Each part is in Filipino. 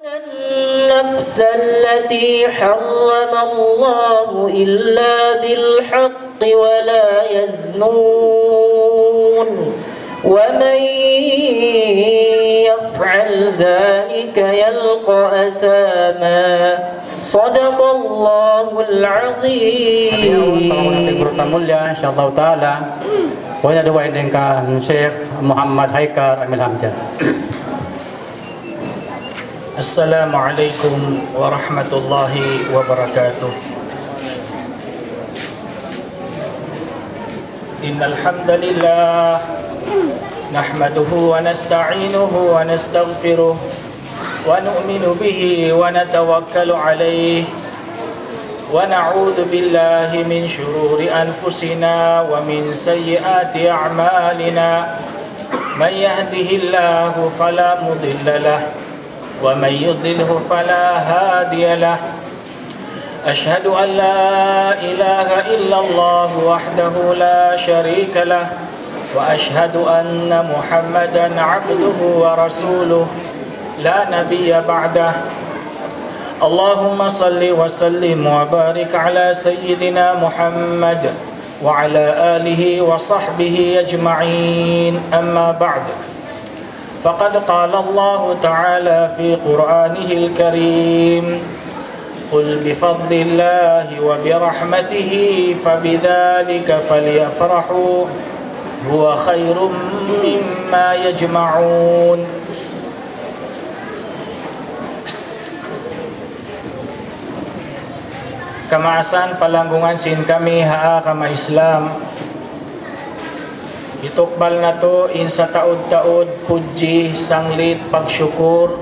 النفس التي حرم الله إلا بالحق ولا يزنون. ومن يفعل ذلك يلقى أثاما. صدق الله العظيم. Guru Mulya, insyaAllah ta'ala. Wala dawain din ka Sheikh السلام عليكم ورحمة الله وبركاته. إن الحمد لله نحمده ونستعينه ونستغفره ونؤمن به ونتوكل عليه ونعوذ بالله من شرور أنفسنا ومن سيئات أعمالنا. من يهده الله فلا مضل له ومن يضلله فلا هادي له. أشهد أن لا إله إلا الله وحده لا شريك له وأشهد أن محمدا عبده ورسوله لا نبي بعده. اللهم صل وسلم وبارك على سيدنا محمد وعلى آله وصحبه أجمعين. أما بعد فقد قال الله تعالى في قرآنه الكريم قل بفضل الله وبرحمته فبذلك فليفرحوا هو خير مما يجمعون. Kamaasan palanggungan sin kami haa kama Islam. Itukbal na to in sa taod-taod, puji, sanglit, pagsyukur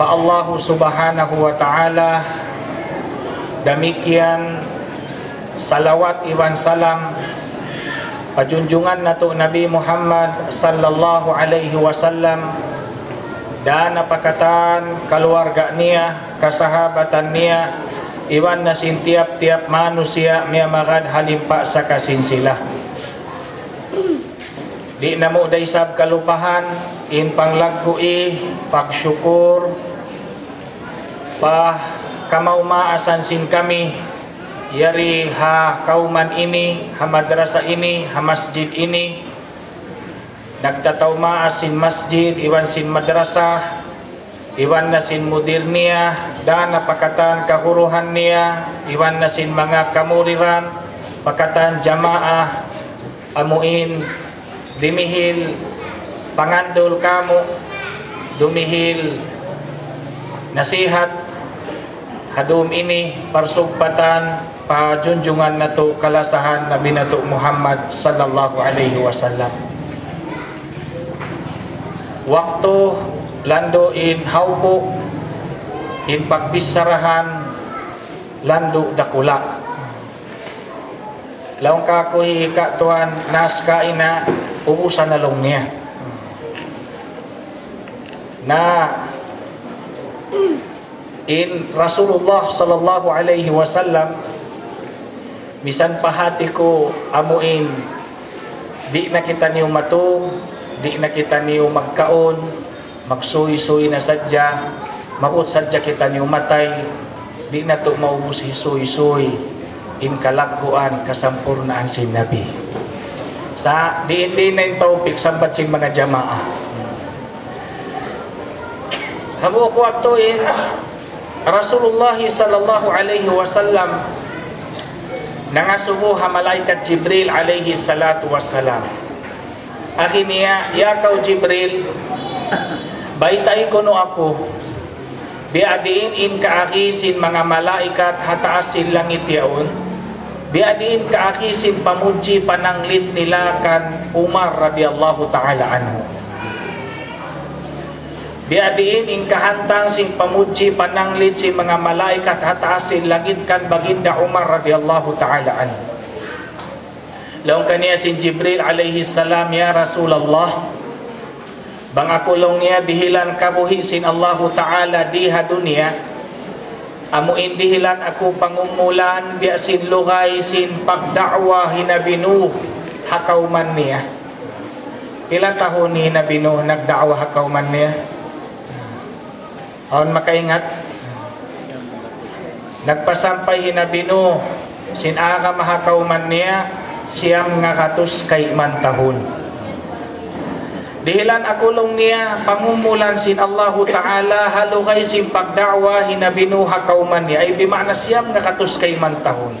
pa Allahu subhanahu wa ta'ala damikian salawat iwan salam pajunjungan na to Nabi Muhammad sallallahu alaihi wasallam dan napakatan keluarga niya, kasahabatan niya, iwan na sin tiap-tiap manusia miya magad halimpa sa kasinsila. Di na mo daysab kalupahan, in panglagkui, pagsyukur, pa kamaumaasan sin kami, yari ha kauman ini, ha madrasa ini, ha masjid ini, nagtatauma sin masjid, iwan sin madrasah, iwan na sin mudir niya, dan napakatan kahuruhan niya, iwan na sin mga kamuriran, pakatan jamaah, amuin, dimihil, pangandol kamo, dumihil, nasihat, hadum ini, parsugpatan, pajunjungan na to kalasahan na binato Muhammad sallallahu alaihi wasallam. Waktu lando in haupo in pagpisarahan lando dakula laong ka tuan nas kaina ubusan na long niya. Na in Rasulullah sallallahu alaihi wasallam misan pahati ko amuin di na kita niyo matong di na kita niyo magkaon, magsuy-suy na sadya, maut sadya kita niyo matay, di na to maubos hisuy-suy, in kalagkuan, kasampurnaan si Nabi. Sa di hindi na yung topic, sambat sing mga jamaa. Habo ko atuin, Rasulullah sallallahu alaihi wasallam nangasubo ha malaikat Jibril alaihi salatu wassalam akin niya, ya kau Jibril, baitay ko no ako, biadiin in kaakisin mga malaikat hataasin langit yaon, biadiin kaakisin pamuji pananglit nila kan Umar radiyallahu ta'ala anhu. Biadiin in kahantang sing pamuji pananglit si mga malaikat hataasin langit kan baginda Umar radiyallahu ta'ala anhu. Laong kaniya si Jibril alaihi salam ya Rasulullah Bangakulong niya dihilan kabuhi sin Allahu Ta'ala diha dunia Amo indihilan ako pangumulan biya sin lugay sin pagdakwa hinabinu hakauman niya Ilang tahon ni hinabinu nagdakwa hakauman niya? Aon makaingat. Nagpasampay hinabino sinaka mahakauman niya siyam nga katus kay mantahon. Dihilan akulong niya pangumulan sin Allahu Ta'ala halukay sin pagdawa hinabino hakauman niya ay bimana siyam nga katus kay mantahon.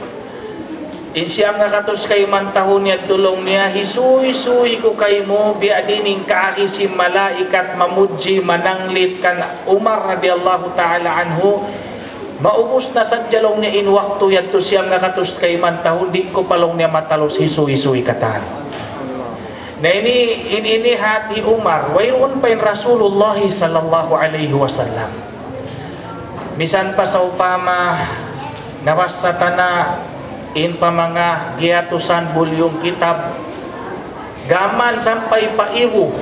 In siyam nga katus kay mantahon niya tulong niya hisuy-suy ko kay mo biadining kaaki si malaikat mamudji mananglit kan Umar radiyallahu ta'ala anhu Maubos na sa jalong niya in wakto yadto siyam nga katus kay mantahon di ko palong niya matalos hisuy-suy katan. Na ini in ini hati Umar wayron pa Rasulullah sallallahu alaihi wasallam. Misan pa sa upama nawasata na in pa mga giyatusan bulyong kitab. Gaman sampay paiwo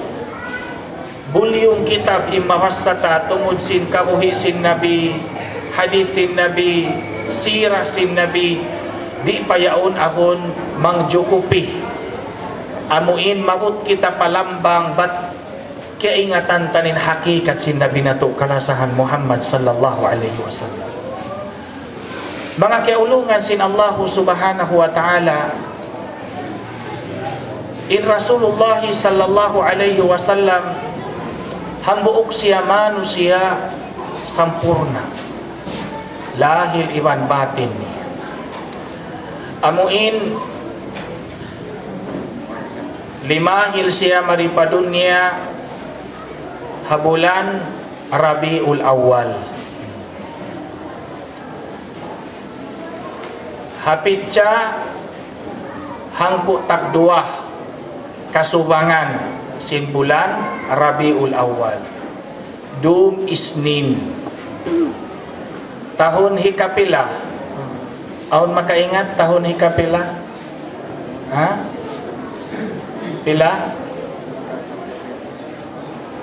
bulyong kitab imawasata tungod sin kabuhi sin nabi hadithin nabi sira sin nabi. Di payaon ahon mangjukupi amuin mabut kita palambang bat kaingatan tanin hakikat sin nabi nato kalasahan Muhammad sallallahu alaihi wasallam mga kaulungan sin Allah subhanahu wa ta'ala in Rasulullah sallallahu alaihi wasallam hambuok siya manusia sampurna lahil iwan batin niya. Amuin limahil siya maripadun niya habulan Rabiul Awal. Hapit siya hangpo takduah kasubangan sin bulan Rabiul Awal. Dum isnin tahun hikapila aun makaingat tahun hikapila ha pila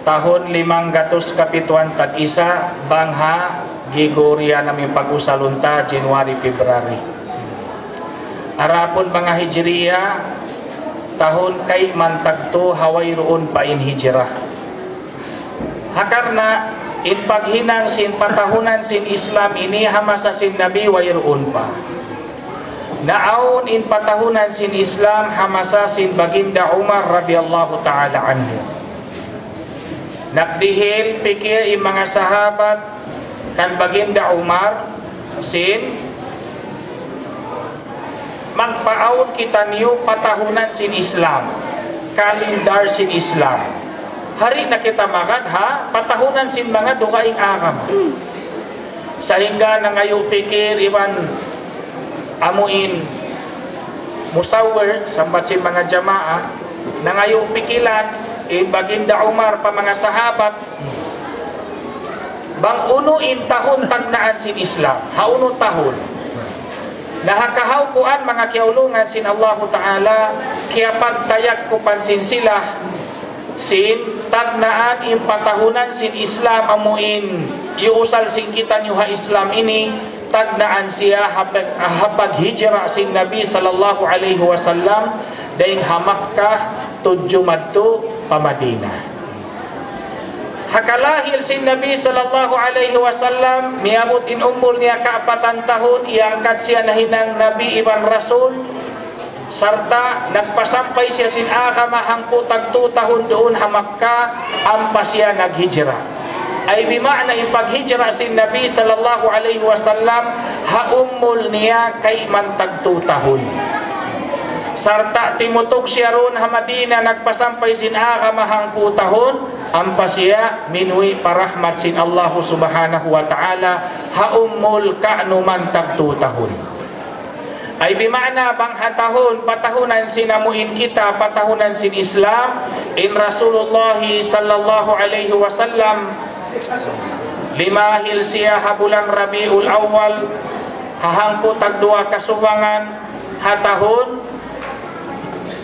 tahun limang gatos kapituan tag isa bangha Gregorian namin pag-usalunta January February arapon mga hijriya tahun kay mantagto haway roon pa in hijrah hakarna in paghinang sin patahunan sin Islam ini hamasa sin Nabi wayroon pa. Naawon in patahunan sin Islam hamasa sin baginda Umar radhiyallahu ta'ala anhu. Nakdihil pikir in mga sahabat kan baginda Umar sin magpaawon kita niyo patahunan sin Islam kalendar sin Islam. Hari na kita magad ha? Patahunan sin mga dukaing akam sa hingga na ngayon pikir iwan amuin. Musawir sambat sin mga jamaa na ngayon pikilan in baginda Umar pa mga sahabat. Bang uno in tahon tagnaan sin Islam hauno tahon. Nahakahaw kuan mga kiaulungan sin Allah Ta'ala kaya pagtayak ko pansin sila sin tagnaan in patahunan sin Islam amuin. Iusal sin kita niyo ha Islam ini tagnaan siya hapag, hapag hijra sin Nabi sallallahu alaihi wasallam daing hamakka tudyo madto pa Madina Hakalahil sin Nabi sallallahu alaihi wasallam miabot in umur niya kaapatan tahon iangkat siya na Nabi ibang Rasul sarta nagpasampay siya sin aka mahangko tagto tahon doon ha Makkah ampa siya naghijra ay bimana yung paghijra sin Nabi sallallahu alaihi wasallam haummol niya kay man tagto tahon sarta timutok siya ron ha Madina nagpasampay sin aka mahangko tahon ampa siya minwi parahmat sin Allah subhanahu wa ta'ala haummol ka'no man tagto tahon ay bimana bang hatahon patahunan sinamuin kita patahunan sin Islam. In Rasulullah sallallahu alaihi wasallam lima hilsia habulan Rabiul Awal hahampu tag dua kasubangan hatahun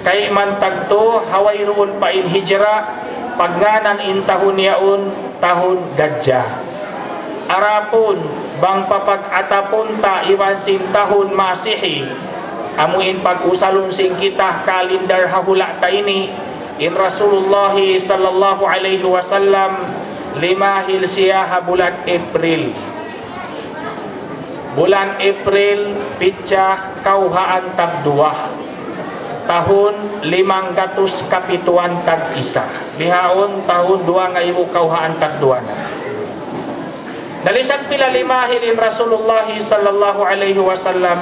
kay man tagto hawairuun pa in hijra pagnganan in tahun yaun tahun gadja arapun bang papag atapun ta iwansin tahun masihi. Amuin pag usalon sing kita kalender hahula ta ini. In Rasulullah sallallahu alaihi wasallam limahil siya ha bulan April. Bulan April, pitsa kauhaan tag duwa. Tahun limang gatus kapituan tag isa. Bihaon tahun dua nga ibu kauhaan tag duwa na. Nalisag pila limahilin Rasulullah sallallahu alaihi wasallam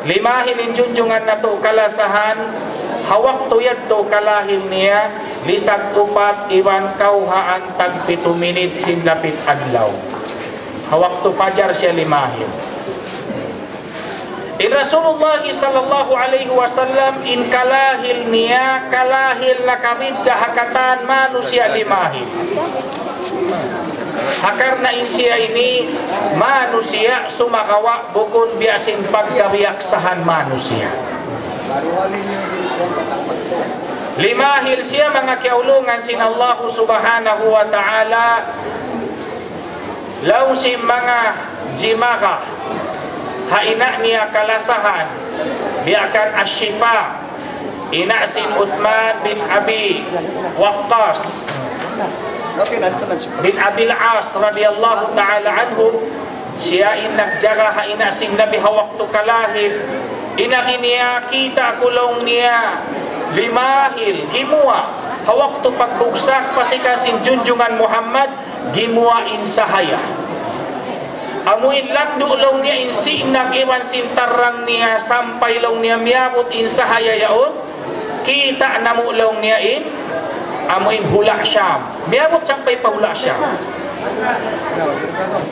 Limahilin junjungan na to kalasahan hawak tuyad to kalahil niya lisag upat iwan kauhaan tag pito minit sinlapit adlaw. Hawak to pajar siya limahil In Rasulullah sallallahu alaihi wasallam in kalahil niya kalahil na kamid kahakatan manusia limahil Hakar na siya ini manusia sumakawa bukod biasin pagkabiaksahan manusia. Limahil siya mga kiaulungan sin Allah subhanahu wa ta'ala. Law si mga jimaka haina niya kalasahan biakan asyifa ina sin Uthman bin Abi Waqqas bin Abil As radhiyallahu ta'ala anhu siya in nagjaga ha inasing nabi hawak to kalahil inakin niya kita kulong niya limahil gimua hawak to pagbugsak pasikasin junjungan Muhammad gimua in sahaya amuin lang duulaw niya in sinag iwan sintarang niya sampay law niya miyabot in sahaya yaon kita namulaw niya in amuin hula siya. Miyabot sampay pa hula siya.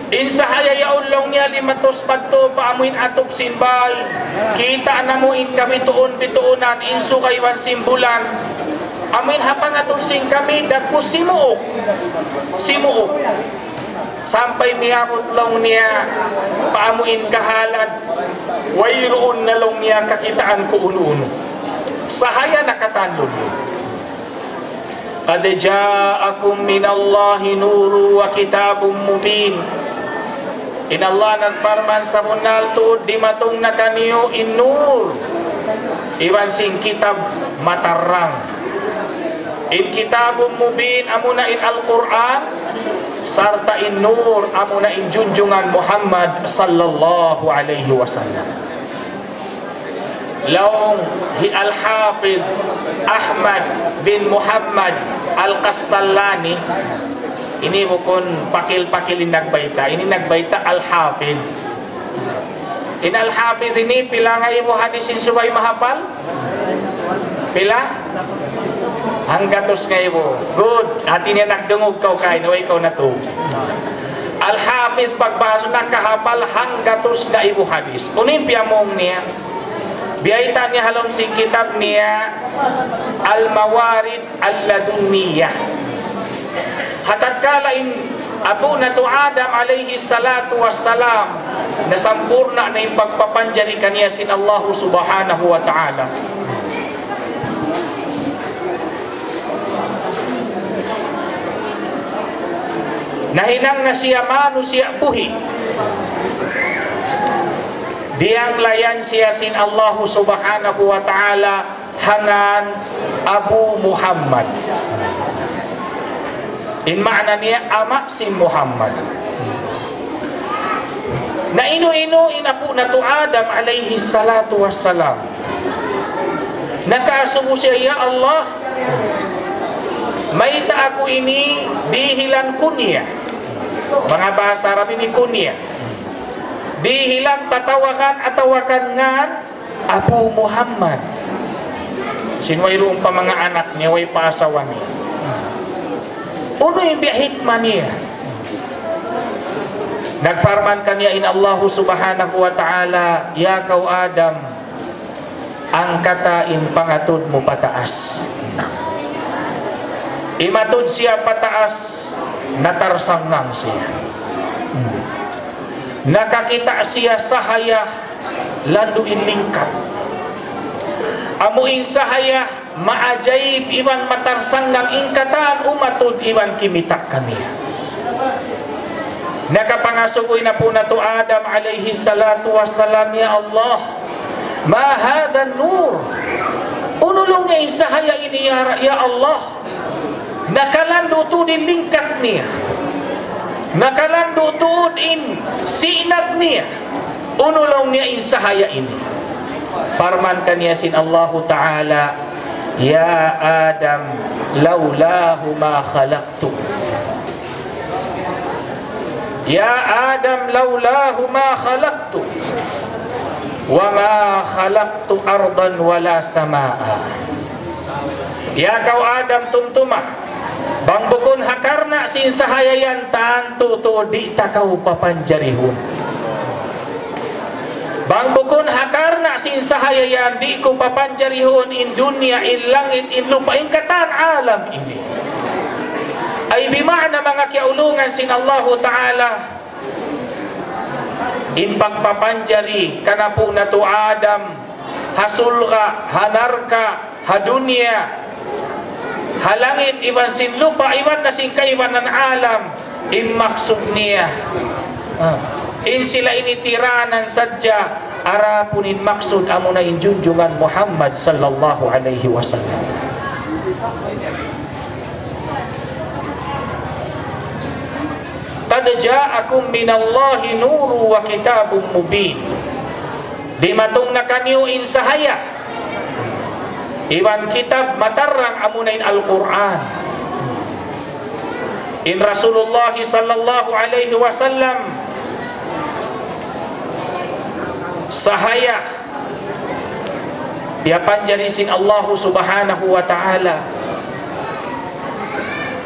Insa hayayaon lang niya limatos padto paamuin atop sinbay. Kita na mo in kami tuon bituunan insu kaywan simbulan. Amin hapang atong sing kami dagko simuok. Simuok. Sampay miyabot lang niya paamuin kahalad. Wayroon na lang niya kakitaan ko uno-uno. Sahaya nakatanlon. قد جاءكم من الله نور وكتاب مبين In Allah nagfarman sa munal tuod di matong na kaniyo in nur. Iwan sing kitab matarang. In kitabum mubin amuna in Al-Quran sarta in nur amuna in junjungan Muhammad sallallahu alaihi wasallam. Laong hi Al-Hafid Ahmad bin Muhammad Al-Kastallani ini bukon pakil-pakilin nagbaita. Ini nagbaita Al-Hafid in Al-Hafid ini pila nga imo hadisin subay mahapal pila? Hanggatos nga imo. Good. Hati niya nagdungog kau kay no ikaw na to. Al-Hafiz pagbasa ng kahapal hanggatos nga imo hadis. Unin piyamong niya biaitannya halom si kitab nia ya, al mawarid alladunniyah hatat kala im Abu Natu Adam alaihi salatu wassalam na sampurna na ipagpapanjari kaniya sin Allah subhanahu wa ta'ala. Nahinang na siya manusia buhi Diang layan siya sin Allah subhanahu wa ta'ala hangan Abu Muhammad. In makna niya, ama si Muhammad. Na ino-ino inapo na Adam alayhi salatu wassalam. Nakaasubo siya, Ya Allah, may ta ini dihilan kunya. Mga bahasa Arab ini kunya dihilang tatawakan atawakan ngan Abu Muhammad? Sinwayroon pa mga anak niya way paasawa niya uno yung hikmah niya nagfarman kanya in Allah subhanahu wa ta'ala ya kau Adam ang katain pangatod mo pataas imatod siya pataas natarsangang siya nakakita siya sahaya landuin lingkap amuing sahaya maajaib iwan matarsanggang ingkatan umatod iwan kimita kami. Nakapangasukoy na po na to Adam alayhi salatu wassalam ya Allah ma hada nur? Unulong niya isahaya ini ya, Allah Nakalando tu din lingkat niya. Nakalando tuod in sinag niya. Unulong niya in sahaya ini. Parman kaniya sin Allah Ta'ala, Ya Adam, laulahu ma khalaqtu. Ya Adam, laulahu ma khalaqtu. Wa ma khalaqtu ardan wala samaa. Ya kau Adam tumtuma. Bang bukun hakarna sin sahayayan tanto to di ta kau papanjarihun. Bang bukun hakarna sin sahayayan di ko papanjarihun in dunia in langit in lupa in alam ini. Ay bimana mga kiaulungan sin Allah Ta'ala in pagpapanjari kana na to Adam hasulga hanarka hadunya halangit iban sin lupa iban na sin kaiban ng alam in maksud niya Ah. in sila initiranan sadya arapunin maksud amo na injunjungan Muhammad sallallahu alaihi wasallam Qad ja'akum minallahi nuru wa kitabun mubin. Di matong na kanyo sahaya. Iwan kitab matarang amunain Al-Quran. In Rasulullah sallallahu alaihi wasallam sahaya dia panjarisin Allah subhanahu wa ta'ala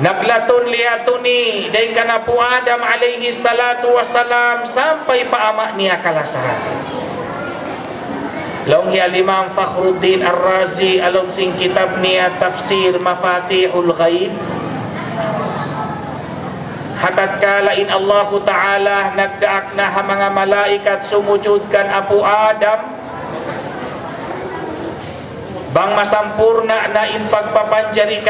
Naglaton liatuni day kana po Adam alaihi salatu wassalam sampai paama niya kalasahan. Long hi al-Imam Fakhruddin Ar-Razi alom sing kitab niya tafsir Mafatihul Ghaib. Hatat kalain Allah Ta'ala nagdaak na ha mga malaikat sumujud kan Apo Adam bang masampurna na in pagpapanjari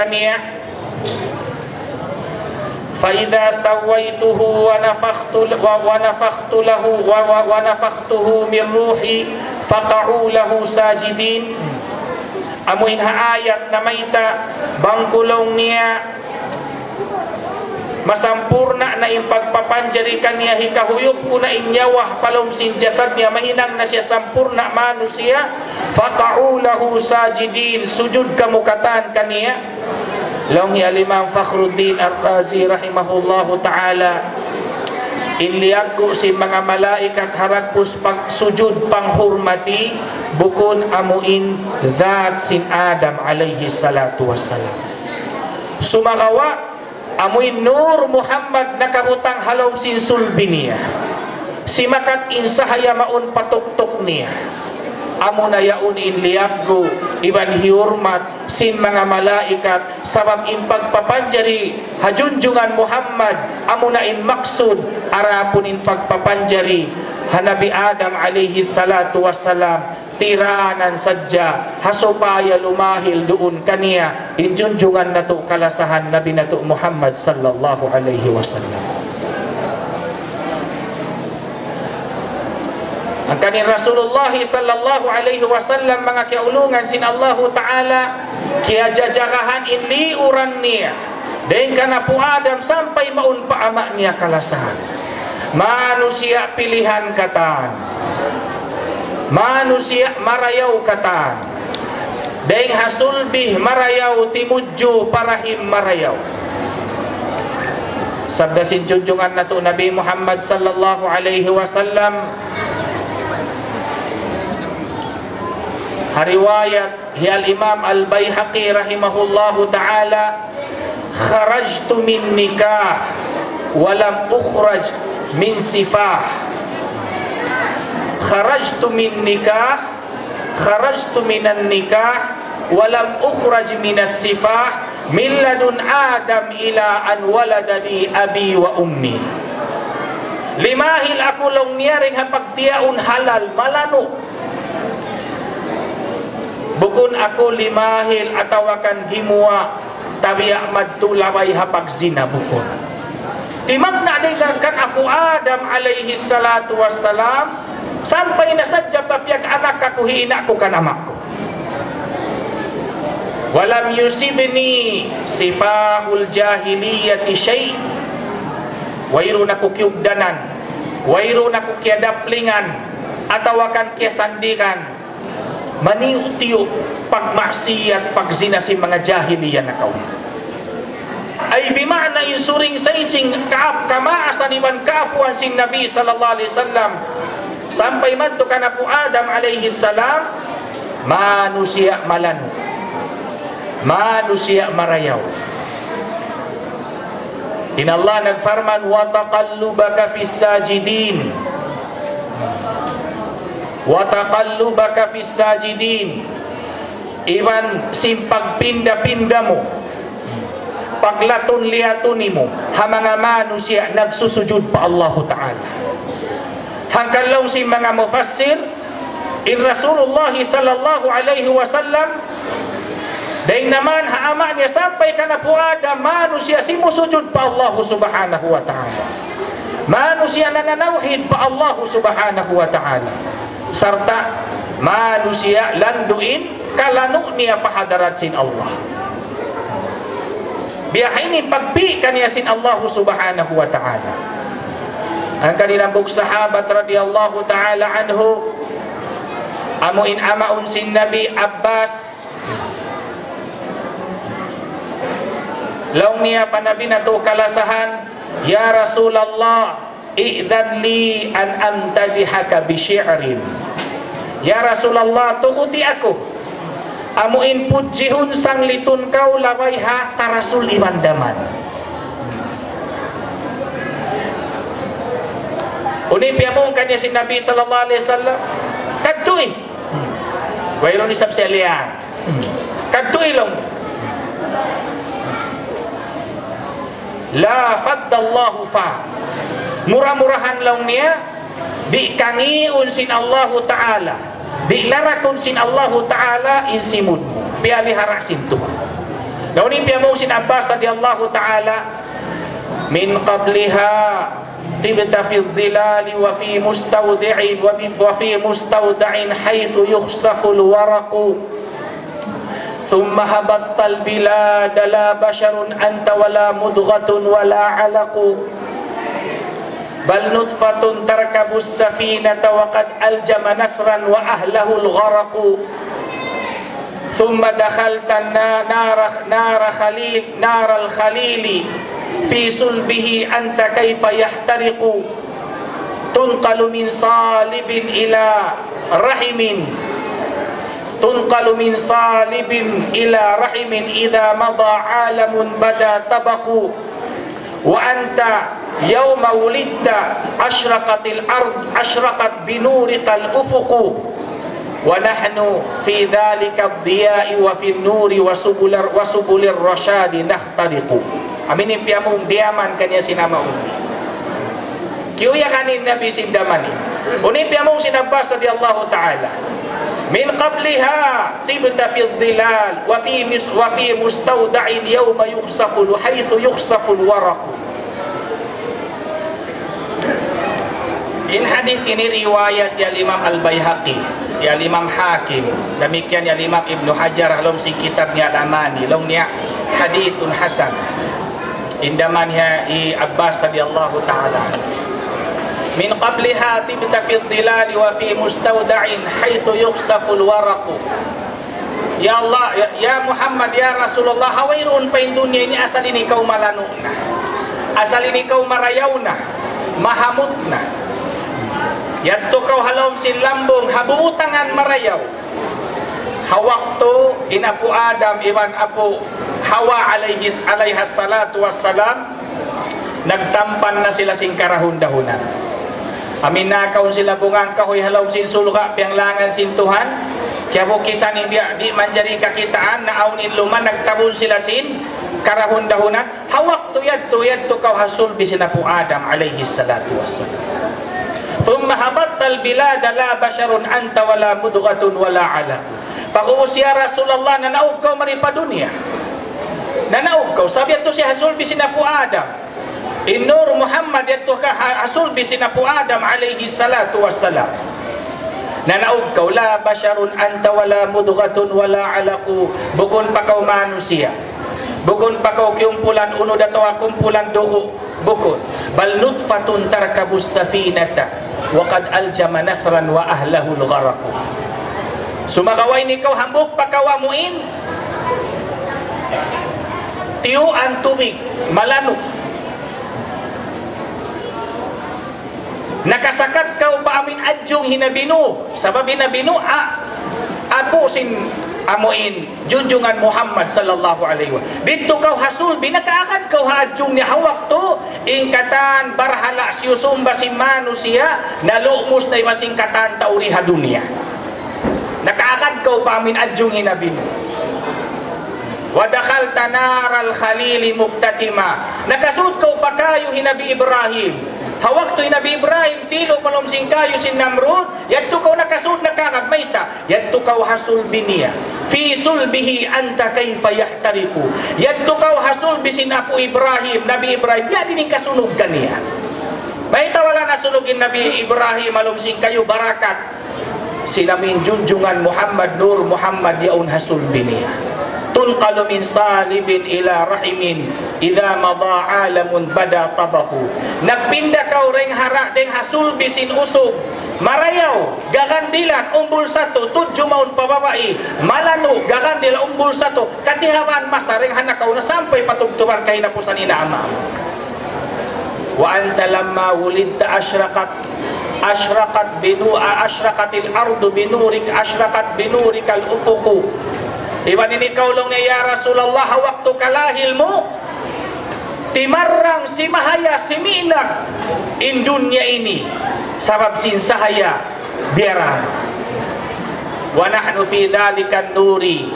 فإذا سويته ونفخت ونفخت له ونفخته من روحي فقعوا له ساجدين Amuin ha ayat na maita bangkulong niya masampurna na yung pagpapanjarikan niya hikahuyop ko na inyawah palom sin jasad niya mahinang na siya sampurna manusia faqa'u lahu sajidin sujud kamukatan kaniya Ya Imam Fakhruddin Ar-Razi rahimahullahu ta'ala Inliyago si mga malaikat haragpus pag sujud panghurmati bukon amuin that sin Adam alayhi salatu wassalam. Sumagawa amuin Nur Muhammad nakabutang halaw sin sulbi niya. Si makat insahaya maun patuktok niya amo na yaun in liabgo iban hiurmat sin mga malaikat sabab in pagpapanjari hajunjungan Muhammad amo na in maksud arapon in pagpapanjari. Hanabi Adam alaihi salatu wassalam tiranan sadya hasupaya lumahil doon kaniya injunjungan na to kalasahan nabi na to Muhammad sallallahu alaihi wasallam Maka Rasulullah sallallahu alaihi wasallam mengakaulungan sin Allah taala kia jajarahan ini urannia. Deng kana pu Adam sampai maun pa amaknya kalasan. Manusia pilihan kataan. Manusia marayau kataan. Deng hasulbih marayau timuju parahim marayau. Sabda sin junjungan natu Nabi Muhammad sallallahu alaihi wasallam رواية هي الإمام البيهقي رحمه الله تعالى خرجت من نكاح ولم أخرج من سفاح. خرجت من نكاح خرجت من النكاح ولم أخرج من السفاح من لدن آدم إلى أن ولد لي أبي وأمي. لماهي aku long niya ring hapag tiyaon halal Bukun aku limahil atau akan gimua tapi madu lawai hapak zina bukun. Di makna dikatakan aku Adam alaihi salatu wassalam sampai nasajja babiak anak aku hinakku kan amakku. Walam yusibni sifahul jahiliyati syai' Wairuna ku kiubdanan Wairuna ku kiadaplingan Atau akan kiasandikan Maniutiyo pagmaksiyat pagzina si mga jahiliya na kaum. Ay bimana yung suring saysing kaap kamaasa ni man kaapuan sing Nabi sallallahu alaihi wasallam. Sampai man to kana po Adam alaihi salam manusia malanu. Manusia marayaw. In Allah nagfarman wa taqallubaka fis sajidin wa taqallubaka fis sajidin. Iban sim pagpinda-pinda mo paglaton lihatuni mo ha mga manusia nagsusujud pa Allah Ta'ala. Hanggang lang si mga mufassir in Rasulullah sallallahu alaihi wasallam dahil naman haama niya sampai ka na po ada manusia simusujud pa Allah subhanahu wa ta'ala. Manusia nananawhid pa Allah subhanahu wa ta'ala serta manusia landuin kalanu niya pahadarat sin Allah. Biyahin pagpi kaniya sin Allah subhanahu wa ta'ala. Ang kanilang buk sahabat radiyallahu ta'ala anhu amuin amaun sin Nabi Abbas. Laung niya panabi na to kalasahan, Ya Rasulallah, i'dan li an amtadihaka bi syi'rin. Ya Rasulallah, tukuti ako. Amuin pujihun sang litun kau laway ha tarasul imandaman. Uni piyamong kanya si Nabi sallallahu alaihi wasallam. Kadtoy. Wayro ni sabselian. Kadtoy lang. La faddallahu fa. murah-murahan launnya dikangi unsin Allah Ta'ala. Dilarak unsin Allah Ta'ala insimun pialih harak sintu. Launi piamu sin Abbas Allah ta'ala min qabliha tibta fi dhilali wa fi mustawdi'in wa fi mustawda'in haithu yukhsaful waraku ثم هبطت البلاد لا بشر أنت ولا mudghatun ولا علق بل نطفة تركب السفينة وقد ألجم نسرا وأهله الغرق. ثم دخلت نار نار خليل نار الخليل في صلبه أنت كيف يحترق. تنقل من صالب إلى رحم. تنقل من صالب إلى رحم إذا مضى عالم بدا طبق وأنت يوم ولدت أشرقت الأرض أشرقت بنورك الأفق. ونحن في ذلك الضياء وفي النور وسبل وسبل الرشاد نختلق أمين في أمون ديامان كان يسينا مؤمن كيو يغني النبي سيدامان ونين في أمون سينباس رضي الله تعالى من قبلها طبت في الظلال وفي وفي مستودع اليوم يخصف حيث يخصف الورق In hadis ini riwayat ya Imam Al Baihaqi, ya Imam Hakim, demikian ya Imam Ibnu Hajar dalam si kitabnya Al Amani, longnya haditsun hasan. Indaman ya i Abbas radhiyallahu taala. Min qabliha tibta fi dhilal wa fi mustawda'in haitsu yukhsafu al-waraq. Ya Allah, ya, ya Muhammad, ya Rasulullah, hawairun pain dunia ini asal ini kau malanuna. Asal ini kau marayauna, mahamutna, Na. Yadto kau halom sin lambong, habuutangan marayaw. Hawak to, inapu Adam, iban apo Hawa alayhis, alayhas salatu wassalam, nagtampan na sila sing karahun-dahunan. Aminakaw sila bungang kahoy halaw sin sulga piang langan sin Tuhan. Kaya po kisan di, manjari kakitaan na aunin luman nagtabon sila sin karahun-dahunan. Hawak tuyad tuyad to kaw hasul bisina Adam alayhi salatu wassalam. thumma hamattal bilada la basharun anta wala mudghatun wala ala pagu rasulullah na nau kau meripa dunia na kau sabia tu si hasul bisinapu adam Inur Muhammad ya kah ha- hasul bisinapu Adam alaihi salatu wassalam. Na naug kau la basharun anta wala mudghatun wala alaku bukun pakau manusia. Bukon pa kaw kumpulan uno dato kumpulan dugo. Bukon. Bal nutfatun tarkabus safinata. Wa qad aljama nasran wa ahlahu lgharaku. Sumakaway ni kaw hambok pa kawamuin. Tiyuan tubig, malanok. Nakasakat ka pa amin adjong hinabino. Sabab hinabino, ah, apo sin amuin junjungan Muhammad sallallahu alaihi wa dito kaw hasul binakaakan kaw hadjong ni hawak to ingkatan barhala siyusumba si manusia nalumos na iman singkatan tauri dunia nakaakan kaw pa amin adjong hinabino Wadakal tanaral khalili muktatima. Nakasud ko pa kayo hinabi Ibrahim. Hawak to hinabi Ibrahim, tilo palom sing kayo sin Namrud, yadto kaw nakasud nakakagmayta, yadto kaw hasul biniya. Fi sulbihi anta kayfa yahtariku. Yadto kaw hasul bisin apo Ibrahim, Nabi Ibrahim, ya dining kasunog kaniya. Mayta wala nasunugin Nabi Ibrahim alom sing kayo barakat. Sinamin junjungan Muhammad Nur Muhammad yaun hasul biniya. tunqalu min salibin ila rahimin. Idha madha alamun bada tabahu. Nagpinda ka ring hara ding hasul bisin usog marayaw gagandilan umbul satu tudyo maun pababai malano gagandila umbul satu. Katihawan masaring hanakaw na sampay patugtuban kay napusan ina ama wa anta lamma wulidta ashraqat ashraqat binu ashraqatil ardu binurik ashraqat binurikal ufuqu Iwan ini kaulong niya, Ya Rasulullah, waktu kalahil mo, timarang si Mahaya, si Minag, in dunya ini, sabab sin sahaya, biara. Wa nahnu fi dhalika nuri,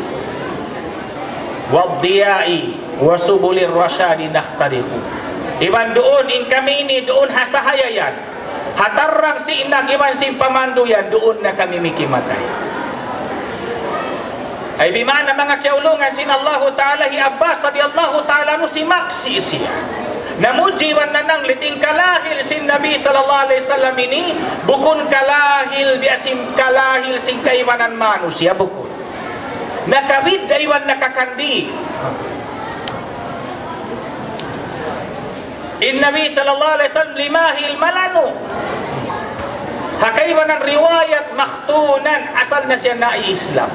wadiyai, wa subulir rasyadi nakhtariku. Iwan doon, in kami ini, doon hasahaya yan. Hatarang si inag, iwan si pamandu yan, doon na kami mikimatay. Ay bimana mga kiaulungan sin Allah Ta'ala hi Abbas radiyallahu ta'ala no si Maksi siya. Namujiwan na nang liting kalahil sin Nabi sallallahu alaihi wasallam ini bukun kalahil di asim kalahil sin kaiwanan manusia bukun. Nakawid daywan nakakandi. In Nabi sallallahu alaihi wasallam limahil malano. Hakaiwanan riwayat makhtunan asal na siya na Islam.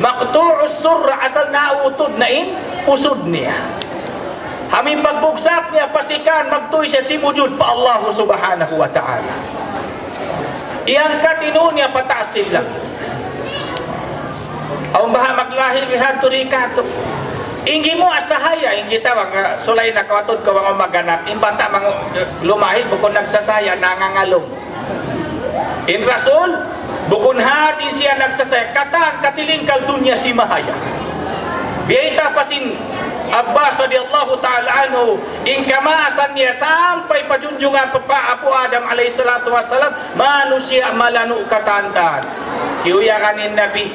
Maqtu'us surra asal nautod na in usod niya. Haming pagbugsak niya pasikan magtuy siya simujud pa Allah subhanahu wa ta'ala. Iyang katino niya patasil lang. Ang baha maglahil bihad turikato. Inggi mo asahaya, inggi ta mga sulay na kawatod ka mga maganap, imbata mga lumahil bukod nagsasaya nangangalong. In rasul, Bukun hati siya nagsasaya, katan katilingkal dunya si Mahaya. Biyayta pasin Abbas radiyallahu ta'ala anhu in kamasan niya sampai pajunjungan pa Apo Adam alayhi salatu wassalam manusia malanu katantan kiuya kanin Nabi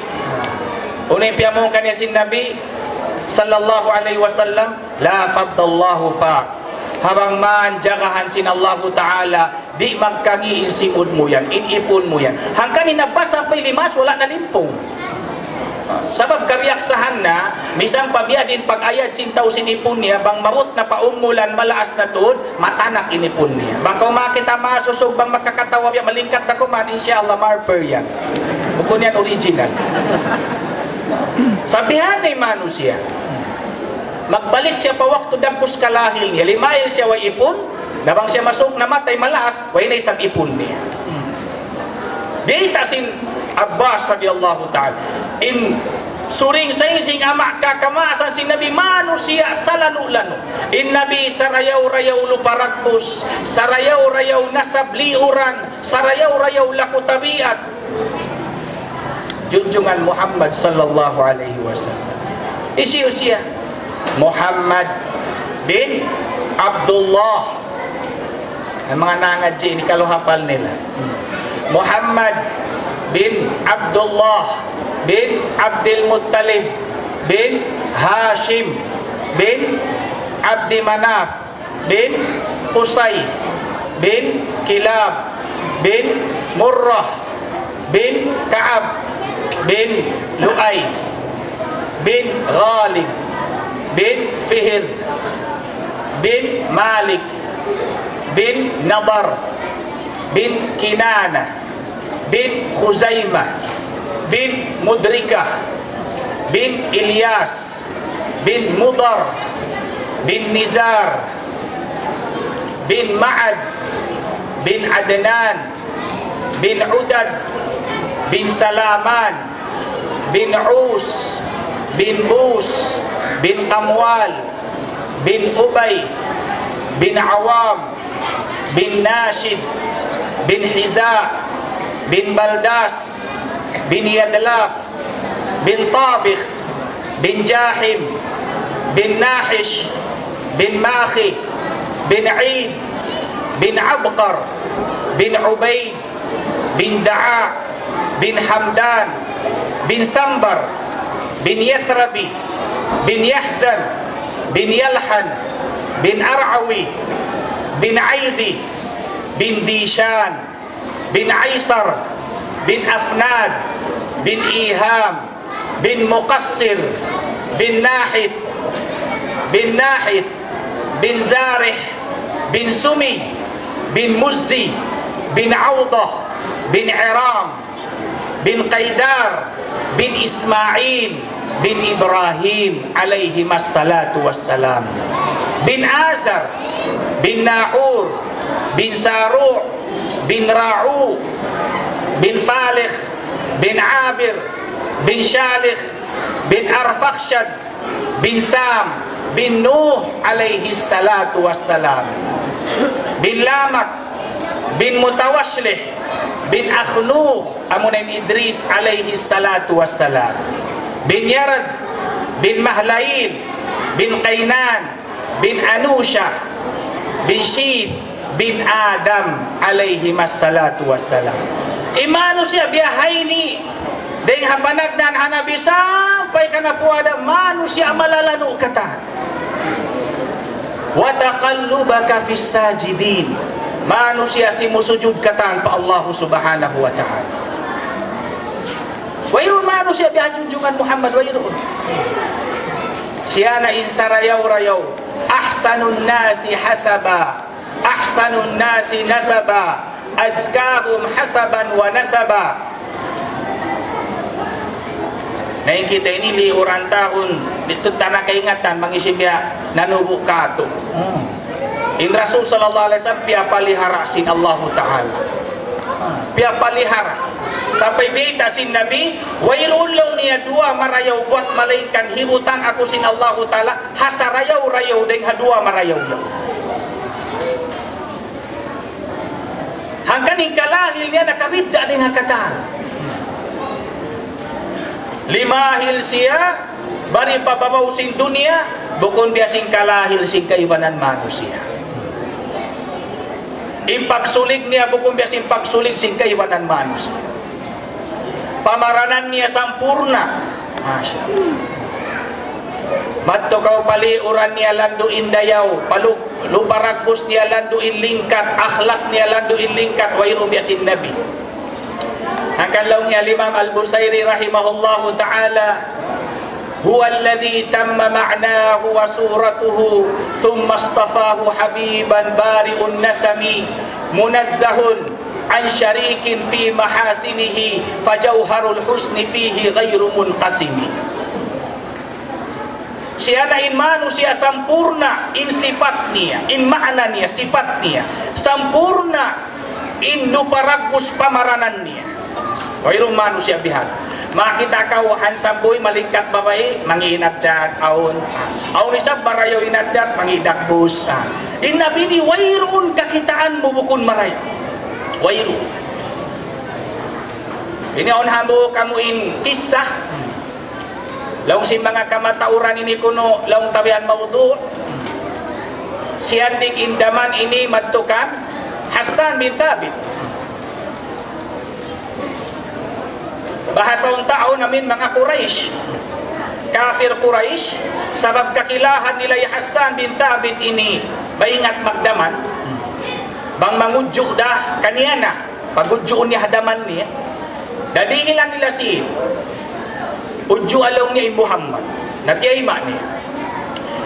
unay piyamong kanya sin Nabi sallallahu alaihi wasallam la faddallahu fa habang manjagahan sin Allah Ta'ala di magkangi simod mo yan inipon mo yan hanggang inabas sampai limas wala na limpong Sabab kabiyaksahan na, misang pabiya din pag-ayad sintaw sinipon niya, bang marot na paumulan, malaas na tuod, matanak inipon niya. Bang makita masusog, bang makakatawa niya, malingkat na kuman, insya Allah, marper yan. Bukun yan original. Sabihan ni manusia, magbalik siya pa waktu dampus kalahil niya, limail siya wa ipon, nabang siya masuk na matay malaas, way na isang ipon niya. Di sin Abbas radiyallahu ta'ala. In suring saising ama kakamasan si Nabi manusia salanu-lanu. In Nabi sarayaw-rayaw luparagpus, sarayaw-rayaw nasab liuran, sarayaw-rayaw lakutabiat. Junjungan Muhammad sallallahu alaihi wasallam. Isiyo siya. Muhammad bin Abdullah. Ang mga nangadji, ini kalau hafal nila. Muhammad bin Abdullah bin Abdul Muttalib bin Hashim bin Abdi Manaf bin Qusay bin Kilab bin Murrah bin Ka'ab بن لؤي بن غالب بن فهر بن مالك بن نضر بن كنانة بن خزيمة بن مدركة بن إلياس بن مضر بن نزار بن معد بن عدنان بن عدد. Bin Salaman bin Us bin Bus bin Kamwal bin Ubay bin Awam bin Nashid bin Hiza bin Baldas bin Yadlaf bin Tabikh bin Jahim bin Nahish bin Makhi bin Eid bin Abqar bin Ubaid bin Da'a بن حمدان بن سمبر بن يثربي بن يحزن بن يلحن بن أرعوي بن عيدي بن ديشان بن عيسر بن أفناد بن إيهام بن مقصر بن ناحث بن ناحث بن زارح بن سمي بن مزي بن عوضة بن عرام. بن قيدار بن إسماعيل بن إبراهيم عليهما الصلاة والسلام بن آزر بن ناحور بن سارو بن راعو بن فالخ بن عابر بن شالخ بن أرفخشد بن سام بن نوح عليه الصلاة والسلام بن لامك بن متوشلح bin Akhnuh amunan Idris alaihi salatu wassalam. Bin Yarad bin Mahlail bin Qainan bin Anusha bin Shid bin Adam alaihi salatu wassalam. Imano siya biyahay ni ding hapanag dan hanabi sampai kana po ada manusia malalano kata. Wa taqallubaka fis sajidin manusia si musujud katan pa Allah subhanahu wa ta'ala. Wayro manusia biya junjungan Muhammad wayro siya na insarayaw-rayaw ahsanun nasi hasaba. Ahsanun nasi nasaba. Azkahum hasaban wa nasaba. Ngayon kita ini li orang tahun itu tanah keingatan mengisi dia nanubu kato. Hmm. In Rasul sallallahu alaihi wasallam pia palihara sin Allah taala. Pia palihara sampai bita sin Nabi wailul law niya dua marayaw buat malaikan hirutan aku sin Allah taala hasarayaw rayaw deng hadua marayaw. Hangkan ikalahil niya nakabidda deng hakatan. Limahil siya bari pababaw sing dunia bukon dia sing kalahil sing kaiwanan manusia. Simpang sulik ni aku kumpia bukumbias impaksulig sing kaiwanan manusia. Pamaranan ni sampurna. Masya Matto kau pali uran niya landu indayaw paluk luparakbus niya landu inlingkat akhlak niya landu inlingkat wairu biasin nabi. Hakan laungnya niya limam al-busairi rahimahullahu ta'ala. هو الذي تم معناه وصورته ثم اصطفاه حبيبا بارئ النسم منزه عن شريك في محاسنه فجوهر الحسن فيه غير منقسم Siya na in manusia sampurna in sifat niya, in makna niya, sifat niya. Sampurna in luparagus pamaranan niya. Wairong manusia bihan. Makita kau han samboy malingkat babae manginaddat aun. Aun isa barayo inaddat mangidak bus. In nabini wairun kakitaan mo bukun marayo. Wairu. Ini on hambo kamu in kisah Laung si mga kamatauran ini kuno laung tabihan maudu siandik indaman ini matukan Hasan bin Thabit bahasa untao namin mga Quraysh kafir Quraysh sabab kakilahan nila Hasan bin Thabit ini maingat magdaman bang mangudyo dah kaniyana pagudyo ni hadaman niya Dadihilan nila si Uju along ni Muhammad. Natiyayma niya.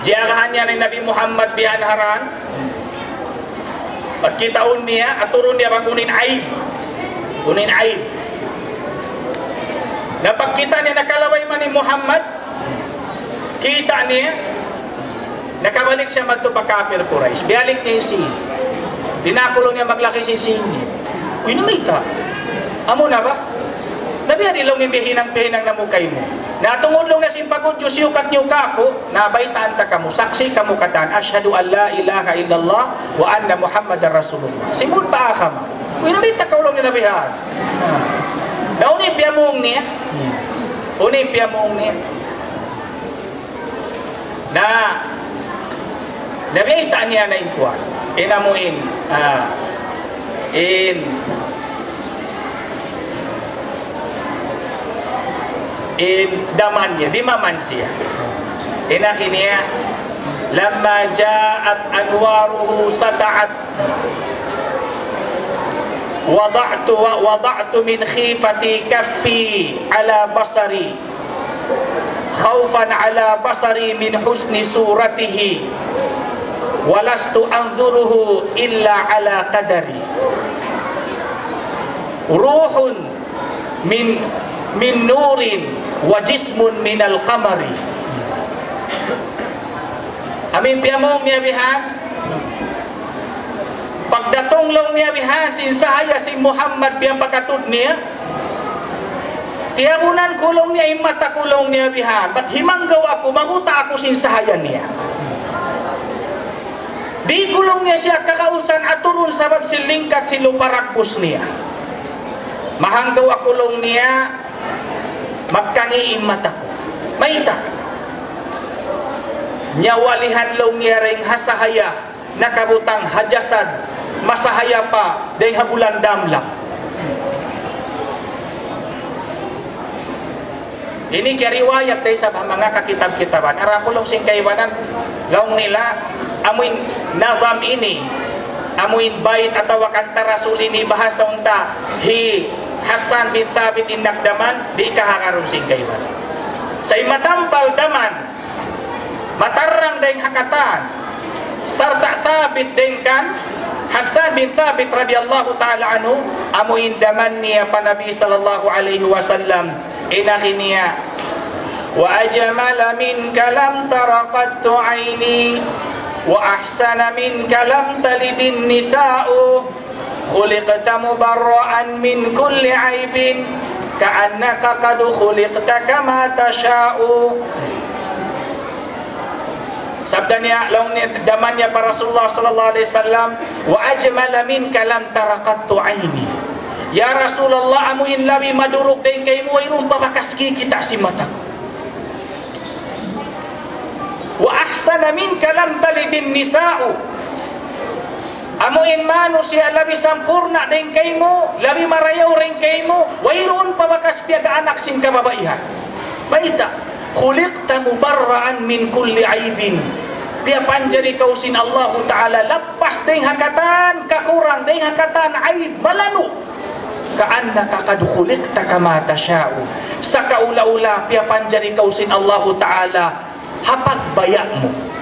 Jiyagahan niya ni Nabi Muhammad bihan haran. Pagkitaon niya, at turun niya bangunin aib. Unin aib. Napagkita niya nakalaway man ni Muhammad, kita niya, nakabalik siya magtupakapir Quraysh. Bialik niya sin. Dinakulo niya maglaki si sin niya. Uy, namita. Amo na ba? Nabiyan ilaw ni bihinang-bihinang namukay mo. Natungod lang na simpagod Diyos yukat niyo kako, nabaitaan ta kamo, saksi kamo katan, asyhadu an la ilaha illallah wa anna muhammadar rasulullah. Simud pa ka ma. Uy, namita ka ulang ni Da oni pjamung ni. Eh. Hmm. Oni pjamung ni. Da Nabi tanya na ikuan. Inamuin. Ah. In in damannya di mamansia inakinia lamma ja'at anwaruhu sata'at وضعت وضعت من خيفتي كفي على بصري. خوفا على بصري من حسن صورته. ولست أنظره إلا على قدري. روح من من نور وجسم من القمر. Amin piyamong niya bihan Pagdatong lang niya bihan sin sahaya si Muhammad biyang pagkatud niya Tiyabunan kulong niya imata kulong niya bihan Ba't himanggaw ako maguta ako sin niya Di kulong niya siya kakausan at turun sabab si lingkat si luparakbus niya Mahanggaw ako kulong niya magkangiin mata ko Maita nyawalihan long niya ring hasahaya nakabutang hajasan masahaya pa day habulan damlang ini kaya riwayat day sa mga kakitab-kitaban arapulong sing kaiwanan laong nila amuin nazam ini amuin bait atau kanta rasul ini bahasa unta hi Hasan bin Thabit inakdaman di kahangarum sing kaiwanan. Sa imatampal daman matarang deng hakatan serta sabit dengkan Hasan bin Thabit radhiyallahu taala anhu amu indaman niya pa Nabi sallallahu alaihi wasallam inakiniya wa ajmala minka lam taraqattu aini wa ahsana minka lam talidin nisa'u khuliqta mubarra'an min kulli aibin ka'annaka qad khuliqta kama tasha'u Sabda ni launi damannya para Rasulullah sallallahu alaihi wasallam wa ajmala min kalam taraqattu aini. Ya Rasulullah amu in labi maduruk dai kai mu irum babakas ki kita si mata. Wa ahsana min kalam talidin nisa'u. Amu in manusia labi sampurna dai kai mu labi marayau rengkai mu wa irun babakas anak singka ka babaiha. Baita. Baita. Khuliqta mubarra'an min kulli aibin. Dia panjari kausin Allah Ta'ala lepas deng hakatan kakurang deng hakatan aib malanu ka'annaka qad khuliqta kama tasha'u. Sa kaula-ula pia panjari kausin Allah Ta'ala hapag bayakmu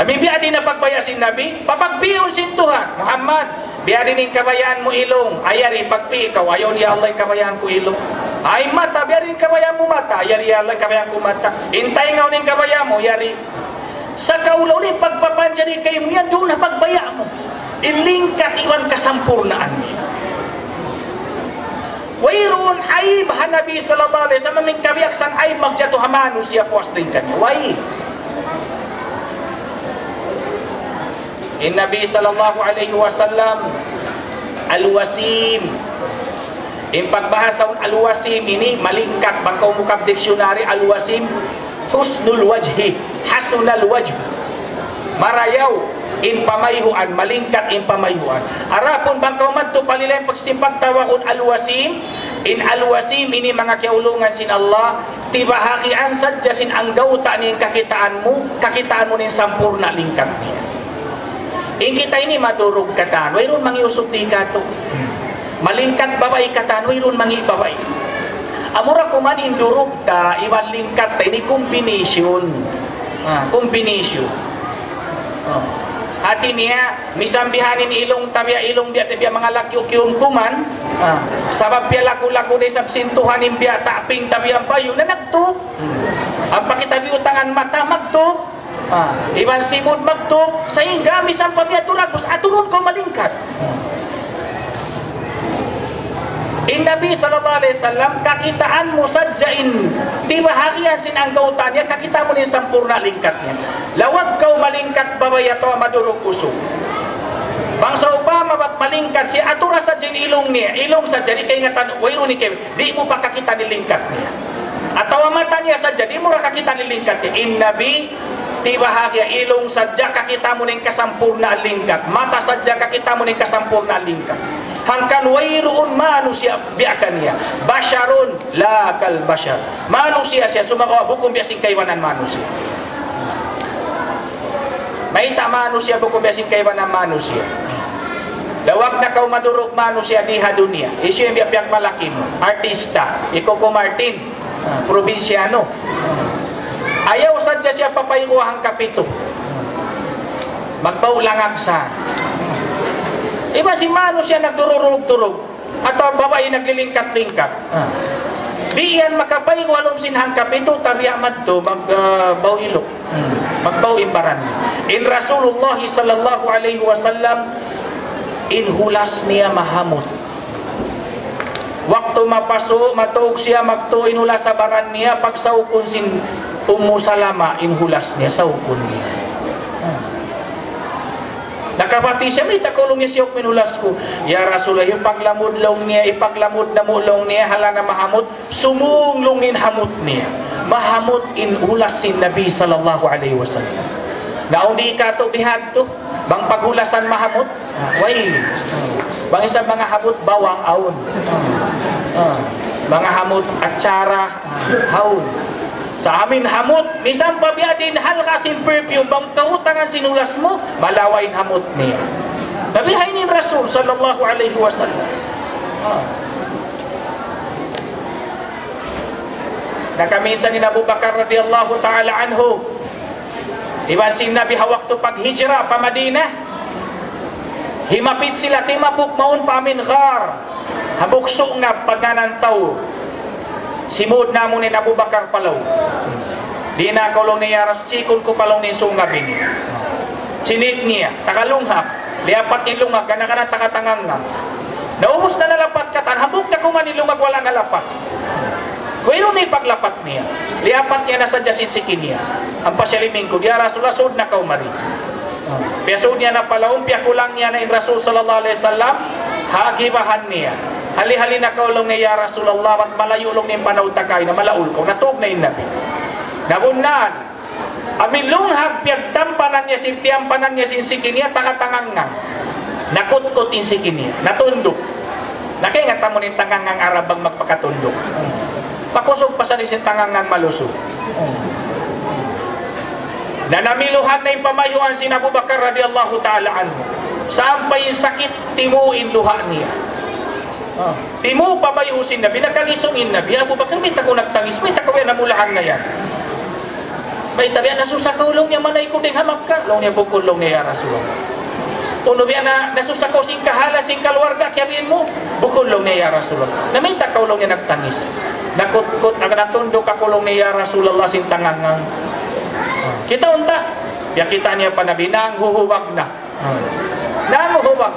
Ami biya din na pagbaya sin Nabi, papagbiyon sin Tuhan. Muhammad, biya din yung kabayaan mo ilong. Ayari, pagpi ikaw, ayaw niya Allah kabayaan ko ilong. Ay mata, biya din kabayaan mo mata. Ayari Allah kabayaan ko mata. Intay nga uning kabayaan mo, yari. Sa kaulaw ni pagpapanja ni kayo yan, doon na pagbaya mo. Ilingkat iwan kasampurnaan niya. Wayroon ay Nabi sallallahu alaihi wasallam min kabiyak san ay magjatuh hamanu siya puas din kanya. In Nabi sallallahu alaihi wasallam al-wasim. In pagbahasa al-wasim ini malingkat bangkaw mukab diksyonary al-wasim husnul wajhi, hasnul wajh. Marayaw in pamayhuan, malingkat in pamayhuan. Arapon bangkaw man to palilen pagsimpag tawahon al-wasim, in al-wasim ini mga kiulungan sin Allah, tiba hakian sadya sin ang gauta ning kakitaan mo, kakitaan mo ning sampurna lingkat niya. In kita ini madurog katan, mayroon mangyusok di kato. Malingkat babay katan, wayron mangi babay. Amura kuman indurog ta, iwan lingkat ta, ini combination. Ah, combination. Oh. Hati niya, misambihanin ilong tabya ilong dia tabya mga lakyo kuman. Ah, sabab biya laku-laku de sab sintuhanin biya taping tabya payo na nagtup. Ang pakitabi utangan mata magtup. Ah, iwan simod magtup, sehingga misam pamya turagos aturun ko malingkat. In Nabi sallallahu alaihi wasallam kakitaan mo sadyain di sin ang gautan niya kakita mo ni sampurna lingkat niya. Lawag kau malingkat babay ato madurog usog. Bangsa Obama bat malingkat si atura sa dyan ilong niya, ilong sa dyan, ikay nga tanong, wayro ni Kevin, di mo pa kakita ni lingkat niya. Atawa mata niya sa dyan, di mo ra kakita ni lingkat niya. In Nabi, tibahagia ilung sajaka kita muning kasampurna lingkat mata sajaka kita muning kasampurna lingkat hankan wairuun manusia biakannya basyarun lakal basyar manusia sia sumakawa hukum biasing kaiwanan manusia Maita manusia buku biasing kaiwanan manusia Lawag na kau madurog manusia diha dunia. Isyo yung biyak malaki mo. Artista. Iko ko Martin. Provinsyano. Ayaw sadya siya papayuhang kapito. Magbaulangag sa. Iba si Mano siya nagdururug-durug. At ang babae naglilingkat-lingkat. Ah. Di yan makapay ko along sinhang kapito, tabi amad to, magbaw uh, ilok. Hmm. Magbaw imbaran. In Rasulullah sallallahu alaihi wasallam, inhulas niya mahamot. Waktu mapaso, matuog siya magto inulas sa baran niya, pag saukon sin umusalama, inhulas niya, saukon niya. Nakapati siya, may takulong niya siyok minulas ko. Ya Rasulullah, yung paglamudlong niya, ipaglamud na mulong niya, hala na mahamot, sumunglungin hamot niya. Mahamot in ulasin Nabi sallallahu alaihi wasallam. Naundi ka to bang paghulasan mahamot? Way, bang isang mga hamot bawang aon. Ah, mga hamot atsara, haon. Sa amin hamot, misang pabiadin hal kasin perfume, bang kautangan sinulas mo, malawain hamot niya. Nabihay ni Rasul sallallahu alaihi wasallam. Ah. Nakaminsan ni Abu Bakar radiyallahu ta'ala anhu, Iwan si Nabi hawak to pag hijra pa Madina. Himapit sila timapuk maun pa amin ghar. Habukso nga pagnanantaw. Simud na mo ni Abu Bakar palaw. Di na kulong niya ras chikon ko palong ni sunga bini. Sinit niya, takalunghap. Liapat ilungag, gana ka na takatangang nga. Naubos na nalapat katan, habok na kuman ilungag wala nalapat. Kuwiro ni paglapat niya. Liapat niya nasa jasin sikin niya. Ang pasyaliming ko, diya Rasul, rasod na kau mari. Piyasod niya na palaong, piyakulang niya na in Rasul sallallahu alaihi wasallam, hagibahan niya. Hali-hali na kaulong niya, ya Rasulullah, at malayulong niya panautakay na malaul ko, natug na yung nabi. Nabunan, amin lunghag, piyagtampanan niya, sintiampanan niya, sinsikin niya, takatangang nga. Nakutkot in sikin niya, natundok. Nakingata mo ni tangangang arabang magpakatundok. Pakusog pa sa ni tangangang malusog. Na namiluhan na yung pamayuan si Abu Bakar radiyallahu ta'ala anhu. Saan yung sakit timuin luha niya? Ah. Timu pabayusin na, binakagisungin na, Abu Bakar, may tako nagtangis, may tako yan namulahan na yan. May tabi na susakaw long niya manay ko ding hamak ka. Long niya bukol long niya Rasulullah. Uno biya na nasusakaw sing kahala sing kalwarga kiyamin mo. Bukol long niya Rasulullah. Na may takaw long niya nagtangis. Nakutkot ang natundok ka kulong niya Rasulullah sing tangangang. Kita unta. Ya kita niya pa nabi nang huhuwag na. Nang huhuwag.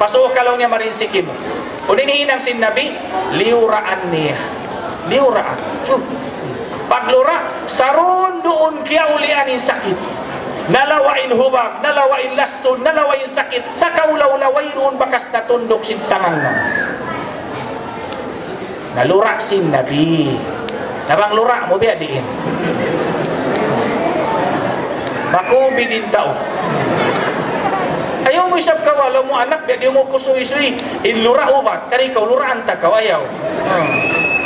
Pasuok ka lang niya marinsikin mo. Uninihinang sin nabi, liuraan niya. Liuraan. Chuk. Paglura, saron doon kaya ulian yung sakit. Nalawain hubag, nalawain lason, nalawain sakit. Sa kaulaw-laway roon bakas natundok sin tangang na. Nalurak sin nabi. Nabang lura mo biya diin. Makubi din tao. Ayaw mo isap ka, wala mo anak, di mo kusuy-suy. Inlura ubat, kari ikaw, luraan ta ka, ayaw. Hmm.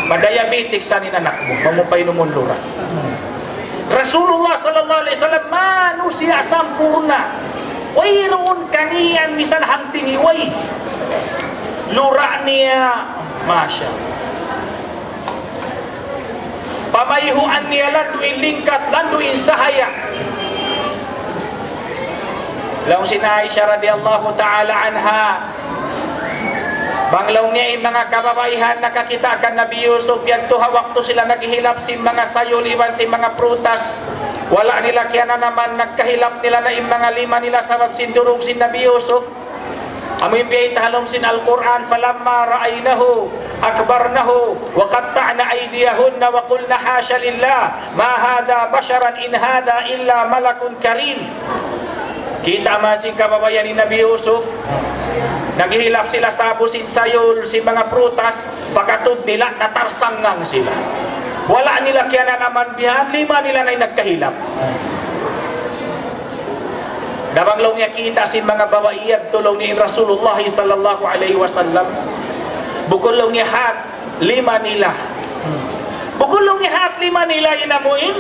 Madiabetic sa anak mo, mamupay mo lura. Rasulullah sallallahu alaihi wasallam manusia sampurna. Wayroon kangian misan hamtingi way. lura niya. Masya. Pamayhuan niya landuin lingkat, landuin sahaya. Laung si Aisha radiyallahu ta'ala anha, Banglaw niya yung mga kababaihan nakakita kan Nabi Yusuf yan tuha waktu sila naghihilap si mga sayol iban si mga prutas. Wala nila kaya na naman nagkahilap nila na yung mga lima nila sabab sindurong si Nabi Yusuf. Amoy biyay tahalom sin Al-Quran falamma ra'aynahu akbarnahu wa qatta'na aydiyahunna wa qulna hasha lillah ma hada basharan in hada illa malakun karim Kita masing kababayan ni Nabi Yusuf Naghihilap sila sa busin sayol, si mga prutas, pagkatod nila, natarsangang sila. Wala nila kaya na naman bihan, lima nila na nagkahilap. Nabanglaw niya kita si mga babaiyag tulong ni Rasulullah sallallahu alaihi wasallam. Bukol lang niya hat, lima nila. Bukol lang niya hat, lima nila inamuin.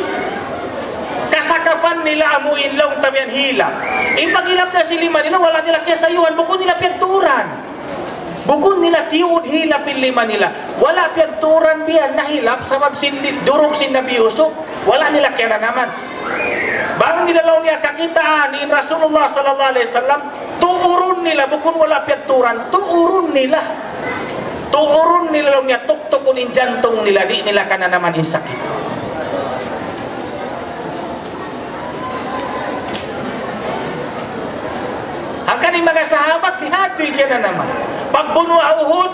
Kasakapan nila amuin lang tabian hilap. Ipagilap na si lima nila, wala nila kaya sayuhan, bukod nila pinturan. Bukod nila tiud hilap yung lima nila. Wala pinturan biyan nahilap sabab sin durog sin Nabi Yusuf. Wala nila kaya na naman. Bang nilalaw niya kakitaan ni Rasulullah sallallahu alaihi wasallam, tuurun nila bukod wala pinturan, tuurun nila. Tuurun nila niya tuktukun in jantong nila, di nila kana naman insakit. Ang kaning mga sahabat, lihatoy ka na naman. Pagbuno Uhud,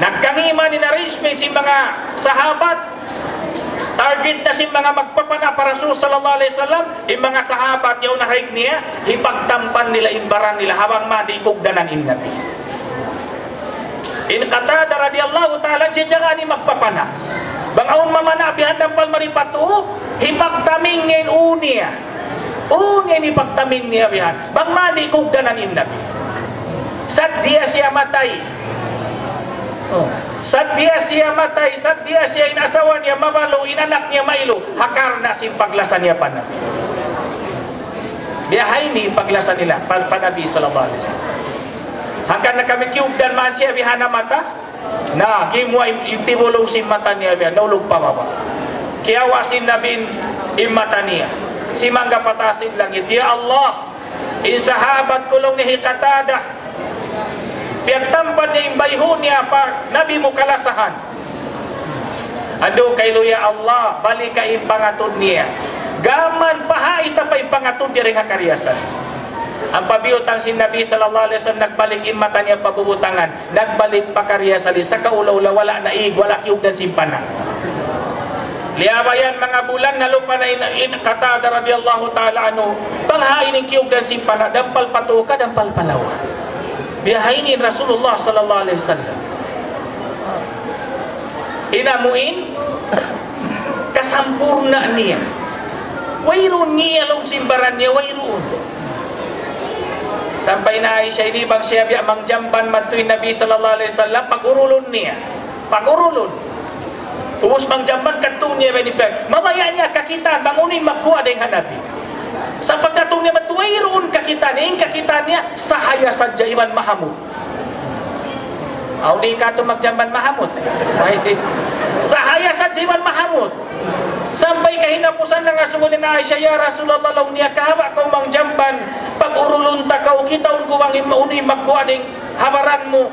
nagkangima ni Narishme si mga sahabat, target na si mga magpapana para Rasul sallallahu alaihi wasallam, yung mga sahabat yaw nahaig niya, ipagtampan nila imbaran nila habang madikog danan in nabi. In Qatada radiyallahu ta'ala, siya ni magpapana. Bangaon mamana, bihan ng palmaripatu, hipagtaming ngayon unia. Unya ni pagtaming niya bihan. Bang mali kong dananin nabi. Sad siya matay. Oh. Sad siya matay, sad dia siya inasawa niya, mabalo, inanak niya mailo, hakar na si paglasan niya pa nabi. Biyahay ni paglasan nila, pa, pa nabi sallallahu alaihi wasallam. Hanggang na kami kiugdan man siya bihana mata, na kimwa itibulong si mata niya biya, naulog pa baba. Kiyawa si nabin imata niya si mangga patasin langit. Ya Allah, isahabat kulong ni Hikatada, piyagtampan ni imbayho niya pa nabi mo kalasahan. Ando kay Luya Allah, balik ka impangatod niya. Gaman paha ita pa impangatod niya rin karyasan. Ang pabiyotang si Nabi sallallahu alaihi wasallam nagbalik in mata niya pabubutangan, nagbalik pa karyasan sa kaulaw wala na ig, wala kiug dan simpana. Liabayan mga bulan na lupa na in, in katada radiyallahu ta'ala ano, panghain ng kiyog dan simpana, dampal patuka, dampal palawa. Biyahain Rasulullah sallallahu alaihi wasallam. Inamuin, kasampurna niya. Wayroon niya long simbaran niya, wayroon. Sampai na Aisha ini bang siya biya mangjamban mantuin Nabi sallallahu alaihi wasallam pagurulon niya. Pagurulon. Ubus mangjamban katungnya bani pek. Mamayanya kakita bangunin makuha deng hanabi. Sampai katungnya matuairun kakita ning kakitanya sahaya saja iwan mahamud. Audi katu magjamban mahamud. Baik Sahaya saja iwan mahamud. Sampai kahinapusan na nga sungunin na Aisyah, Ya Rasulullah, law niya kahaba kau mangjamban, pag urulunta kau kita unkuwangin mauni magkuaning habaran mo,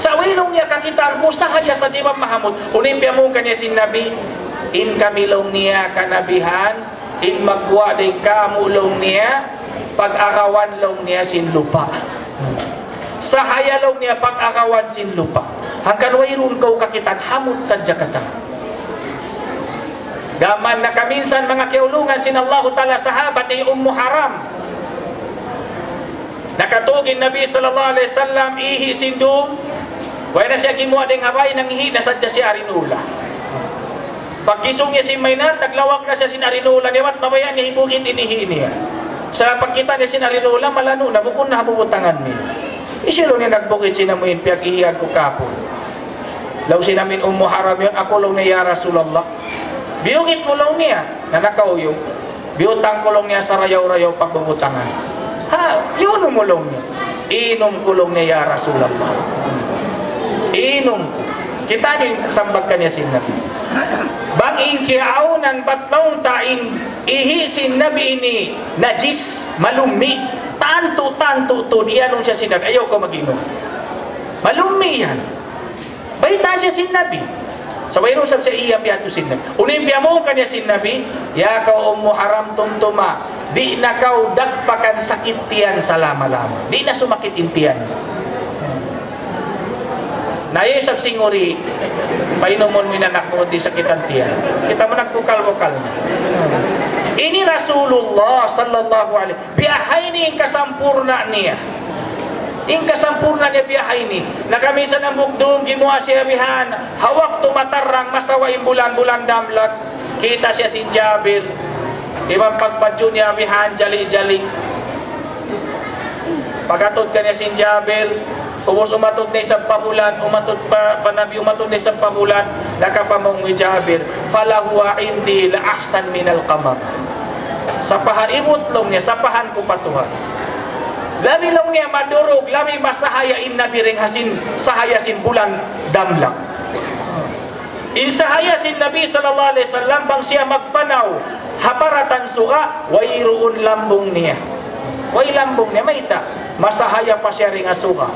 sa wilong niya kakitaan ko sahaya sa Jimam Mahamud. Unimpya mo kanya si Nabi, in kamilong niya kanabihan, in magwa din kamulong niya, pag-akawan long niya sin lupa. Sahaya long niya pag-akawan sin lupa. Hanggang wayrun kau kakitan, hamot sa Jakarta. Gaman na kaminsan mga kiulungan sin Allah Ta'ala sahabat ni Ummu. Nakatugin Nabi sallallahu alaihi wasallam ihi sindum Wala na siya gimuha ding habay nang ihi na sadya si Arinula. Paggisong niya si Maynard, naglawak na siya si Arinula niya at mamaya niya hibukit inihi niya. Sa pagkita niya si Arinula, malano na, bukun na habubutangan niya. Isilo niya nagbukit sinamuin, piyag ihiyag ko kapon. Law sinamin umuharap yun, ako lang niya ya Rasulallah. Biyungit mo lang niya, na nakauyong. Biyutang ko lang niya sa rayaw-rayaw pagbubutangan. Ha, yun mo lang niya. inom kulong niya ya Rasulullah. Inom. Kita ni sambag kanya sin Nabi. Bang inkiaunan batlaw tain ihi sin Nabi ini najis malumi tanto tanto to diya nung siya sinabi ayaw ko mag-inom. Malumi yan. Baita siya sin Nabi. Sa mayroon sa iya piyan to sin Nabi. Unim mo kanya sin Nabi, ya kau ummu haram tumtuma, di na kau dagpakan sakit tiyan sa lama-lama. Di na sumakit intiyan. Naya sab singuri, painomon minanak mo di sakitan tiyan. Kita mo nagkukal-bukal na. Ini Rasulullah sallallahu alaihi biyahay ni kasampurna niya. Ing kasampurna niya biyahay ni. Nakamisan ang bugdong gimuha siya bihan. Hawak tumatarang masawa bulan-bulan damlag. Kita siya si Jabir. Ibang pagpadyo niya bihan jali-jali. Pagkatod ka niya si Jabir, Ubos umatod na isang pamulan, umatod pa, panabi umatod na isang pamulan, nakapamong ni Jabir, falahuwa indi la ahsan min al qamar. Sapahan imutlong niya, sapahan ko patuhan. Lami lang niya madurog, lami masahayain na biring hasin, sahayasin bulan damlak. Insahayasin Nabi sallallahu alaihi wasallam bang siya magpanaw, haparatan suka, wairuun lambong niya. Way lambong niya, maita. Masahaya pa siya ring asuka.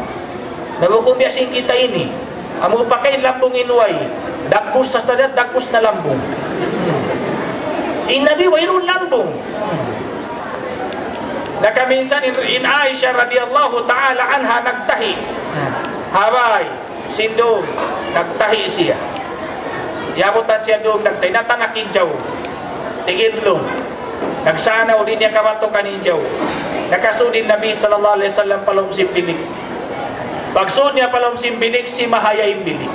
Nabukom niya sing kita ini. Amo pa kay lambong inuway. Dakus sa tadat, dakus na lambong. Inabi, wayroon lambong. Nakaminsan in, in Aisha radiyallahu ta'ala anha nagtahi. Habay, sindom, nagtahi siya. Yabutan siya doon, nagtahi, natanakin jaw. Tigidlong. Nagsanaw din niya kamato kaninjaw. Nakasudin Nabi sallallahu alaihi wasallam palong simpilig. Pagsun niya palong simbilig si Mahaya imbilig.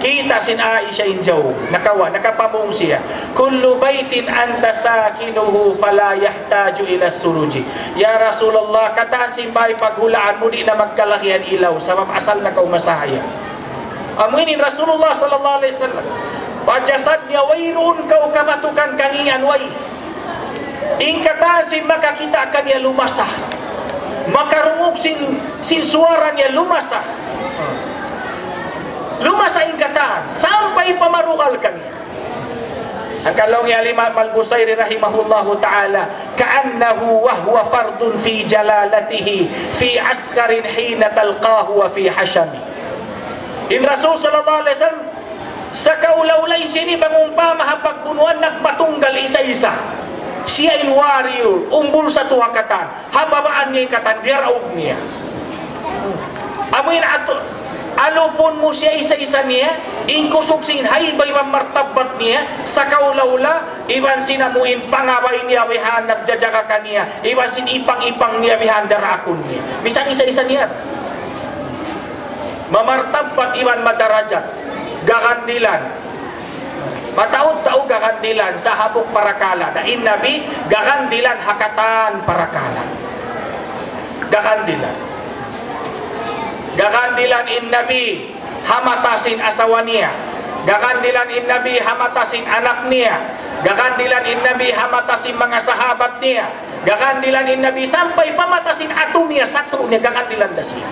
Kita sin Aisha injaw, nakawa, nakapamong siya. Kullu baitin anta sakinuhu fala yahtaju ila suruji. Ya Rasulullah, kataan simbay paghulaan mo di na magkalakihan ilaw sa mapasal na kaumasahaya. Aminin Rasulullah sallallahu alaihi wasallam. Pajasad niya wayroon kau kamatukan kangian way. Ingkata si makakita ka niya lumasah. Makarungog sin, sin suara niya lumasah. Lumasah ingkataan. Sampai pamarukal ka niya. Ang kalong Alimam rahimahullahu ta'ala Ka'annahu wahwa fardun fi jalalatihi Fi askarin hina talqahu wa fi hashami In Rasul sallallahu alaihi wasallam Sa kaulaulay sini bangumpa mahapagbunuan nagpatunggal isa-isa siya in warrior, umbul sa tuhakatan, hababaan niya yung katan, diraog niya. Amoy ato, alupon mo siya isa-isa niya, inkusog sin haybay martabat niya, sa kaulaula, iban sinamuin pangabay niya wihan, nagjajaka ka niya, iban sin ipang-ipang niya wihan, darakon niya. Bisang isa-isa niya. Mamartabat iban madarajat, gakandilan, Mataod-taog gakandilan sa habok parakala. Na in nabi, gakandilan hakatan parakala. Gakandilan. Gagandilan in Nabi hamatasin asawaniya. Gagandilan in Nabi hamatasin anaknya. Gagandilan in Nabi hamatasin mga sahabatnya. Gagandilan in Nabi sampai pamatasin atumnya satu niya gagandilan na siya.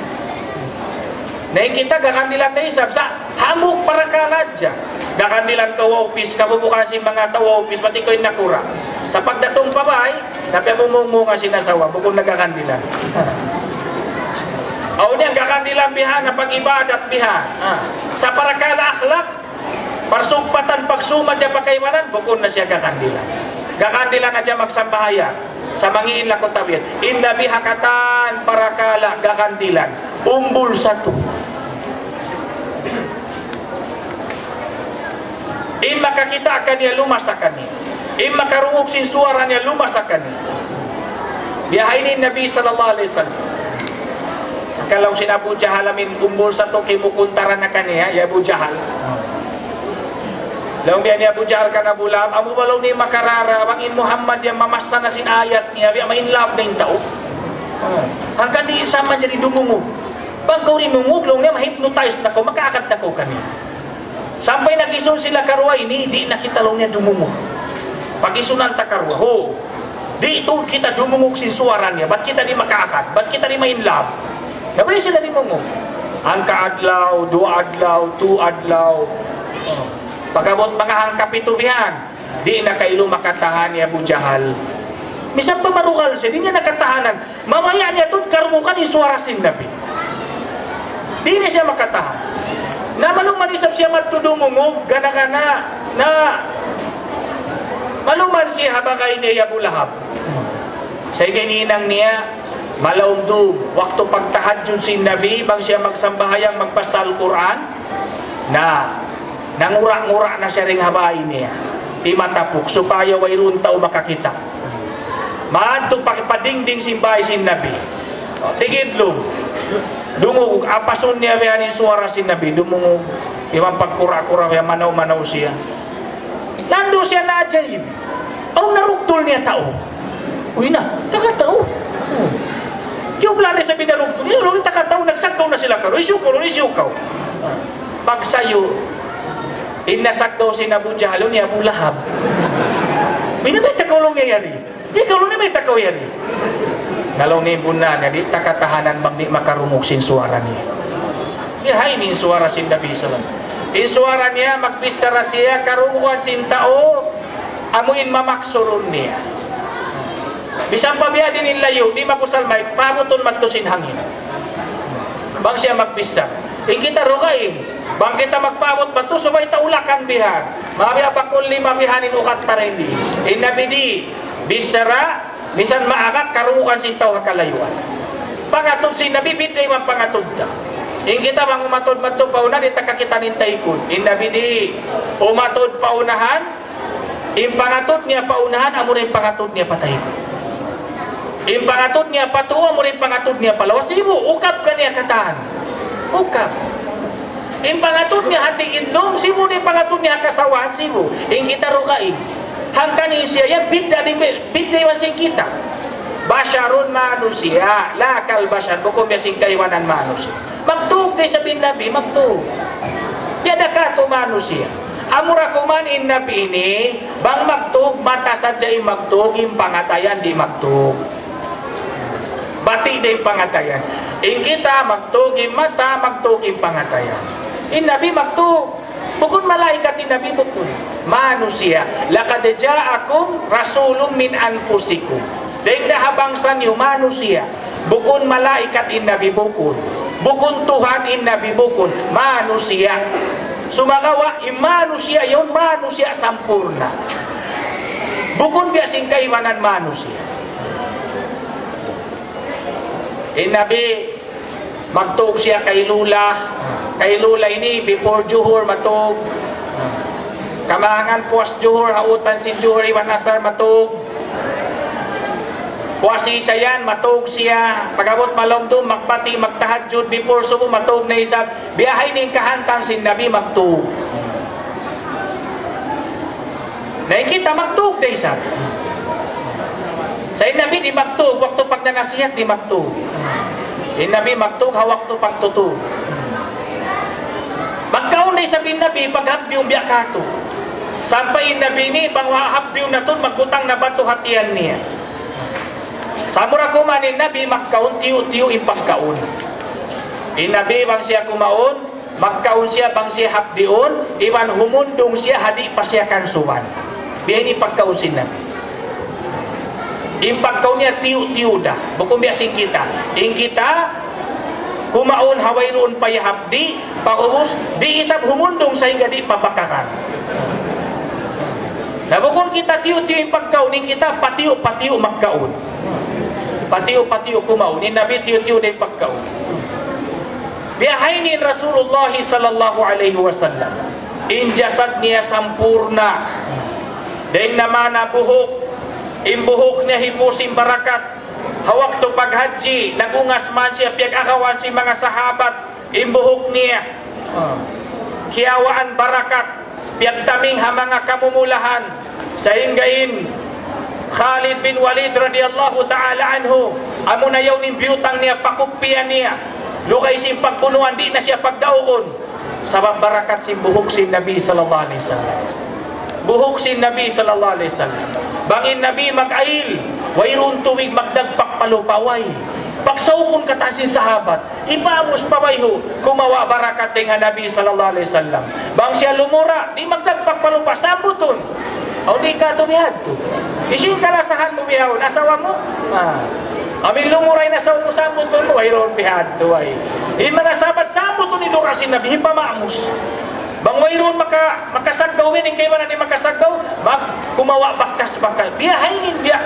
Naik kita gakandilan na isap sa hamuk para kaladya. Gakandilan ka wawpis, kabubukan si mga tawawpis, pati ko'y nakura. Sa pagdatong pabay, napiamumungo nga sinasawa, bukong nagakandilan. O niya, gakandilan biha na pag-ibadat biha. Ah. Sa parakala akhlak, parsumpatan pagsuma dyan pagkaiwanan, bukong na siya gakandilan. Gakandilan na dyan magsambahaya. Sa mangiin lakot tawid. Inna biha katan parakala gakandilan. Umbul satu. In makakita ka niya lumasakan niya. In makarungog sin suara niya lumasakan niya. Biyahay ni Nabi sallallahu alaihi wasallam. Kalau si Abu Jahal amin umbul sa to kimukuntaran na kaniya, ya Abu Jahal. Biya ni Abu Jahal ka na bulam, amu balaw ni makarara, wangin Muhammad yang mamasa na sin ayat niya, biya main love na yung tao. Hanggang di sama jadi dumungog. Pag kau rin mungug, niya ma-hypnotize na ko, makaakat na ko kaniya. Sampai nagisun sila karwa ini, di nakita lang niya dumungog. Pag-isunan ta karwa, ho, di ito kita dumungog sin suara niya, ba't kita di makaakat, ba't kita di main love? Nabay sila ni mo. Ang kaadlaw, dua adlaw, tu adlaw. Pagabot mga hang kapitubihan, di na kailo makatahan ni Abu Jahal. Misang pa marukal siya, di niya nakatahanan. Mamaya niya to, karumukan ni suara sin Nabi. Di na siya makatahan. Na maluman isap siya matudumungog, gana-gana, na maluman siya habagay ni Abu Lahab. Sa ganinang niya, malaumdum, waktu pagtahadjud si Nabi, bang siya magsambahayang magpasal Quran, na nangura-ngura na siya ring habay niya. Di supaya wayrun tao makakita. Maadto pakipadingding simbay si Nabi. O, Tigidlong. Dungog, apason niya biyanin suara si Nabi. Dumungog. Iwan pagkura-kura, biya manaw-manaw siya. Lando siya na ajayin. Ang narugtol niya tao. Uy na. Hmm. Yung plano sa binarugtol, yung taga-tao, nagsagaw na sila karo. Isyukaw, isyukaw. Pagsayo, inasagaw si Nabu Jahalo ni Abu Lahab. Minamay takawlong niya yari. Ikaw lang may takaw yari. Nalaw ni Buna na di takatahanan bang di makarumok sin suara niya. Ihay ni suara sin Nabi Salam. In suara niya, magpisara siya, karumukan sin tao, amuin mamaksurun niya. Bisan pa biya din nilayo, di makusal may, magtusin hangin. Bang siya magpisa. In kita rogain, bang kita magpamot ba to, subay taulakan bihan. Mabiya pa kung lima bihanin ukat tarendi. In nabidi, bisara, bisan maakat, karumukan sin tao hakalayuan. Pangatod si Nabi, biday man pangatod ta. In kita bang umatod man to pauna, di takakita nintay kun. In nabidi, umatod paunahan, in pangatod niya paunahan, amo rin pangatod niya patay ko. In pangatod niya patuwa mo rin pangatod niya palawas. Sige mo, ukap ka niya katahan. Ukap. In pangatod niya hati idlom, sibo ni pangatod niya kasawan, sibo. In kita rukain. Hangkan ni siya, yan bidda ni bidda iwan sing kita. Basyarun manusia, lakal basyar, bukom yasing kaiwanan manusia. Magtug ni sa bin nabi, magtug. Yada ka to manusia. Amura kuman in nabi ini, bang magtug, mata yung magtug, yung pangatayan di magtug. Bati din pangatayan. In kita, magtug, yung mata, magtug, yung pangatayan. In nabi magtug. Bukod malaikat in nabi bukod. Manusia, lakad ja'akum rasulun min anfusikum. Dahil nahabangsan yung manusia. Bukod malaikat in nabi bukod. Bukod Tuhan in nabi bukod. Manusia. Sumagawa, imanusia yon manusia sampurna. Bukod biasing kaiwanan manusia. In nabi, magtug siya kay Lula. Kay Lula ini, before Juhur, matug. Kamahangan puas Juhur, hautan si Juhur, iwan asar, matug. Puasi siya yan, matug siya. Pagabot malomdum, magpati, magtahadjud, before sumo, matug na isab. Biyahay ning kahantang si Nabi, magtug. Nakikita, magtug na isab. Saya Nabi di maktu, waktu pagnanasihat di maktu. Di Nabi Inabi ha waktu pagtutu. Magkaon ni sa Nabi paghabdiw biak katu. Sampai Nabi ni pangwahabdiw na natun magkutang na bato hatian niya. Samura ko man ni Nabi magkaon tiyo-tiyo ipagkaon. Di Nabi bang siya kumaon, magkaon siya bang siya habdion, iwan humundung siya hadi pa siya kansuan. Biya ni si Nabi impak kaunya tiu-tiu dah. Bukan biasa kita In kita kumaun hawairun payahabdi paurus diisap humundung sehingga di papakaran nah bukan kita tiu-tiu impak kau ni kita patiu-patiu makkaun, patiu-patiu kumaun. Ni nabi tiu-tiu di impak kau. Biahainin Rasulullah sallallahu alaihi wasallam. In jasadnya sampurna dengan nama Nabuhuk. Imbuhok niya himusim barakat. Hawak to paghaji nagungas man siya piyag-akawan si mga sahabat. Imbuhok niya. Kiyawaan barakat. Piyagtaming ha mga kamumulahan. Sa hinggain Khalid bin Walid radiyallahu ta'ala anhu amo na yaw ning biyutang niya pakupian niya. Lukay sim pagpunuan di na siya pagdaukon sa barakat si buhok si Nabi sallallahu alaihi wasallam buhok si Nabi sallallahu alaihi wasallam. Bangin Nabi mag-ail, wayron tuwig magdagpak palupaway. Pagsaukon ka ta sin sahabat, ipamos pabayho, kumawa barakat ding Nabi sallallahu alaihi wasallam. Bang siya lumura, di magdagpag palupa, sambuton. O di ka tumihad to. Isin kalasahan mo biyaw, nasawa mo? Ah. Amin lumuray na sa umusambuton mo, ayron bihad to ay. Ima na sabat sambuton ni Dorasin Nabi, hipamamos. Bang mayroon maka makasagaw min kay man ni makasagaw, mag kumawa bakas bakal. Biyahainin biya.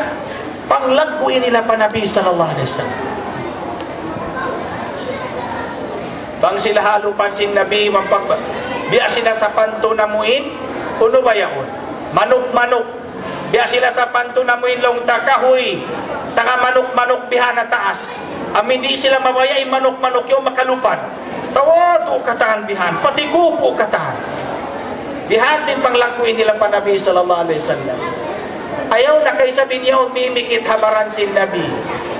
Panglagkuin nila pa Nabi sallallahu alaihi wasallam. Bang sila halo pansin Nabi mapag biya sila sa panto na muin, uno ba yaon? Manok-manok. Biya sila sa panto na muin long takahoy. Taka manok-manok biha na taas. Amin di sila mabayay manok-manok yung makalupan. Tawado katahan bihan, pati kupo katahan. Bihatin panglakuin nila pa Nabi sallallahu alaihi wasallam. Ayaw na kay sabi niya umimikit habaran sin Nabi.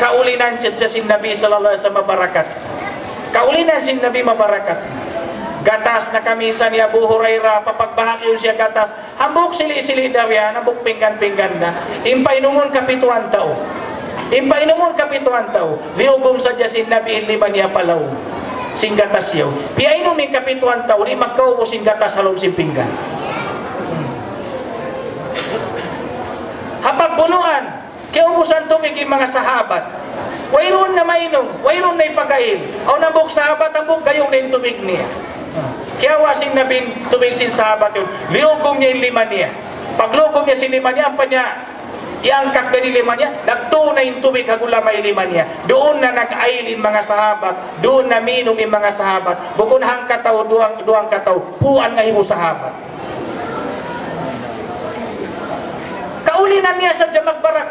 Kaulinan siya sin Nabi sallallahu alaihi wasallam mabarakat. Kaulinan sin Nabi mabarakat. Gatas na kaminsan ni Abu Huraira, papagbahakyo siya gatas. Hambok sili-sili daw yan, hambok pinggan-pinggan na. Impainumun kapituan tao. Impainumun kapituan tao. Lihugom sa sin Nabi lima niya palaw. Singgatas yaw. Piainom yung kapituan tao, di magkao mo singgatas halom si pinggan. Hapag buluan, kaya umusan tumiging mga sahabat. Wayron na mainom, wayron na ipagail. Aw nabok sahabat, ang buk gayong na yung tumig niya. Kaya wasing nabin tumig sin sahabat yun, liugong niya yung lima niya. Paglugong niya sin lima niya, ang pa iangkat ba ni lima niya, nagtunay yung tubig hagula may lima niya. Doon na nag-ailin mga sahabat, doon na minom yung mga sahabat. Bukod hang kataw, duang, duang kataw, puan nga himo sahabat. Kaulinan niya sa Jamag Barak.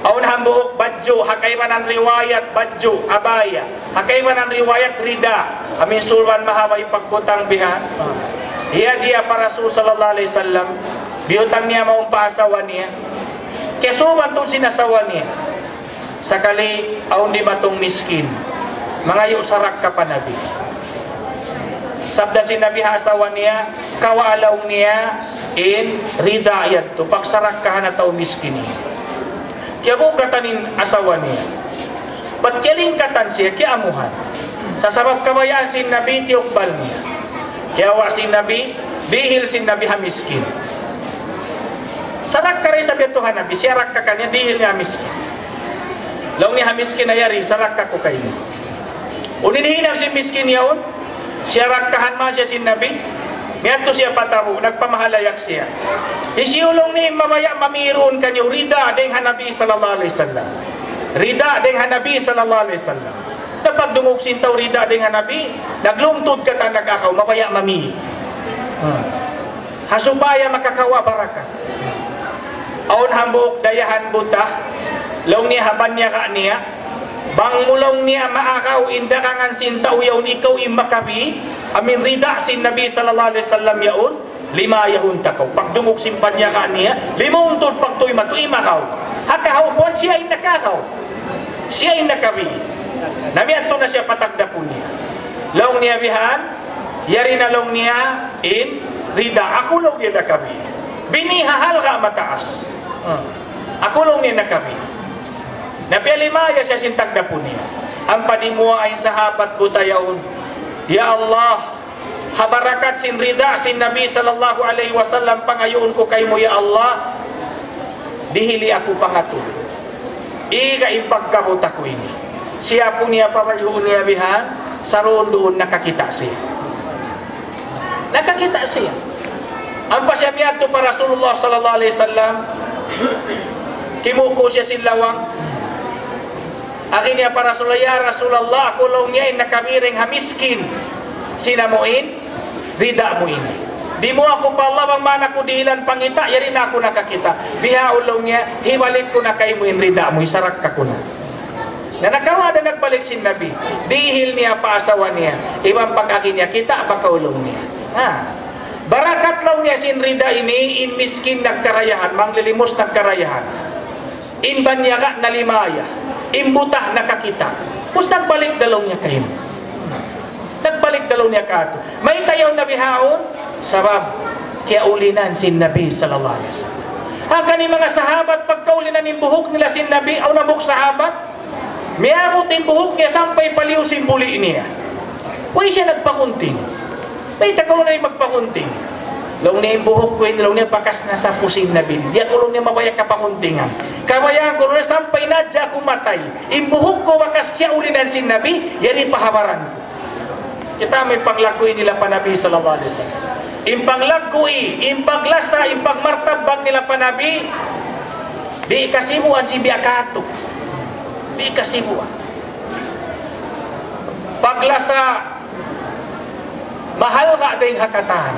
Aun hambuok badjo, hakay man ang riwayat badjo, abaya. Hakay man ang riwayat rida. Amin sulwan mahamay pagbutang bihan. Iya dia para Rasul sallallahu alaihi wasallam. Biyutang niya maong paasawa niya. Kesuman tong sinasawa niya. Sakali aun di matong miskin. Mga yu sarak ka pa nabi. Sabda si Nabi asawa niya, kawalaw niya in ridayat to pagsarak ka na tao miskin niya. Kaya kung katanin asawa niya, ba't kialing katan siya, kiamuhan. Sa sabab kabayaan si Nabi tiokbal niya. Kaya wa si Nabi, bihil si Nabi hamiskin. Sarak ka rin sa betuhan Nabi, siyarak ka kanya, bihil niya hamiskin. Law ni hamiskin na yari, sarak ka ko kayo. Si miskin yaon, siyarak kahan man siya si Nabi, Miyato siya patamu, nagpamahalayak siya. Isiulong ni mamaya mamiroon kanyo rida deng hanabi sallallahu alaihi wasallam. Rida deng hanabi sallallahu alaihi wasallam. Kapag dungog sintaw rida deng hanabi, naglumtod ka ta nagakaw, mamaya mami. Hmm. Hasubaya makakawa baraka. Aon hambok dayahan buta, law niya haban niya ka niya, bang mulong niya maakaw inda kangan sintaw yaun ikaw imakabi, amin rida sin Nabi sallallahu alaihi wasallam yaun, lima yahun takaw. Pagdungog simpan niya ka niya, limong tun pagtuy matuy makaw. Hakahaw po siya ay nakakaw. Siya ay nakabi. Namiato na siya patagda po niya. Long niya bihan, yari na long niya in rida. Ako long niya nakabi. Binihahal ka mataas. Uh. Ako long niya nakabi. Napialimaya siya sintagda po niya. Ang panimuha ay sahabat ko tayaon. Ya Allah, habarakat sin rida sin Nabi sallallahu alaihi wasallam pangayoon ko kay mo ya Allah. Dihili ako pangatul. Iga ipagkabuta ko ini. Siya po niya pamayuon niya bihan, sa roon doon nakakita siya. Nakakita siya. Ang pasyamiyato pa Rasulullah sallallahu alaihi wasallam, kimuko siya silawang, Akin niya para Rasulullah, ya Rasulullah, ako lang niya nakamiring hamiskin. Sinamuin, rida mo ini. Di mo ako pa Allah, bang mana ko dihilan pangita, yari na ako nakakita. Biha ulong niya, hiwalit ko na kay mo in rida mo, isarak ka ko na. Na nakawa na nagbalik si Nabi, dihil niya paasawa niya, ibang pag-akin niya, kita pa kaulong niya. Ha. Barakat lang niya sin rida ini, in miskin nagkarayahan, manglilimos nagkarayahan. In banyaga nalimaya imbutah nakakita. Pus nagbalik dalaw niya kayo. Nagbalik dalaw niya kato. May tayaw na bihaon, sabab, kaya ulinan si Nabi sallallahu alaihi wasallam. Ang kani mga sahabat, pagkaulinan ng buhok nila si Nabi, aw nabuk sahabat, Miabutin buhok niya sampay paliusin buli niya. Huwag siya nagpakunting. May takulong na magpakunting. Niya yung buhok ko, long niya pakas na sa pusin na bin. Di ako long niya mabayak kapakuntingan. Kabayaan ko, long sampay na dya kumatay. Imbuhok ko wakas kya ulinan sin nabi, yari pahabaran ko. Kita may panglakoy nila pa Nabi sallallahu alaihi wasallam. Impanglakoy, impaglasa, impagmartabang nila pa Nabi, di kasimuan si biakato. Di kasimuan. Paglasa, mahal ka din hakatan.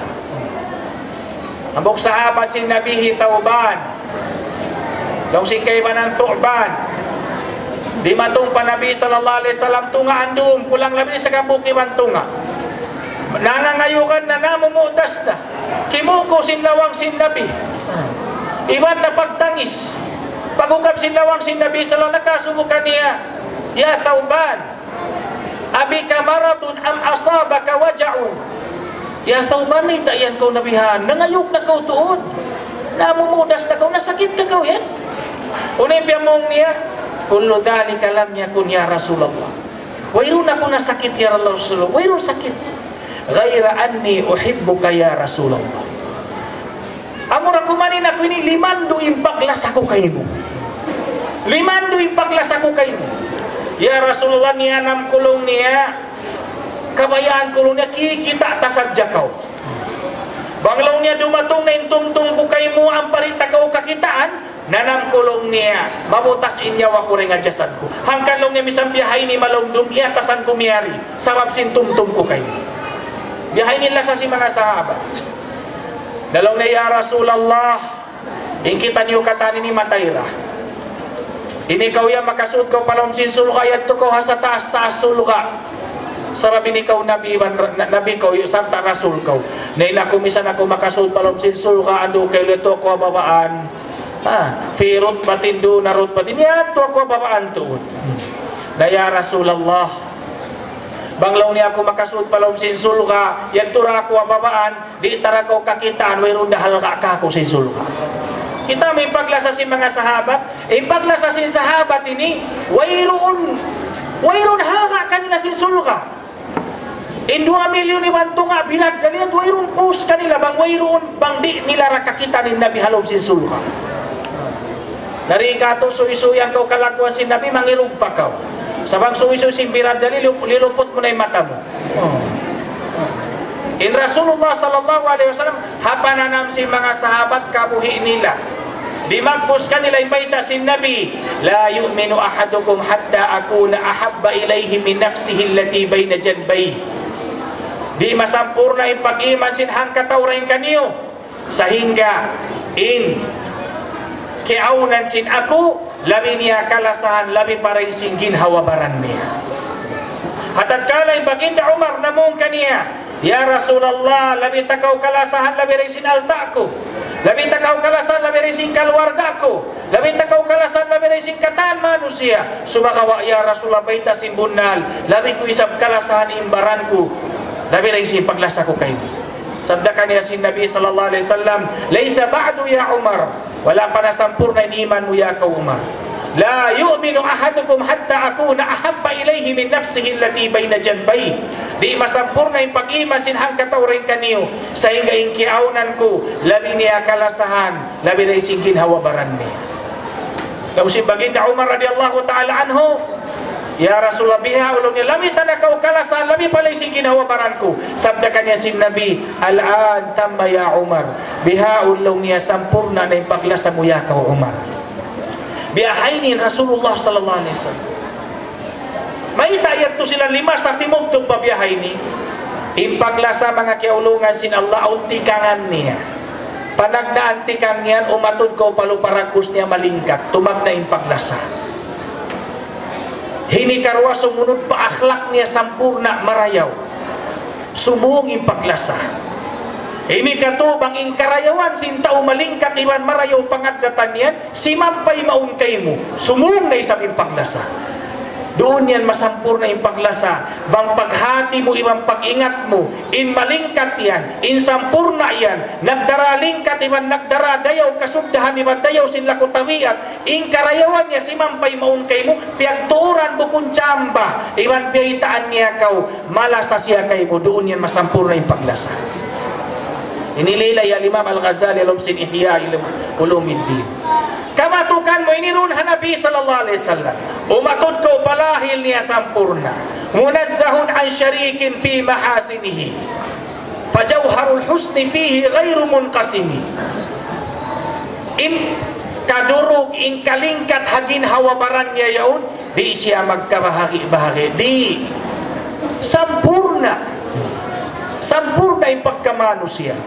Ambok sahabat si Nabi Thauban, Dong si kaibanan Thu'ban, Di matong pa Nabi sallallahu alaihi wasallam tunga andum kulang labi sa kabukiman tunga. Nanangayukan na namumutas na. Kimuko sinlawang sin Nabi. Iwan na pagtangis. Pagukap sinlawang sin Nabi sallallahu nakasubukan niya. Ya Thauban, abi kamaratun am asabaka waja'un. Ya Thauban, may tayan ko nabihan. Nangayok na kau tuod. Namumudas na kau. Nasakit ka kau yan. Unay mong niya. Kullu dhalika lam yakun ya Rasulullah. Wairun ako na sakit ya Rasulullah. Wairun sakit. Ghaira anni uhibbuka ya Rasulullah. Amura kumanin ako ini limando impaglas ako kayo. Limando impaglas ako kayo ya Rasulullah nia enam kulung nia. Kabayaan kulungnya ki kita tasar jakau. Banglaunya dumatung na intungtung bukaimu amparita kau kakitaan nanam kulong niya mamutas inya wa kuring ajasanku hangkan long niya misam biyahay ni malong dumia tasan kumiari sabab sintumtum ko kayo biyahay nila sa si mga sahabat dalong niya ya Rasulallah ingkitan niyo katani ni Matayra Ini kau ya makasud kau palom sin sulka, yan to kau hasa taas-taas sulka. Sarabi ni kau nabi iban nabi kau yung santa rasul kau. Nay na kumisan ako makasud palom sin sulka ando kay leto ko babaan. Ah, firut patindu narut patin ya to ako babaan tuod. Na ya Rasulullah. Banglaw niya ako makasud palom sin sulka, yan tura ako babaan, di tara ko kakitaan mayroon dahal ka ka ko sin. Kita may paglasa si mga sahabat, eh paglasa si sahabat ini, wayroon, wayroon halga kanila sin sulka. In 2 milyon iwan tunga bilag kalian wayroon post kanila bang wayroon bang di nila rakakita ni Nabi halom sin sulka. Dari kato suisuyan kau kalakuan si Nabi mangirug pa kau. Sabang suisu si birad dali lilupot mo na yung mata mo. In Rasulullah sallallahu alaihi wasallam hapananam si mga sahabat kabuhi nila. Di magpus kanila imbaita si Nabi, la yu'minu ahadukum hatta akuna ahabba ilayhi min nafsihi allati bayna janbay. Di masampurna yung pag-iman sin hangkatawrain kaniyo. Sahingga in kiaunan sin ako, labi niya kalasahan, labi pa rin sin ginhawabaran niya. Hatat kalay baginda Umar namong kaniya, Ya Rasulullah, labi takau kalasahan labi risin altaku. Labi takau kalasan labi risin keluargaku. Labi takau kalasan labi risin kataan manusia. Subhanahu ya Rasulullah baita simbunal. Labi ku isap kalasahan imbaranku. Labi risin paglasaku kayu. Sabdakan ya sin Nabi sallallahu alaihi wasallam, "Laisa ba'du ya Umar, wala imanmu sampurna iman ya kau Umar." La yu'minu ahadukum hatta akuna ahabba ilayhi min nafsihi allati bayna janbay. Di masampurna yung pag-iman sinhang katawrin kaniyo sa hinga kiaunan ko labi niya kalasahan labi na ising ginhawabaran niya. Daw si baginda Umar radiyallahu ta'ala anhu Ya Rasulullah biha ulong niya lami tanakaw kalasahan labi pala ising ginhawabaran ko. Sabda kanya si Nabi al-an tamba ya Umar. Biha ulong niya sampurna na yung paglasa mo ya ka Umar biyahainin Rasulullah sallallahu alaihi wasallam. May tayat to sila lima sa timog tong pabiyahay ni. Impaglasa mga kiaulungan sin Allah unti kangan niya. Panagdaan tikang niyan, umatod ko paluparagpus niya malingkat. Tumag na impaglasa. Hinikarwa sumunod pa akhlak niya sampurna marayaw. Sumung impaglasa. Ini katubang ing karayawan sinta umalingkat iwan marayaw pangadatan niyan, si mampay maun kay mo, sumung na isang impaglasa. Doon yan masampurna yung paglasa. Bang paghati mo, ibang pag-ingat mo, in malingkat yan, in sampurna yan, nagdaralingkat, iban nagdara, dayaw, kasubdahan, iban dayaw, sila kutawiat, in karayawan niya, si mampay maun kay mo, piyagturan bukun tsamba, iban piyitaan niya kau, malasa siya kay mo, doon yan masampurna yung paglasa. Inililay al-Imam Al-Ghazali al-Umsin Ihya Ulumiddin. Kamatukan mo inirun Nabi sallallahu alaihi wasallam. Umatod ko palahil niya sampurna. Munazzahun an syarikin fi mahasinihi. Fajawharul husni fihi ghairu munqasimi. In kadurog in kalingkat hagin hawabaran niya yaun di siya magkabahagi-bahagi di sampurna sampurna yung pagkamano siya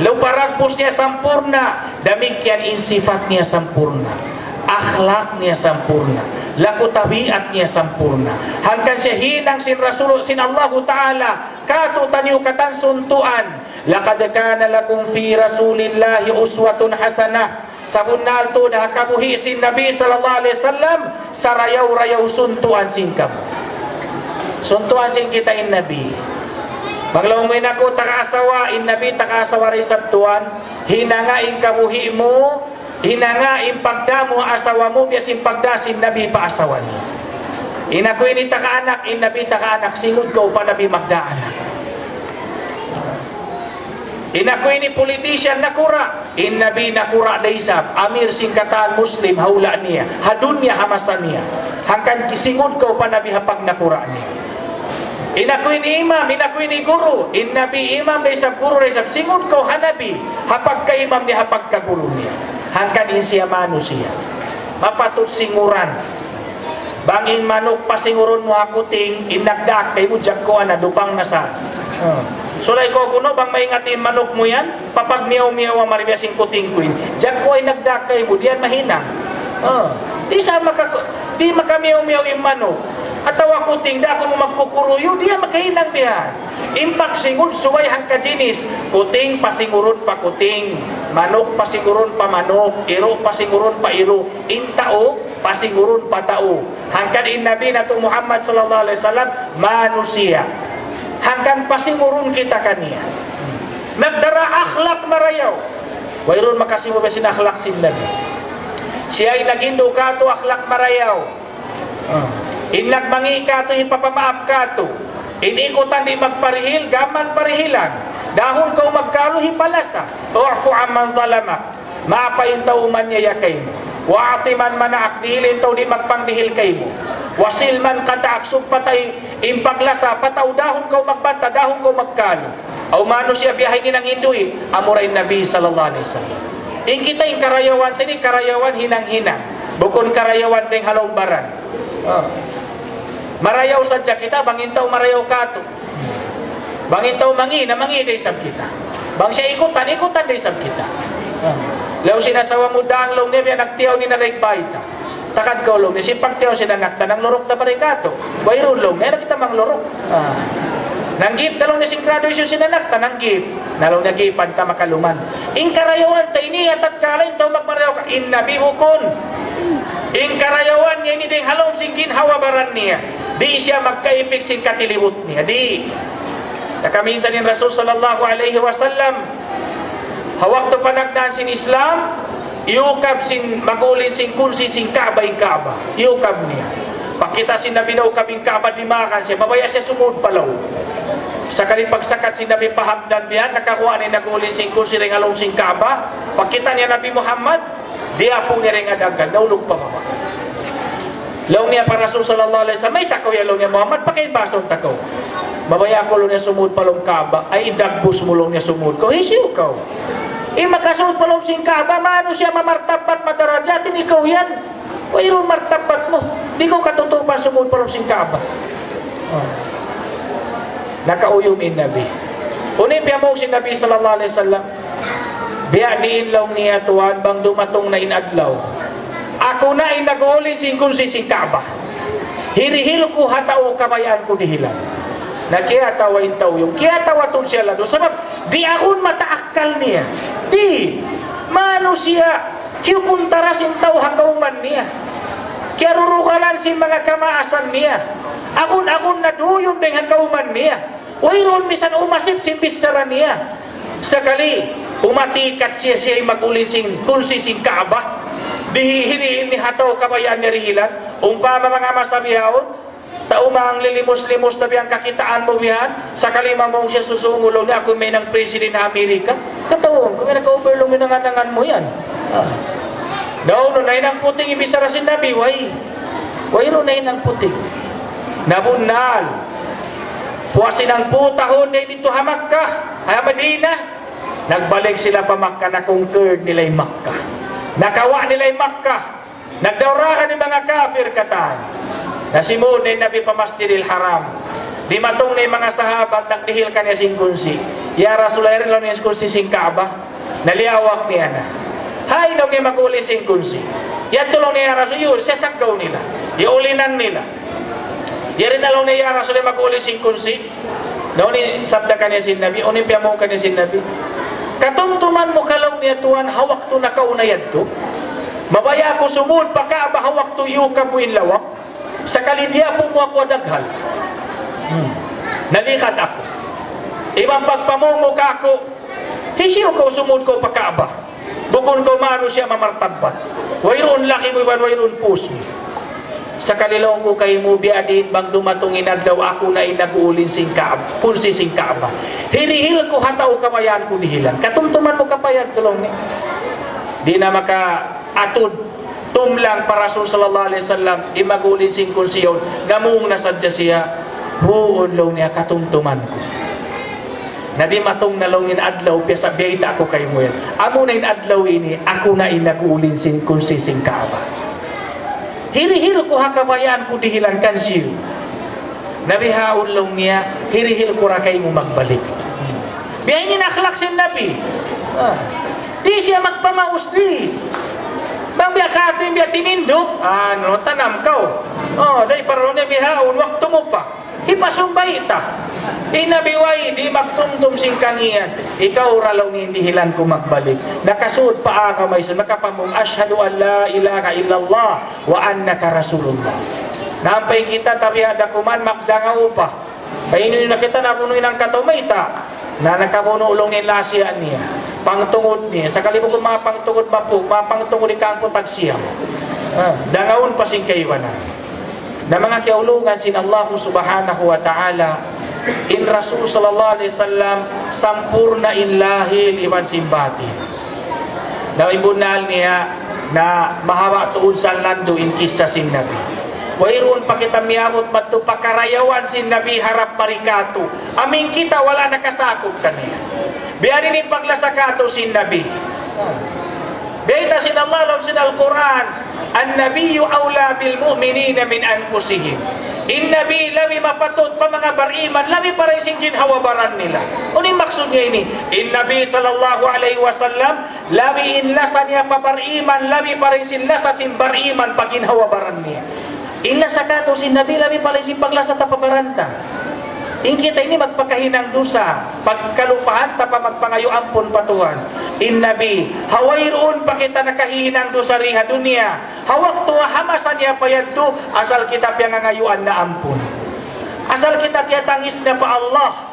Luparagpos niya sampurna. Damikyan in sifat niya sampurna. Akhlak niya sampurna. Laku tabiat niya sampurna. Hanggang siya hinang sin Rasul sin Allah Ta'ala. Kato katan suntuan. Lakad kana lakum fi Rasulillahi uswatun hasanah. Sabun nalto na kabuhi sin Nabi sallallahu alaihi wasallam sarayaw-rayaw suntuan sin kam. Suntuan sin kita in Nabi. Maglawin ako taka-asawa, in nabi taka-asawa rin sabtuan, hinangain kabuhi mo, hinangain pagda mo asawa mo, biyasin pagda sin nabi pa asawa ni. Inakoy ni taka-anak, in nabi taka-anak, singod ko pa nabi magdaanak. Inakoy ni politician nakura, in nabi nakura daysab, amir singkatan muslim, haula niya, hadun niya hamasan niya. Hangkan kisingod ko pa nabi hapag nakura niya. Inakoy ni imam, inakoy ni guru. In nabi imam day sa guru day sa singon ko hanabi. Hapag ka imam ni hapag ka guru niya. Hangkan siya mano siya. Mapatut singuran. Bangin manok pasinguron mo akuting inagdak kay mo ko na dupang nasa. Uh. Sulay ko kuno bang maingatin manok mo yan? Papag miyaw miyaw ang maribiyasing kuting kuin. Diyan ko ay nagdak kay mo, diyan mahina. Uh. Di sa maka, di makamiyaw miyaw yung manok. Atawa kuting da ako mo magkukuruyo, diya makahinang biya. Impak singod suway hang kajinis. Kuting pasingurun pa kuting. Manok pasingurun pa manok. Iro pasingurun pa iro. Intao pasingurun pa tao. Hangkan in Nabi na Muhammad sallallahu alaihi wasallam manusia. Hangkan pasingurun kita kaniya. Nagdara akhlak marayaw. Wayron makasimo besin akhlak sin Nabi. Siya ay nagindo kato akhlak marayaw. Uh. Inlag mangi ka to, ipapamaap ka to. Inikutan di magparihil, gaman parihilan. Dahon kau magkalo hipalasa. U'fu amman zalamak. Maapaintaw man niya yakay mo. Waati man manaak, dihilin taw di magpangdihil kay mo. Wasil man kataak, patay impaglasa, pataw dahon kau magbanta, dahon kau magkalo. Aw mano siya biyahe ng Hinduin, amuray Nabi sallallahu alaihi wasallam. In kita in karayawan, tini karayawan hinang-hinang. Bukon karayawan ting halombaran. Oh. Marayaw sadya kita, bangintaw marayaw kato. Bangintaw mangi, na mangi day sab kita. Bang siya ikutan, ikutan day sab kita. Law sinasawa mo daang long niya, nagtiyaw ni naray baita. Takad ka long niya, si pagtiyaw sinanakta, nang lorok na barikato. Bayro long niya, kita mang lorok. Ah. Nanggip, dalong na singkrado yung sinanakta, nanggip. Nalong na gipan ta makaluman. In karayawan, ta inihat at kalain, taw magmarayaw ka, in nabihukon. In karayawan niya, ini ding halong singkin hawabaran niya. Di siya magkaipik sin katilibot niya. Di. Nakaminsan ni Rasul sallallahu alaihi wasallam hawak to panagdan sin Islam iukab sin magulin sin kunsi sin Kaaba in Kaaba. Iukab niya. Pakita sin Nabi daw kaming Kaaba di makan siya. Babaya siya sumud palaw. Sa pagsakat si Nabi pahabdan biyan, nakakuha ni nagulin sin kunsi ring along sin Kaaba. Pakita niya Nabi Muhammad, di apo niya ring adagan, naulog pa mama. Law niya para Rasul sallallahu alaihi may takaw ya law niya Muhammad, pakay basong takaw. Babaya ko niya sumud palong kaba, ay idagbus mo niya sumud ko, hisiw ka. Eh makasunod palong sing kaba, maano siya mamartabat madarajatin, ikaw yan. Wayron martabat mo, di ko katutupan sumud palong sing kaba. Oh. Nakauyom in Nabi. Unin piya mo si Nabi sallallahu alaihi wasallam, biya diin law niya tuwan bang dumatong na inadlaw ako na ay nag-uulin singkon si si Kaaba. Hirihil ko hatao kamayan ko dihilan. Na kaya tawain tao yung kaya tawatong siya lalo. Sabab, di akon mataakal niya. Di. Mano siya, kiyukuntara sin tao hanggang niya. Kaya rurukalan si mga kamaasan niya. Akon-akon na duyon dengan kauman niya. Wayron bisan umasip si bisara niya. Sakali, umatikat siya siya magulin sing kunsi sing Kaaba. Dihihinihin ni hataw kabayan ni Rihilan. Umpama mga masabihaon, taumang lilimos-limos na biyang kakitaan mo bihan, sa kalima mong siya susungulong niya, ako may ng president ng Amerika, katawang, kung may nag-overlong mo yan. Ah. Daw, no, nahin ang puting ibisara si Nabi, way. Way nahin ang puting. Nabunal. Puwasin ang putahon na dito ha Makkah, ha Madina. Nagbalik sila pa Makkah, na-conquered nila yung Makkah. Nakawa nila yung Makkah. Nagdaurahan ng mga kafir katan. Nasimun ni Nabi pa Masjidil Haram. Di matong ni mga sahabat nagdihil kanya sing kunsi. Ya Rasulullah rin lang niya kunsi sing Kaaba. Naliawak niya na. Hay daw niya maguli sing kunsi. Yan tulong niya Rasul yun, siya sakgaw nila. Iulinan nila. Yan rin na lang niya Rasul maguli sing kunsi. Daw ni sabda kanya sin Nabi, unin mo kanya sin Nabi. Katumtuman mo kalaw niya tuwan, hawak to nakaunayad to. Mabaya ko sumud, pagka hawak to iyo ka mo inlawak. Sa kalidya po mo ako daghal. Hmm. Nalikat ako. Ibang pagpamungo ka ako, hisiyo ko sumud ko pagkaaba. Bukon ko maano siya mamartabat. Wayroon laki mo iban, wayroon puso. Sa kalilong ko kay mo biadit bang dumatungin daw ako na inaguulin sing kaab, kunsi sing kaaba. Hirihil ko hataw kamayan ko dihilan. Katumtuman mo kapayan tulong ni. Di na maka atud tumlang para Rasul sallallahu alaihi wasallam imagulin sing kunsiyon gamung nasadya siya huon law niya katumtuman ko. Na di matong nalongin adlaw piyasa biyayta ako kay mo. Amo na in adlaw ini ako na inagulin sing kunsi sing kaaba. Hirihil ko hakabayan ko dihilan kan siyo. Nabihaon lang niya, hirihil ko rakay mo magbalik. Biyahin niya nakhlak si Nabi. Ah. Di siya magpamaus di. Bang biya ka ito yung biya tinindog. Ano, tanam ka. Oh, dahil parang niya bihaon, wakto mo pa. Ipasumbay ita. Inabiway, di magtumtum sing kaniyan. Ikaw ralaw ni hilan ko magbalik. Nakasuot pa ka may sun. Makapamong, Ashhadu an la ilaha illallah wa annaka rasulullah. Nampay kita tabi ada kuman magdangaw pa. Painin na kita na puno ng katumayta na nakapuno ulong ni lasya niya. Pangtungod niya. Sa kalibog mga pangtungod mapu, mga pangtungod ni kampo tagsiyam. Ah, dangawon pa sing kaywanan. Na mga kiaulungan sin Allah subhanahu wa ta'ala in Rasul sallallahu alaihi wasallam sampurna in lahil iman simbati. Na imbunal niya na mahawa tuon sa lando in kisa sin Nabi. Wairon pa kita miyamot matu pakarayawan sin Nabi harap marikato. Amin kita wala nakasakop kaniya. Biyarin ni paglasakato sin Nabi. Beta sin Allah sin Al-Quran. An-Nabiyyu awla bil mu'minina min anfusihim. In Nabi labi mapatod pa mga bariman, labi para ising ginhawabaran nila. Uning maksud niya ini? In Nabi sallallahu alaihi wasallam, labi inlasa niya pa bariman, labi para isin lasa sin bariman pag ginhawabaran niya. Inlasa ka to sin Nabi, labi para isin paglasa tapabaranta. In kita ini magpakahinang dusa, pagkalupahan tapa magpangayo ampon patuhan. In Nabi, hawayroon pa kita nakahihinang dusa riha dunia. Hawak tuwa hamasan niya payad to, asal kita piyangangayuan na ampon. Asal kita tiyatangis na pa Allah.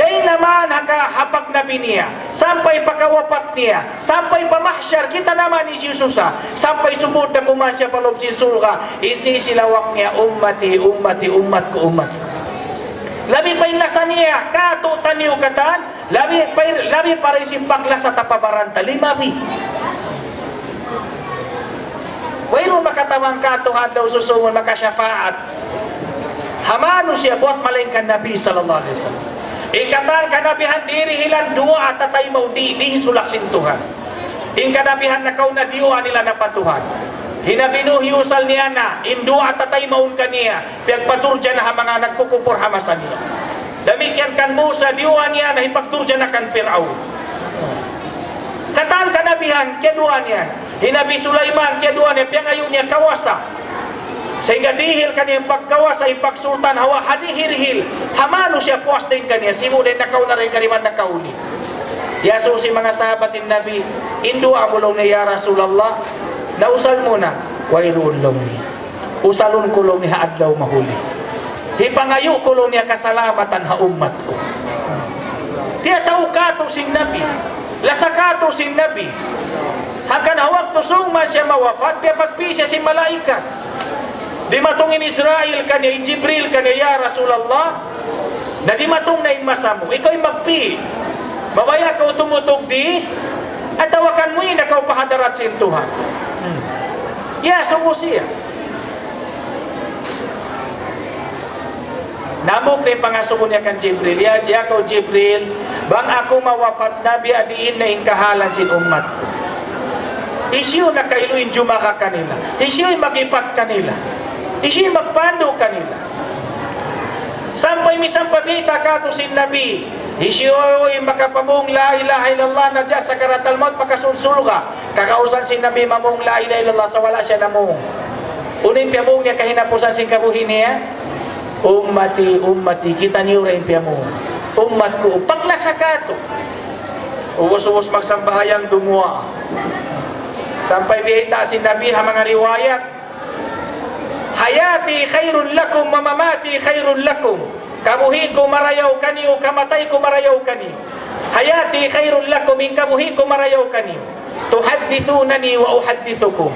Dahil naman haka hapag nabi niya, sampai pakawapat niya, sampai pamahsyar, kita naman isisusa, sampai sumud na kumasya palob si sulka, isisilawak niya, ummati, ummati, ummat ko, ummat. Labi pa inlasa niya, kato taniw katan, labi pa labi para isimpakla sa tapabaranta, limabi. Wayro makatawang kato hadlaw susungon makasyafaat. Hamano siya buat malingkan Nabi sallallahu alaihi wasallam. Ikatar kanabihan diri hilan dua at tatay mau di di sulak sintuhan. In kanabihan na kau na diwa nila na patuhan. Hinabinuhi usal niya na, indua at tatay maun kaniya, piyagpaturja na mga nagkukupor hamasan niya. Damikian kan Musa, diwa niya na hipagturja na kan Fir'aun. Katan kanabihan, kiyaduan niya. Hinabi Sulaiman, kiyaduan niya, piyangayon niya kawasa. Sehingga dihil kaniya pagkawasa, ipagsultan hawa, hadihirhil. Hamano siya puas din kaniya, simu din nakaw na rin kaniman nakauli. Yaso si mga sahabatin Nabi, indua mo lang niya, Ya Rasulallah, Nausal mo na, wairun lang niya. usalon ko lang niya adlaw mahuli. Hipangayo ko lang niya kasalamatan ha ummat ko. Tiya tao ka to sin nabi. Lasa ka to sin nabi. Hakan hawak to sungman siya mawafat, biya pagpisya si malaikat. Di matungin Israel kanya, Jibril kanya, ya Rasulallah, na di matong na masamo, ikaw magpi. Babaya ka tumutog di, at tawakan mo yun, ikaw pahadarat sa Tuhan. Hmm. Ya, sungo siya. Namok ni pangasuko niya kan Jibril. Ya, ya ko Jibril, bang ako mawapat na biadiin na ingkahalan sin umat ko. Isyo na kailuin jumaka kanila. Isyo magipat kanila. Isyo magpando kanila. Sampay misang pabita ka to sin Nabi. Isyo makapamong la ilaha illallah na dyan sa karatal maut makasulsul ka. Kakausan sin Nabi mamong la ilaha illallah sa wala siya namong. Unin piyamong niya kahinapusan sin kabuhin niya. Ummati, ummati, kita niyo rin mo. Ummat ko, paglasa ka to. Uwos-uwos magsambahayang dumuwa. Sampai bihita si Nabi ha mga riwayat. Hayati khairun lakum, mamamati khairun lakum. Kaniyo, kamatay ko marayaw kaniyo. Hayati khairun lakum, in marayaw kaniyo. Tuhaddithunani wa uhaddithukum.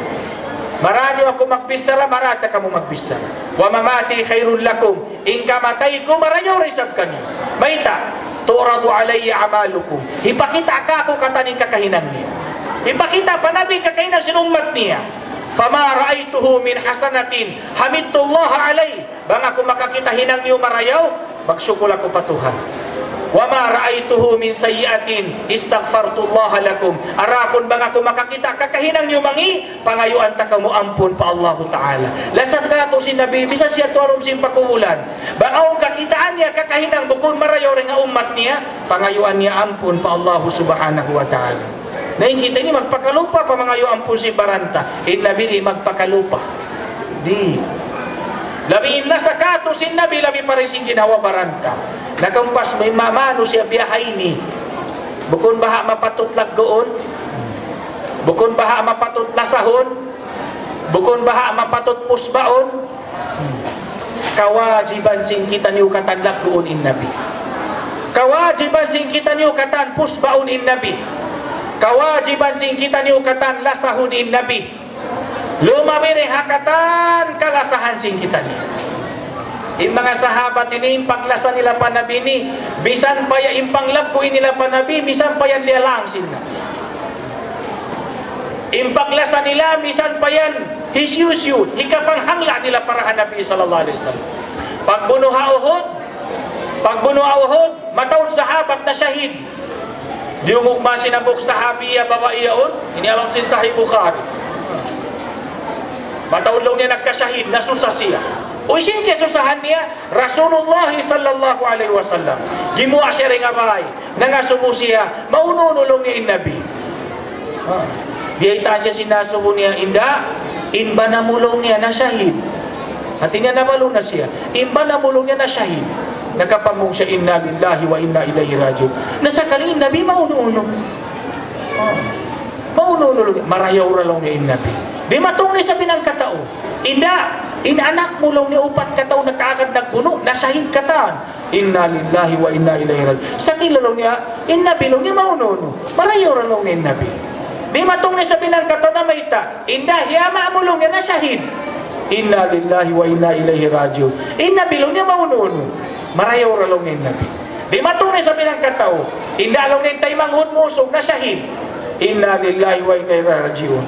Marami ako magbisara, marata ka mo magbisara. Wa mamati khairun lakum. In kamatay ko, marayaw risab kani. Baita, turadu alayya amalukum. Ipakita ka ako kataning kakahinan niya. Ipakita pa nabi kakahinan sinummat niya. Fama ra'aituhu min hasanatin hamidullah alay. Bang ako makakita hinang niyo marayaw, magsukol ako patuhan. Wama ra'aituhu min sayyi'atin istaghfartullah lakum. Arapon bang ako makakita kakahinang niyo mangi pangayuan ta kamo ampun pa Allah taala. Lasat ka to si Nabi bisan siya tuarom sin pakumulan. Bangaw kakitaan niya kakahinang bukod marayo ring nga umat niya pangayuan niya ampun pa Allah subhanahu wa taala. Nain kita ini magpakalupa pa mangayo ampun si Baranta. In Nabi di magpakalupa. Di. Labi inna sa kato sin Nabi labi pa rin sing ginawa Baranta. Nakampas may mamano siya biyahay ni. Bukon baha mapatot laggoon. Bukon baha mapatot lasahon. Bukon baha mapatot pusbaon. Kawajiban sing kita niyo katan laggoon in Nabi. Kawajiban sing kita niyo katan pusbaon in Nabi. Kawajiban sing kita niyo katan lasahon in Nabi. Lumamiri hakatan kalasahan sing kita niyo. In mga sahabat ini paglasa nila pa nabi ni bisan pa ya impang ko nila pa nabi bisan pa yan lialang sila. Impaglasa nila bisan pa yan hisyusyu hikapanghangla nila para nabi sallallahu alaihi wasallam. Pagbunuh Uhud pagbunuh Uhud matawon sahabat na syahid. Diumugma sinabok sahabiya babaiyaon ini alam sin sahih Bukhari. Matawon lang niya nagkasyahid nasusa siya. O isin kaya susahan niya, Rasulullah sallallahu alaihi wasallam. Gimuha siya rin amay, nangasubo siya, maununulong niya in Nabi. Ah. Diyaita siya sinasubo niya, inda, inba na mulong niya na syahid. At niya namalong na siya, inba na mulong niya na syahid. Nakapamong siya, inna lillahi wa inna ilaihi rajiun. Nasa kaling Nabi, maununo. Ah. Maununo, marayaw ralong niya in Nabi. Di matungni sa pinangkatao. Inda, inanak mo lang ni upat kataw na kaagad nagpuno, nasahid katan. Inna lillahi wa inna ilaihi rajiun. Sa kilalaw niya, inna bilong niya maununo. Marayo ralong ni nabi. Di matungni sa pinangkatao na maita. Inda, hiyama mo lang niya nasahid. Inna lillahi wa inna ilaihi rajiun. Inna bilong niya maununo. Marayo ralong nabi. Di matungni sa pinangkatao. Inda lang ni tayo manghud musog na syahid. Inna lillahi wa inna ilaihi rajiun.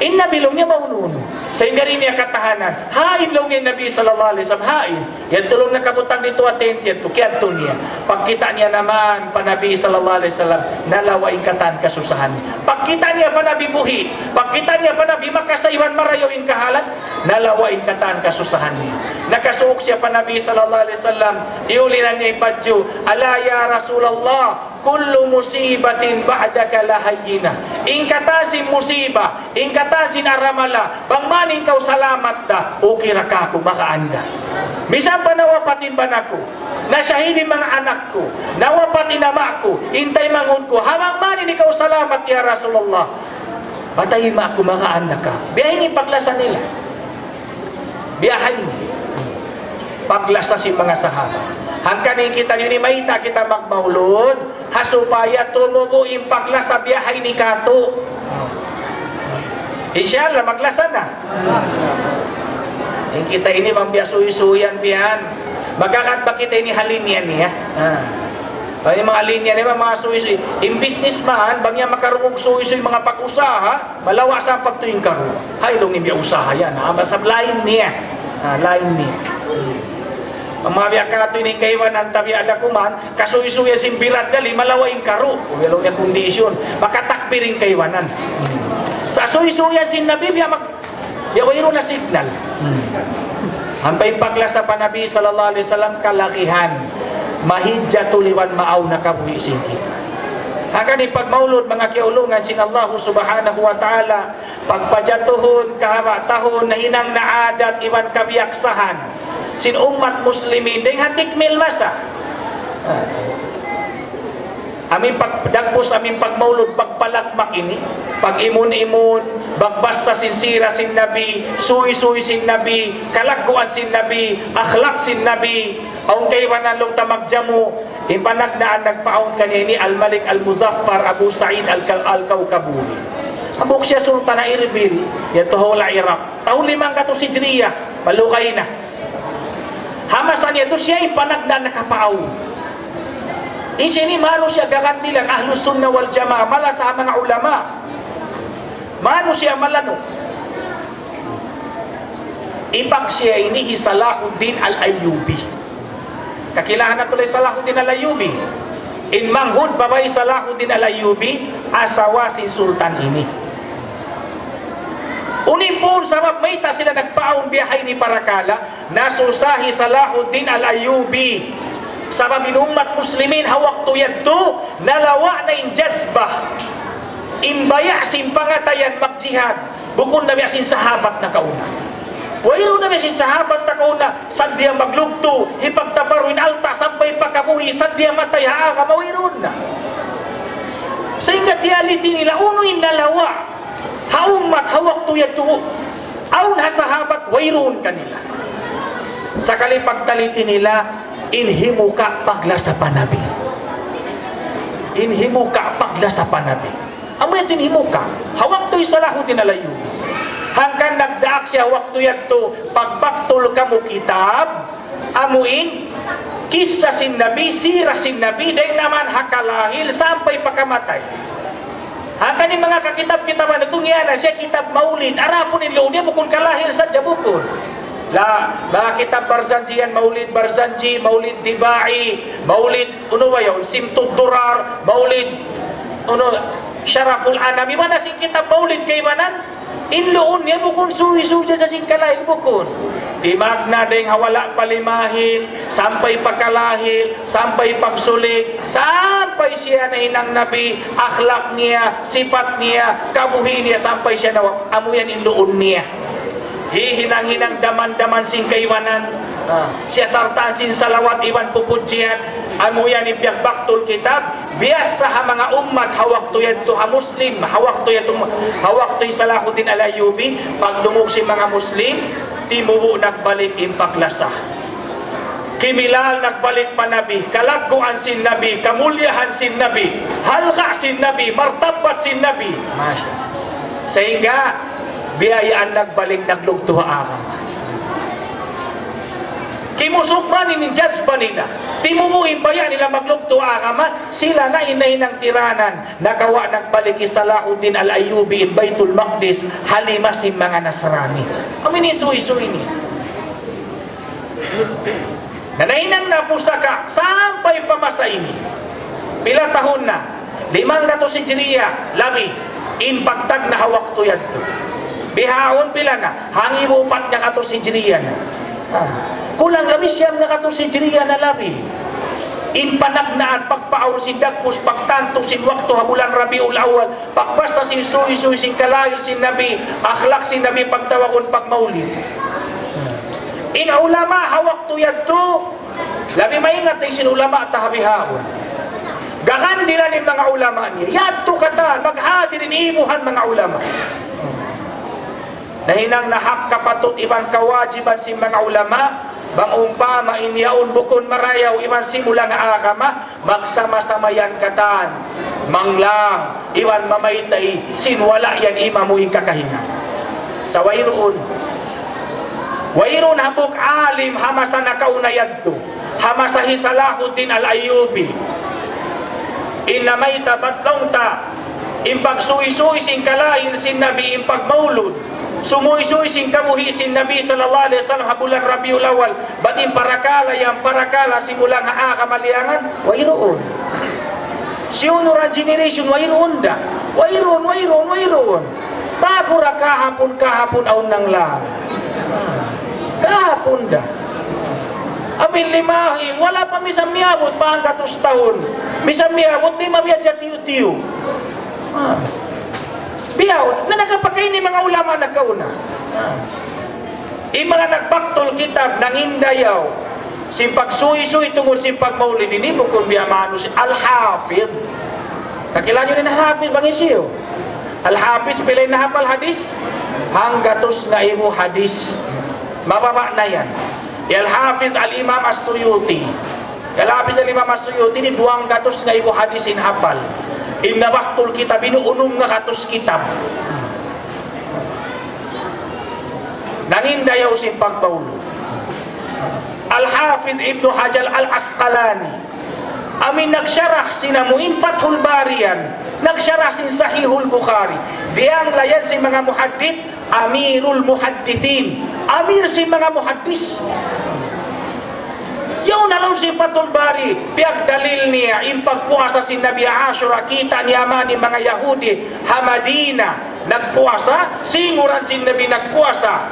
Inna bilong niya maununo. Sa ingari niya katahanan, hain lang niya Nabi sallallahu alaihi wasallam, hain. Yan tulong nakabutang dito atent yan, tukiadto niya. Pagkita niya naman pa Nabi sallallahu alaihi wasallam, nalawain katan kasusahan. Pagkita niya pa Nabi buhi, pagkita niya pa Nabi makasaywan marayawin kahalat, nalawain katan kasusahan niya. Nakasuok siya pa Nabi sallallahu alaihi wasallam, iulinan niya ipadyo, ala ya Rasulullah, kullu musibatin ba'daka lahayyina. Ingkatasin musiba, ingkatasin aramala, bang maning kau salamat da, okay ra ka ako makaanda. Bisan pa nawapatin ba nako, nasahidin mga anak ko, nawapatin ama ko, intay mangun ko, hamang manin ikaw salamat ya Rasulullah. Patay ma ako makaanda ka. Biyahin ipaglasa nila. biyahay ni. Paglasa si mga sahaba. Hangkan ni kita yun maita kita magmaulod, hasupaya tumubo yung paglasa biyahay ni Kato. Inshallah, maglasa na. Yung kita ini mang biyasuy-suyan biyan. Magakat ba kita ini halin yan niya? Ah. Ba yung mga linya ni mga suy-suy. In businessman, bang niya makarugog suy-suy mga pag-usaha, malawa sa pagtuing karo. Hay, dong niya usaha yan. Ha? Basta line niya. Ah, line niya. Ang mga biya kato ini kaywan ang tabi ada kuman, kasuy-suya simbirat gali, malawa yung karo. Kung niya kondisyon, makatakbiring kaywanan. Sa suy-suyan sin Nabi, biya mag... Ya wayro na signal. Hampay paglasa pa Nabi sallallahu alaihi wasallam kalakihan. Mahidya tuliwan maaw na kabuhi singki. Haka ni pagmaulod mga kiulungan sin Allah subhanahu wa ta'ala pagpajatuhon kahamatahon na hinang naadat iwan kabiyaksahan sin umat muslimin ding hatik milmasa. Amin pagdagpos amin pagmaulod pagpalakmak ini pag-imun-imun bagbas sinsira sin nabi suy-suy sin nabi kalagkuan sin nabi akhlak sin nabi. Aung kay wanalong tamagjamu ipanagdaan nagpaon kanini al-Malik al-Muzaffar Abu Sa'id al-Kawkabuli Abok siya sultan na Irbil yan tuhola Iraq. Taon limang kato si Hijriya malukay na. Hamasan niya to siya ipanagdaan nakapaon Insya ini mano siya gakan nilang ahlus sunnah wal jamaah mala sa mga ulama. Mano siya malano. Ipag siya ini Salahuddin al-Ayyubi. Kakilahan na tuloy Salahuddin al-Ayyubi. In manghud babay Salahuddin al-Ayyubi asawa si sultan ini. Unimpun sabab may ta sila nagpaon biyahay ni Parakala nasusahi Salahuddin al-Ayyubi sabab inumat muslimin hawak tu yadto nalawa na in jazbah. Imbaya sin pangatayan magjihad. Bukon na sin sahabat na kauna. Wayro na sin sahabat na kauna. Sadya maglugto? Ipagtabaruin alta sampay pakabuhi sadya matay? Haa mawiro na. Sehingga reality nila unoy nalawa. Haumat hawak tu yadto aun ha sahabat wayron kanila sakali pagtaliti nila inhimuka pagla sa panabi. Inhimuka pagla sa panabi. Amo ito inhimuka. Hawak to'y salaho dinalayo. Hanggang nagdaak siya hawak to to pagbaktol ka mo kitab, amuin, kisa sin nabi, sira sin nabi, dahil naman hakalahil, sampay pakamatay. Hanggang ni mga kakitab-kitaban, itong yan siya kitab maulid, arapon nilo, niya bukun kalahil sa jabukon. La, mga kitab Barzanjian, Maulid Barzanji, Maulid Dibai, Maulid, ano ba yun? Simtud Durar, Maulid, ano, Syaraful Anami, mana sing kitab Maulid kay manan? Inloon niya bukon suwi-suwi sa singkalain bukon. Di magna ding hawala palimahin, sampay pagkalahil, sampay pagsulig, sampay siya na nabi, akhlak niya, sipat niya, kabuhi niya, sampay siya na amuyan inloon niya hihinang-hinang daman-daman sing kaiwanan. Ah. siya sartaan sin salawat iwan pupudjian amuyan ipyak baktul kitab. Biasa ha mga ummat hawak to yan to ha muslim. Hawak to yan to hawak to salahuddin alayubi pag dumog si mga muslim timubo nagbalik impaklasa Kimilal nagbalik pa Nabi, kalagkuan sin Nabi, kamulyahan sin Nabi, halka sin Nabi, martabat sin Nabi. Sehingga biyayaan nagbalik naglugtuha aram. Kimusukman ni judge ba nila? Timumuhin ba yan nila maglugtuha aram? Sila na inahin ng tiranan. Nakawa nagbalik Salahuddin al-Ayubi in Baitul Maqdis halima si mga Nasrani. Amin isuy-suy niya. Nanahinang na pusaka sampai pamasa ini. Pila tahun na. Limang si Jiriya, labi, in pagtag na hawak to yan to. Bihawon pila na. Hangi mo pat niya kato si Hijriya na. Kulang labi siyam na kato si Hijriya na labi. In panagnaan pagpaaw si Dagpus pagtanto sin wakto habulan Rabiul Awal pagpasa sin suy-suy sin kalayil sin Nabi akhlak sin Nabi pagtawagon pagmaulid. In ulama hawak to yadto labi maingat na sin ulama at tahabihawon. Gahan nila ni mga ulama niya. Yadto kata, maghadirin imuhan mga ulama. Na hinang nahak kapatot ibang kawajiban si mga ulama bang umpama inyaon bukon marayaw iban simula nga agama magsama-samayan katan manglang iwan mamaytay sinwala yan ima mo kakahinga sa wairoon wairoon habok alim hamasa nakaunayad to. Hamasa hisalahuddin al-ayubi. Inamay tabatlong ta impagsuisuy sing kalain sin nabi impagmaulud sumuisuy sing kamuhi sin nabi sallallahu alaihi wasallam habulan rabiul awal. Batin parakala yang parakala simula nga aka maliangan wairoon siunuran generation wairoon da. Wairoon wairoon wairoon bago ra kahapon kahapon aun nang lahat. Kahapon da. Amin limahin, wala pa misa miyabot pa ang katus taon. Misa miyabot, lima biya tiyo-tiyo. Ah. Biyaw, na nakapagay ni mga ulama nagkauna. I mga nagbaktol kitab ng Indayaw, si pagsuy-suy si pagmaulid ini bukod biya mano si Al-Hafid. Kakilala nyo rin Al-Hafid bang isiyo? Al-Hafiz pilay na hapal hadis? Hanggatos na imo hadis. Mababa na yan. Al-Hafiz Al-Imam As-Suyuti. Al-Hafiz Al-Imam As-Suyuti ni duwang gatos nga imo hadis in hapal. Innabaktul kitab, inuunom nga katos kitab. Nangindayaw si pagpaulo. Al-Hafiz Ibn Hajar Al-Asqalani. Amin nagsyarah sinamuin Fathul Barian. Nagsyarah sin Sahihul Bukhari. Diyang layan si mga muhaddith, Amirul Muhaddithin. Amir si mga muhaddis. Yaw na lang Bari, piyag dalil niya, impagpuasa si Nabi Ashura, kita niya man mga Yahudi, Hamadina, nagpuasa, singuran si Nabi nagpuasa,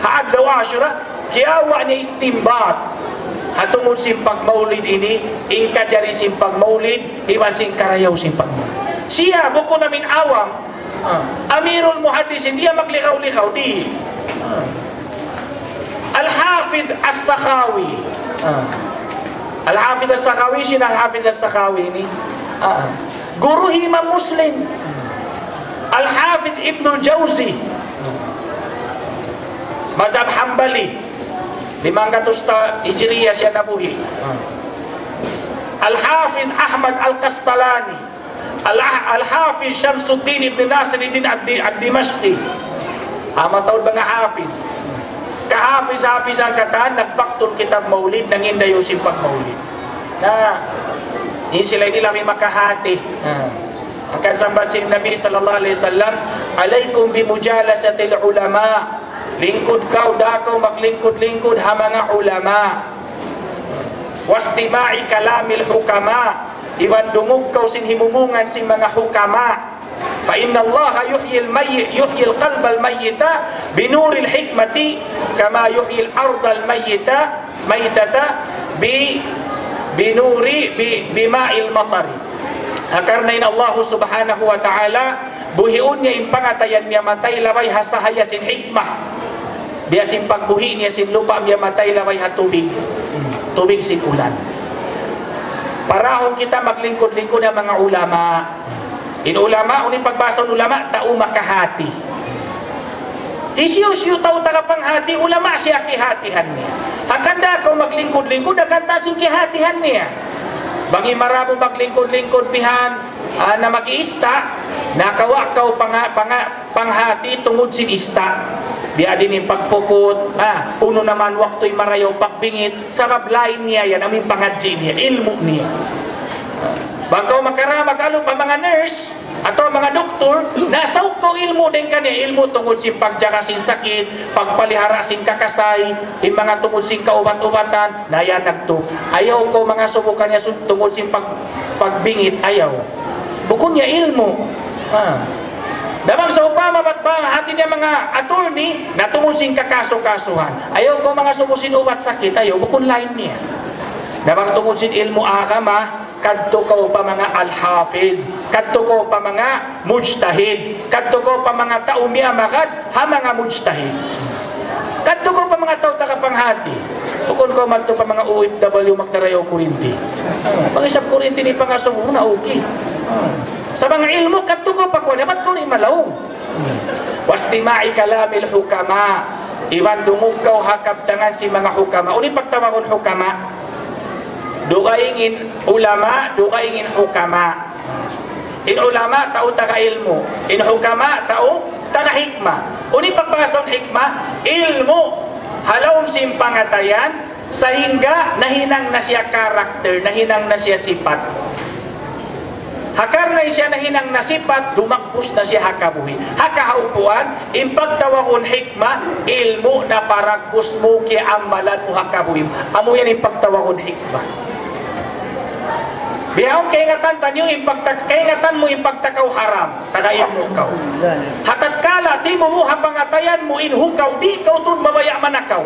haad daw Ashura, kiyawa niya istimbat, hatungod si pagmaulid ini, ingka jari si pagmaulid, iwan si karayaw si pagmaulid. Siya, buko namin awam, Amirul Muhaddis, hindi niya maglikaw-likaw, di. Al-Hafid As-Sakhawi. Ah. Al-Hafid As-Sakhawi, sino Al-Hafid As-Sakhawi ni? Ah. Guru Imam Muslim. Al-Hafid Ibn Jawzi. Mazhab Hanbali. Limang katusta Hijriya siya nabuhi. Al-Hafid Ahmad Al-Kastalani. Al-Hafid Shamsuddin Ibn Nasiruddin Ad-Dimashqi. Amang taon ba nga Hafiz? Kahapis-hapis ang katan, nagbaktol kitab maulid, nang indayo si pagmaulid. Na, hindi sila lang may makahati. Ah. Ang kasambat si Nabi sallallahu alaihi wasallam, alaikum bimujalasatil ulama. Lingkod ka, dakaw, maglingkod-lingkod ha mga ulama. Wastima'i kalamil hukama. Iwan dungog kaw sin himumungan sin mga hukama. fa inna Allah yuhyil mayyit yuhyil qalbal mayyita binuril hikmati kama yuhyil ardal mayyita mayyitata bi binuri bi bi bima'il matari akarnain Allah subhanahu wa ta'ala buhiunnya impang atayan niya matay laway hasahaya sin hikmah. Dia simpang buhi niya sin lupa niya lawai laway hatubig tubig si kulan parahong kita maglingkod-lingkod ng mga ulama. In ulama, uning pagbasa ng ulama, tao makahati. Isiyo-siyo tao tagapanghati, ulama siya kihatihan niya. Hakanda ko maglingkod-lingkod, akanta sing kihatihan niya. Bangi maramo maglingkod-lingkod pihan uh, na mag-iista, nakawa ka pang, pang, panghati tungod sin ista. Biya din yung pagpukot, ah, uno naman wakto'y marayaw pagbingit, sarap lain niya yan, aming pangadji niya, ilmu niya. Bangkaw makaramag alo pa mga nurse ato mga doktor nasaw ko ilmo din kanya ilmo tungod sin pagjaga sin sakit pagpalihara sin kakasay in mga tungod sin kaubat-ubatan naya nagto ayaw ko mga subukan niya tungod sin pag, pagbingit ayaw bukod niya ilmo ah. Damang sa upama ba't ba atin niya mga attorney na tumusin kakaso-kasuhan. Ayaw ko mga sumusin umat sakit, ayaw, bukun lain niya. Damang tumusin ilmu agama, kadto ko pa mga al-hafid, kadto ko pa mga mujtahid, kadto ko pa mga taumia makad, ha mga mujtahid. Kadto ko pa mga tao takapanghati. Bukod ko magto pa mga OFW magtarayaw kurinti. Pag-isap kurinti ni pangasong una, okay. Sa mga ilmo, kadto ko pa ko, naman ko ni malawong. Wastima'i kalamil hukama. Iwan dumugkaw hakabtangan si mga hukama. Uni pagtawag hukama. Dukaingin ulama, dukaingin hukama. In ulama, tao taga ilmu. In hukama, tao taga hikma. Uni pagpasong hikma, ilmu. Halawang simpangatayan, sa hingga, nahinang na siya karakter, nahinang na siya sipat. Hakar na siya nahinang nasipat, dumakpus na siya hakabuhi. Hakahaupuan, impagtawakon hikma, ilmu na paragpus mo kaya amalan mo hakabuhi. Amo yan impagtawakon hikma. Bihawang kaingatan tanyo, impagtak, kaingatan mo impagtakaw haram, tagailmo kaw. Hatat kala, di mo mo hapangatayan mo inhukaw, di ikaw tun mabaya manakaw.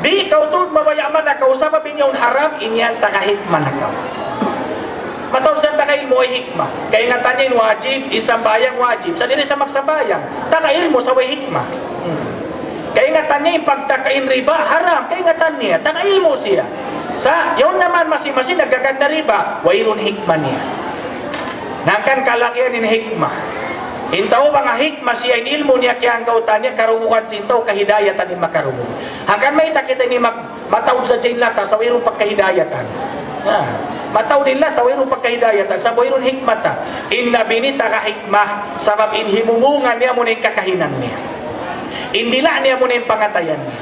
Di ikaw tun mabaya manakaw, sa mabinyaw haram, inyan takahikma nakaw. Matawag sa takail mo ay hikma. Kaya nga tanin wajib, isang bayang wajib. Sa dili sa magsabayang, takail mo sa way hikma. Hmm. Kaya nga tanin, pag takain riba, haram. Kaya nga tanin, takail mo siya. Sa, yun naman masi-masi, nagkaganda riba, wairun hikma niya. Nakan kalakihan in hikma. Intaw mga hikma siya in ilmu niya kaya ang kautan niya karungukan sintaw kahidayatan ni makarungo. Hanggang may takita ni mag, matawag sa jain lata sa wairong pagkahidayatan. Ah, mataw nila tawirong pagkahidayatan sa wairong hikmata. Inna binita ka hikmah sabab inhimumungan niya mo na yung kakahinan niya. Indila niya mo na yung pangatayan niya.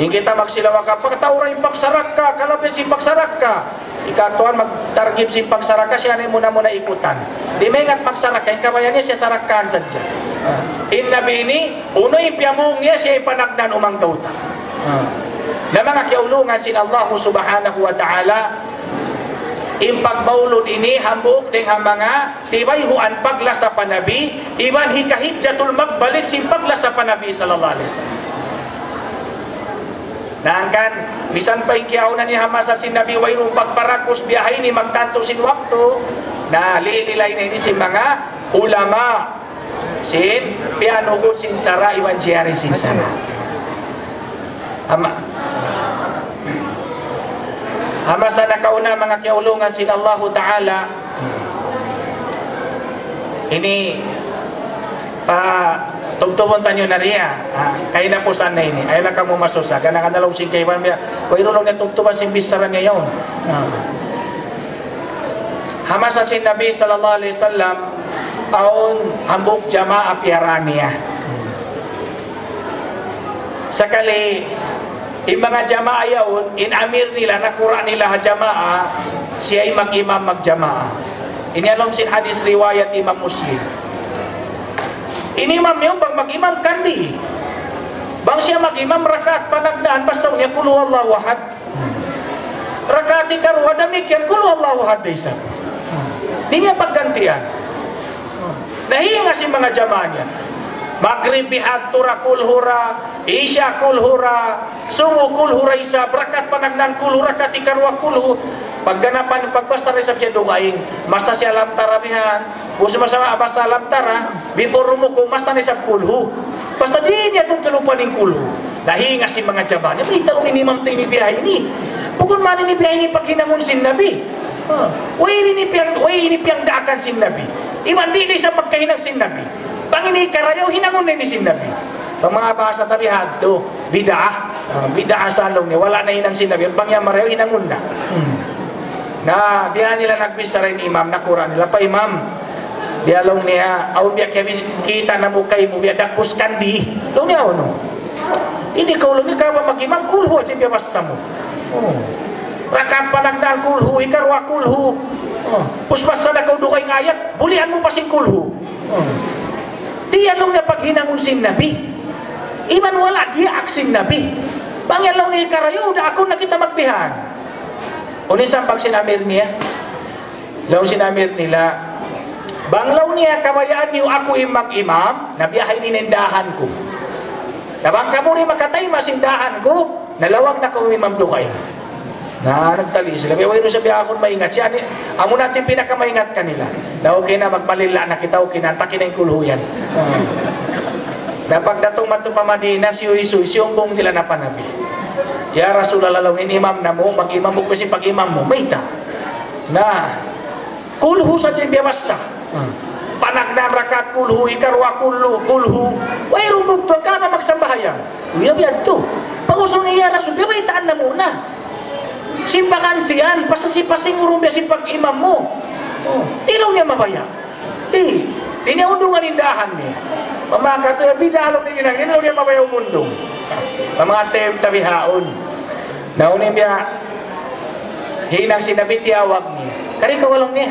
In kita magsilawa ka, pagtawra yung pagsarak ka, kalapin si pagsarak ka. Ikatuan, magtargib si pagsarak ka, siya na muna muna ikutan. Di may ngat pagsarak ka, yung kabayan niya siya sarakan sa dyan. In nabini, uno yung piyamong niya, siya yung panagdan umang kauta. Na mga kiulungan sin Allah subhanahu wa ta'ala, impagbaulod ini hambuk ding mga tibay huan pagla sa panabi iban hikahidjatul magbalik sin pagla sa panabi sallallahu alaihi wasallam Nangkan, bisan pa ikiyaw na ni Hamas sa sinabi, wayrong pagparakos biyahay ni magtanto sin wakto, na liinilay na ini si mga ulama, sin piano ko sin sara, iwan jiyari sin sara. Ama, Ama sa nakauna mga kiaulungan sin Allahu Ta'ala ini pa tugtubon tanyo na riya. Ah, kaya na po sana ini. Ay ka mo masusa. Kana ka nalaw sin kay pamilya ko irulong na tugtuban sin bisaran niya yun. Ah. Hama sa sin Nabi sallallahu alaihi wasallam aun hambuk jamaah piaraniya sakali yung mga jamaah yaon, in amir nila, nakura nila ha jamaah, siya mag-imam mag-jamaah. Inialom sin hadis riwayat Imam Muslim. ini imamnya bang mag imam kandi bang siya mag imam? Rakaat panagdaan pasaw niya kulu Allah wahad. Rakaat ikarwa demikian kulu Allah wahad desa ini paggantian nah iya nga si mga jamaahnya? Maghrib bihag tura kulhura, isya kulhura, sungo kulhura isa, brakat panagnan kulhura katikarwa kulhu. Pagganapan pagbasa rin sa siya dugaing, masa siya alam tarabihan, kung masama abasa alam tara, before rumuko, masa ni kulhu. Basta di niya itong kalupan ng kulhu. Nahinga si mga jaban. May tanong ni Imam Tini biyahe ni. Pukul man ni biyahe ni paghinamon sin Nabi. Huh. Way ini piyang, way ini piyang daakan sin Nabi. Iman di ni sa pagkahinag sin Nabi. Pangini karayo hinangon na sinabi. Pag mga bahasa tabi hagdo, bidaah, uh, bidaah salong ni wala na hinang sinabi. Pag niya marayo hinangon na. Hmm. Na diya nila nagbisa rin imam, nakura nila pa imam. Dia long niya, aw biya kami kita na mukay mo biya dakpus kandi. Long niya ono. Ini kau lebih kau magimang kulhu aja biya masamu. Oh. Rakan panagdal kulhu, ikarwa kulhu. Oh. Puspas sana kau dukay ngayat, bulian mo pasing kulhu. Oh. Di along na paghinangon sin Nabi. Iman wala, di aksin Nabi. Pangyalaw ni karayo, da ako nakita magbihan. Unisang pag sinamir niya, law sinamir nila, banglaw niya kabayaan niyo ako imag-imam, nabiyahay ninendahan ko. Nabang kamo ni makatay masindahan ko, nalawang na kong imam dukay. Na nagtali sila. May wayro sabi ako maingat. Siya, amo natin pinakamaingat kanila. Na okay na magpalila na kita okay na takin ang kulhuyan. Uh, na pagdatong mato pa Madina, si Uisu, siyumbong nila na panabi. Ya Rasulallah, in imam na mo, mag-imam mo kasi pag-imam mo, may ta. Na, kulhu sa dyan biyamasa. Uh, rakat kulhu, ikarwa kulhu, kulhu. Way rumugto ka pa magsambahayan. Uya biyan to. Pag-usong niya rasul, di ba itaan na muna? Simbakan tiyan, pasasipasing urong biya simpag imam mo. Oh, ilaw niya mabaya. Di niya undungan indahan niya. Mamaka to, bidalong niya nang ilaw niya mabaya umundong. Mga tem tabihaon. Naunin biya, hinang sinabi tiyawag niya. Kari kawalong niya.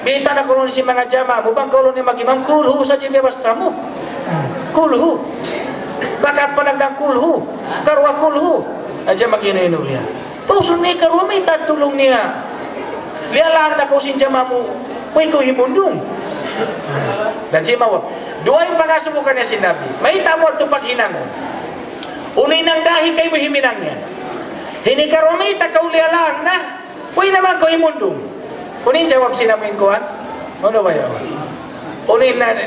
Bita na kulon si mga jama, mubang kulon ni magimam, kulhu sa basta mo. Kulhu. Bakat pa nagdang kulhu. Karwa kulhu. Adya mag-inino niya. Pausun ni karwa may tatulong niya. Lialang na ko sin jama mo, kuy ko himundong. Dan si mawag. Dua yung pangasubukan niya sinabi. May tamo at paghinang mo. Unay nang dahi kay mo himinang niya. Hini karwa may takaw lialang na. Kuy naman ko himundong. Kunin jawab sinamin ko ha? Ano ba yun? Kunin na,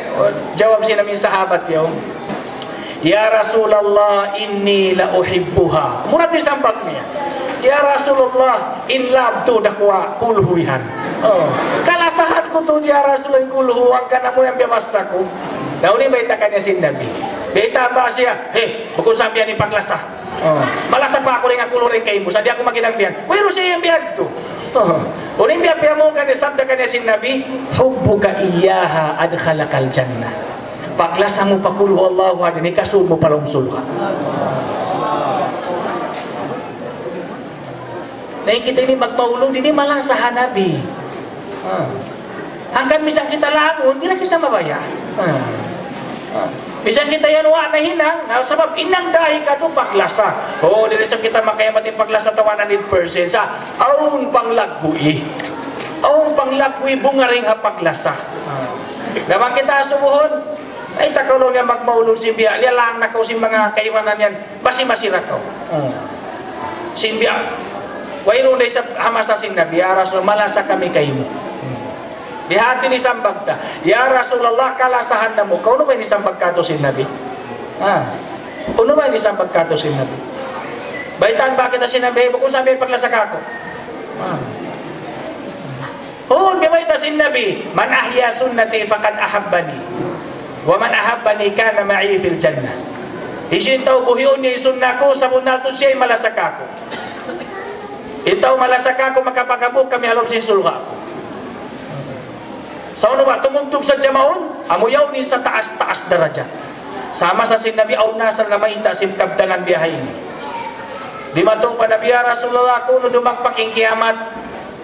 jawab sinamin sahabat yun. Ya Rasulullah inni la uhibbuha. Murati sampatnya. Ya Rasulullah in lam tu dakwa kulhuihan. Oh. Kala sahat ku tu ya Rasulullah kulhu angkana mu yang biasaku. Daun ini baita sindabi. sin Nabi. Eh, bahasya, heh, buku sambian ni panglasah. Oh. Malah aku dengan aku luring kaimu, sadia aku makin ambian Wiru saya yang biar tu. Oh. oh ini biar biar mau kan sabda kanya sin Nabi, hubbuka iyyaha adkhalakal jannah. Paklasa mo pakulu Allah wa ni kasud mo palong sulha. Nakikita ini magpaulong, dini malang sa hanabi. Ah. Hanggang misang kita langon, di na kita mabaya. Ah. Ah. Kita yan wa na hinang, sabab inang dahi ka to paglasa. Oo, oh, dili kita makayamat yung paglasa din person sa aun panglagbuhi. Aun panglagbuhi bungaring ha paglasa. Ah. Naman kita sumuhon, ay takalo niya magmaulong si Biya, liya lang na ko si mga kaiwanan yan, basi masira ko. Oh. Si Biya, Wayro na sa hamasa sin Nabi, Ya Rasul, malasa kami kayo mo. Bihati ni sambag ta. Ya Rasulullah, kalasahan na mo. Kau ba ni sambag kato sin Nabi? Ah. Kuno ba ni sambag kato sin Nabi? Baitan bakit na sinabi? Bukong sabi paglasa kako. Ah. Hun, bibayta sin Nabi, man ahya sunnati faqad ahabbani. Man ahabbani kana ma'i fil jannah. Isintaw buhiyon niya isunna ko sa bunalto siya'y malasaka ko. Itaw malasaka ko makapagabok kami halom sin sulha. Sa ano ba? Tumugtog sa jamaon, amuyaw ni sa taas-taas daraja. Sama sa sinabi aw nasar na mainta sim kabdangan biyahay ni. Di matong panabiya Rasulullah kuno dumagpaking kiamat.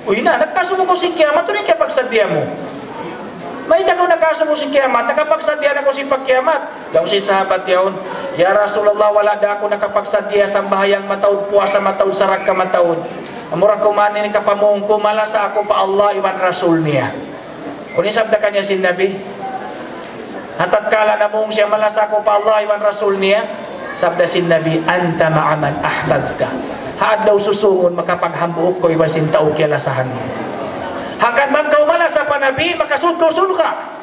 Uy na, nagkasumo ko si kiamat, ito rin kapagsadya mo. May tagaw nagkasumo si kiamat, nakapagsadya na ko si pagkiamat. Daw si sahabat yaon, Ya Rasulullah, wala da ako nakapagsadya sa bahayang mataod, puwasa mataod, sarak ka mataod. Amura ko manin ni kapamong ko, malasa ako pa Allah, iwan Rasul niya. Kung isabda kanya si Nabi, hatat kala na mong siya malasa ko pa Allah, iwan Rasul niya, sabda si Nabi, anta ma'aman ahbabta. Haad daw susungon, makapaghambuok ko, iwan sintaw kialasahan mo. Hanggang man pa Nabi, makasutusul ka.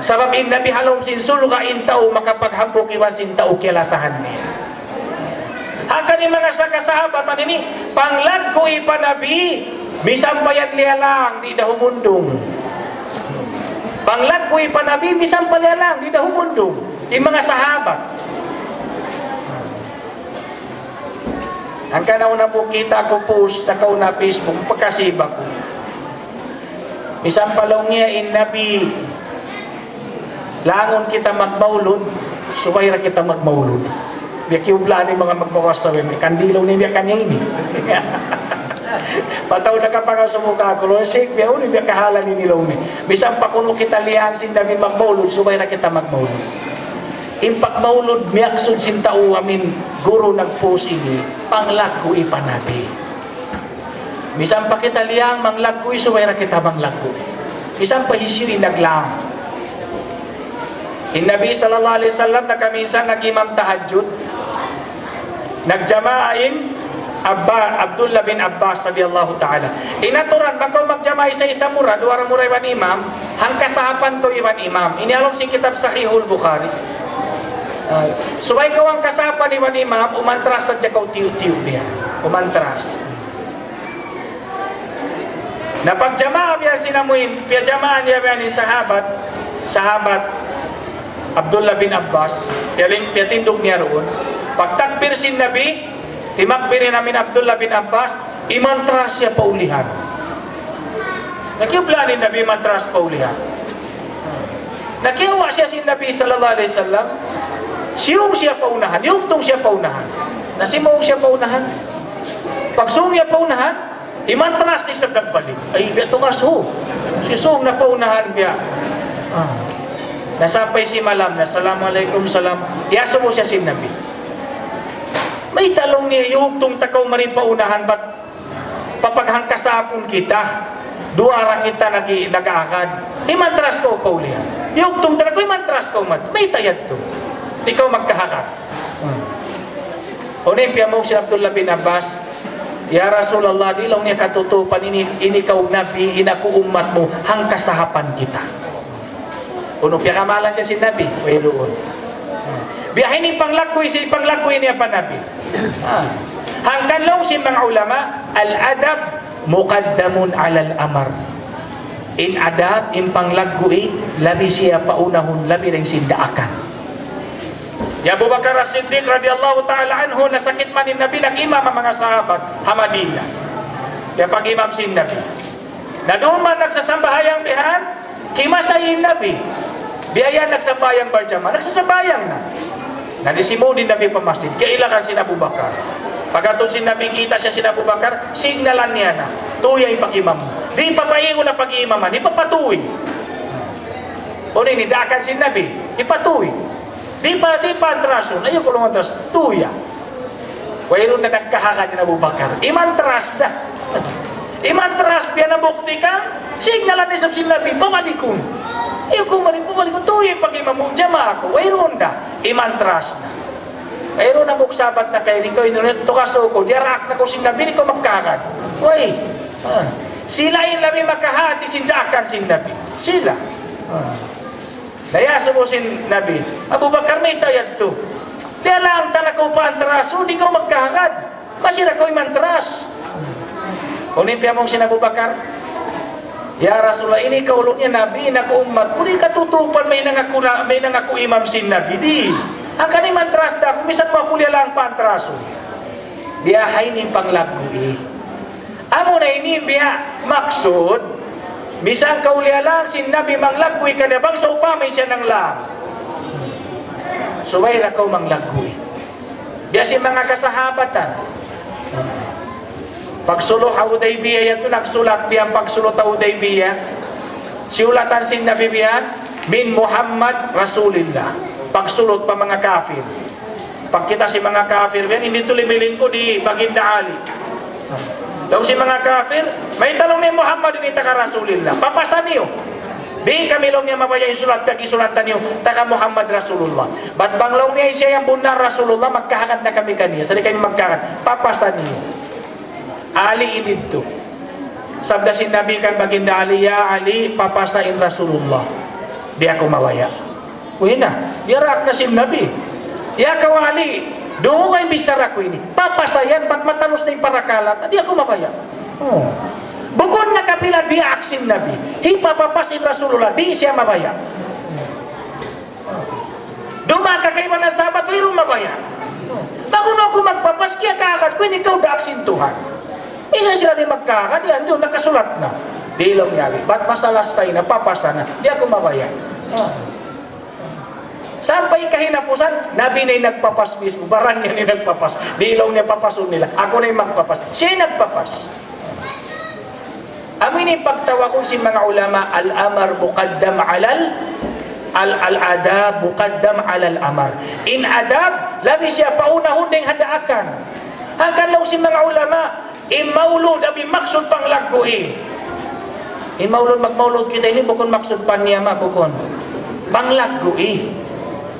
Sabab in Nabi halom sin sulka in tao makapaghampok iwan sin tao kialasahan niya. Hanggang ni mga sa kasahabatan ini, panglad ko ipa Nabi, misampayan niya lang, di dahumundong. Panglad ko ipa Nabi, misampayan lang, di dahumundong. Yung mga sahabat. Ang kanaw na po kita ko post na kau na Facebook, pagkasiba ko. Misampalong niya in Nabi, langon kita magmaulod, subay ra kita magmaulod. Biya kiubla ni mga magbawas sa wimi, kandilaw ni biya kanyang ini. Pataw na ka pa nga sumuka ko, lo sik biya uni biya kahala ni nilaw ni. Bisan pa kita liyang sin Nabi magmaulod, subay ra kita magmaulod. Impak maulod miyaksod sin tao amin guru nagpos ini, panglaku ipanabi. Bisan pa kita liyang manglaku, subay ra kita manglaku. Bisan pa hisiri naglang. In Nabi sallallahu alaihi wasallam na kaminsan nag-imam tahajjud. Nagjamaain Abba, Abdullah bin Abbas radiyallahu ta'ala. Inaturan, bakaw magjamay sa isa mura, duwara mura iwan imam, hangka sahapan to iwan imam. Inialom si kitab Sahihul Bukhari. Uh, subay ko ang kasapan iwan imam, umantras sa jakaw tiyo-tiyo niya. Umantras. Napagjamaa yan sinamuin, piyajamaan niya yan ni sahabat, sahabat Abdullah bin Abbas, piyaling piyatindog niya roon. Pagtakbir si Nabi, timakbirin namin Abdullah bin Abbas, imantras siya paulihan. Nakiubla ni Nabi mantras paulihan. Nakiuwa siya si Nabi sallallahu alaihi wasallam, siyong siya paunahan, yung tong siya paunahan. Nasimong siya paunahan. Pagsung niya paunahan, imantras ni sa dagbalik. Ay, ito nga so. Si sung na paunahan niya. Ah. Nasapay si Malam na, Assalamualaikum salam. Yaso mo siya si Nabi. May talong niya, yung tong takaw marin paunahan, ba't papaghangkasapon kita? Duara kita nag nag-aakad. Imantras ko, Paulihan. Yung tong takaw, imantras ko, mat. May tayad to. Ikaw magkahakat. Hmm. Unimpya mo si Abdullah bin Abbas, Ya Rasulullah, di lang niya katutupan, ini, ini kau nabi, inaku umat mo, hangkasahapan kita. Uno piya kamalan siya si Nabi, wailuon. Biyahin ni panglakoy si panglakoy niya pa Nabi. Ah. Hangkan long si mga ulama, al-adab muqaddamun alal amar. In adab, in panglaggoy, labi siya paunahon, labi rin sindaakan. Ya Abu Bakar As-Siddiq radhiyallahu taala anhu nasakit man ni Nabi ng imam ang mga sahabat Hamadila. Ya pag imam si Nabi. Na doon man nagsasambahayang bihan, kimasayin Nabi. Biyaya nagsambayang barjama, nagsasambayang na. Nanisimo din Nabi pamasid, kailangan si Abu Bakar. Pagkatong si Nabi kita siya si Abu Bakar, signalan niya na, tuya yung pag-imam. Di papahingo na pag-imaman, di papatuwi. O ni, nidakan si Nabi, ipatuwi. Di pa, di pa atraso, ayaw ko lang atras, tuya. Wayro na nagkahakan ni Abu Bakar, imantras na. Imantras, biya na bukti ka, signalan ni sa si Nabi, pamalikon. Iyo kung maling pumalikon, tuya pag-imam mo, jama ako, wayro na, imantras na. Mayroon na kong sabat na kayo, ikaw inunod, tukaso ko, diarak na ko sinabi, ko magkakan. Uy, ah. sila yung labi makahati, sindakan sinabi. Sila. Ah. Nayaso mo sin Nabi, Abu Bakar may tayad to. Di alam tanak ko pa antraso, di ko magkahagad. Masira ko mantras. Unimpya mong sin Abu Bakar, Ya Rasulullah, ini kaulong niya Nabi, na umat. Kung katutupan, may nangaku, may nangaku imam sin Nabi, di. Ang kaning mantras da, kung misan mo kulia lang pantraso. Dia hay ni panglagui. Amo na ini biya maksud, Bisan kaulia lang, sin Nabi manglagui ka na bang sa upamay siya ng lang. Subay na kau manglagui. Biya si mga kasahabatan. Pagsulo ha Udaybiyah yan nagsulat biyan pagsulo ta Udaybiyah. Siulatan sin Nabi biyan, bin Muhammad Rasulillah. Pagsulot pa mga kafir. Pag kita si mga kafir, biyan, hindi tuloy ko di Baginda Ali. Daw si mga kafir, may talong ni Muhammad ini taka Rasulillah. Papasan niyo. Di kami long niya mabaya yung sulat kag isulatan niyo taka Muhammad Rasulullah. Bat banglaw niya siya yung bundar Rasulullah magkahakad na kami kaniya. Sali kami magkahakad. Papasan niyo. Ali inidto. Sabda si Nabi kan baginda Ali, Ya Ali, papasain Rasulullah. Di ako mawaya. Uy na, diarak na si Nabi. Ya kawali, doon kay bisara ko ini. Papasayan, ba't matalos na yung parakalat? Di ako mawaya. Oh. Bukod na kapila di aksin Nabi. Hipapapasin Rasulullah, di siya mabaya. Dumaka kay mga sabat, wiro mabaya. Bago na ako magpapas, kaya kakad ko, ikaw da aksin Tuhan. Isa sila di magkakad, yan doon, nakasulat na. Di lang niya, ba't masalasay na, papasa na, di ako mabaya. Oh. Sampay kahinapusan, nabi na'y nagpapas mismo, barang niya ni nagpapas. Di ilaw niya papasun nila, ako na'y magpapas. Siya nagpapas. Amin yung pagtawa kong si mga ulama, al-amar muqaddam alal al-adab muqaddam alal amar. In adab, labi siya paunahon ng hadaakan. Hangkan lang si mga ulama, imaulod, abi maksud pang lagkuhi. Imaulod, magmaulod kita ini, bukon maksud pan niya ma, bukon. Panglagkuhi.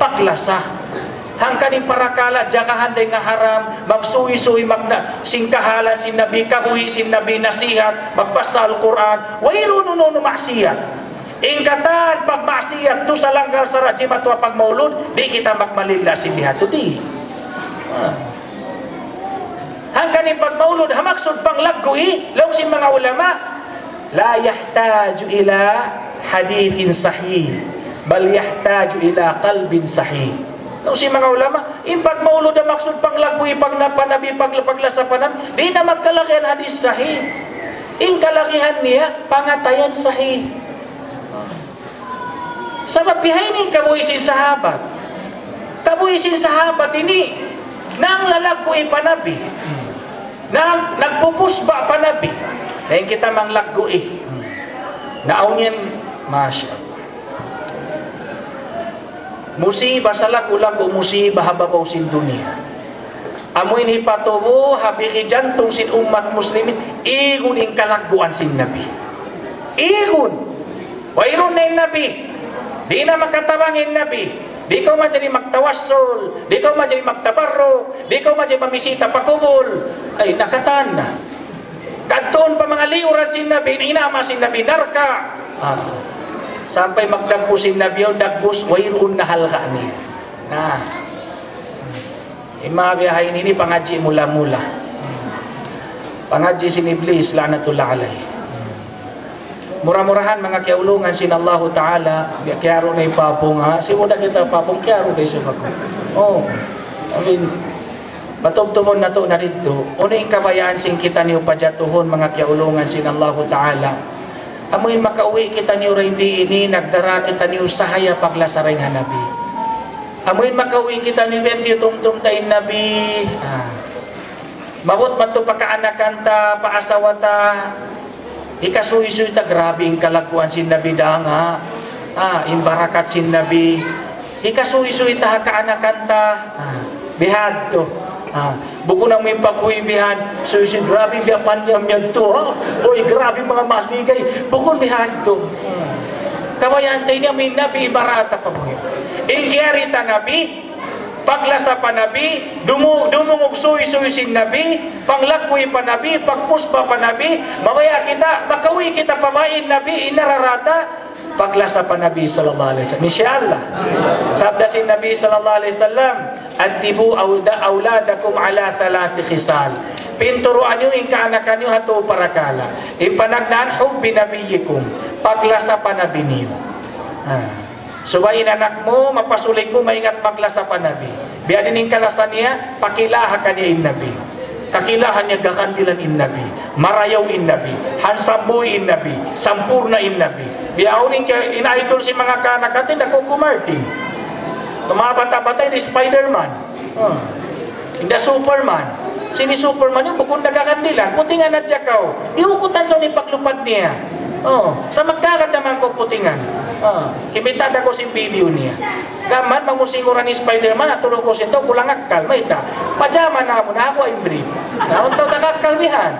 Paglasa. Hangkaning parakala, jakahan day nga haram, magsuwi-suwi, magna, singkahalan sin Nabi, kabuhi sin Nabi, nasihat, magbasa Al-Quran, wayro nuno maksiyat. Ingkatan pag maksiyat, to sa langgar sa rajim at pag maulod, di kita magmalila si Bihato, di. Ah. Hangkaning pag maulod, hamaksod pang lagguhi, law si mga ulama, la yahtaju ila hadithin sahih bal yahtaju ila qalbin sahih No, si mga ulama, in pag maulod ang maksud panglagoy, pag napanabi, pag paglasapanan, di na magkalakihan hadis sahih. In kalakihan niya, pangatayan sahih. Sa mapihainin kabuisin sahabat. Kabuisin sahabat ini, nang lalagkoy panabi. Nang nagpupusba panabi. Dahil kita manglagkoy. Naunyan, masya Musibah salah ulang ko musibah hababaw sin dunia. Amoy ni patubo habiki jantung sin umat muslimin igun ing kalagguan sin nabi. Igun. Wairun na nabi. Di na makatabangin nabi. Di ko man jadi magtawassul, di ko man jadi magtabarro, di ko man jadi mamisita pakubol. Ay, nakatan na. Kadton pa mga liuran sin nabi, inama sin nabi, narka. Ah. Sampai magdagbusin na biyaw, dagbus, wayroon na halka niya. Na. Imabiyahay nini, pangaji mula-mula. Pangaji sin Iblis, lanatullah alay. Murah-murahan mga kiaulungan sin Allah Ta'ala, kiaro na ipapong ha. Si muna kita papong, kiaro na isa papong. Oh, I mean, patugtumon na to na rito. Una yung kabayaan sin kita niyo pajatuhon mga kiaulungan sin Allah Ta'ala. Amoy makauwi kita niyo rin di ini, nagdara kita niyo sahaya paglasaray nga nabi. Amoy makauwi kita niyo rin tumtum tayo nabi. Ah. Mabot man to pagkaanakan ta, paasawa ta, ikasuy-suy ta, grabe ang kalakuan sin nabi da nga. Ah, imbarakat sin nabi. Ikasuy-suy ta, kaanakan ta. Ah, bihad to. Ah, buko na may pagkuibihan, so si grabe biya panyam yan to, ha? Oy, grabe mga maligay, bukon bihan to. Hmm. Kawayan tayo niya, may nabi ibarata pa mo. Ingyari ta nabi, paglasa pa nabi, dumu, dumungog suy-suy nabi, panglakwi pa nabi, pagpuspa pa nabi, mamaya kita, makawi kita pamain nabi, inararata, paglasa pa Nabi sallallahu alaihi wasallam. Inshallah. Sabda si Nabi sallallahu alaihi wasallam, "Adibu awda auladakum ala thalathi khisal." Pinturuan niyo yung kaanakan niyo hato para kala. Ipanagnan hubbi nabiyikum. Paglasa pa nabi niyo. Ah. Subayin anak mo, mapasulig mo, maingat maglasa pa nabi. Biya din kalasan niya, pakilaha ka niya in nabi. Kakilahan niya gakandilan in nabi. Marayaw in nabi. Hansamboy in nabi. Sampurna in nabi. Biyaunin ka, ina-idol si mga kanakatin, nakukumartin. Tumabata-bata ni Spider-Man. Oh. Hindi Superman. Sini Superman yung bukod nagakandilan. Putingan na Jakaw. Iukutan sa ni paglupad niya. Oh, sa magkakat naman ko putingan. Oh, kimitad ako si video niya. Gaman, mamusinguran ni Spider-Man, atulong ko sinto, kulang akal, may ta. Pajama na mo na ako ay brief. Naon taw nakakalbihan.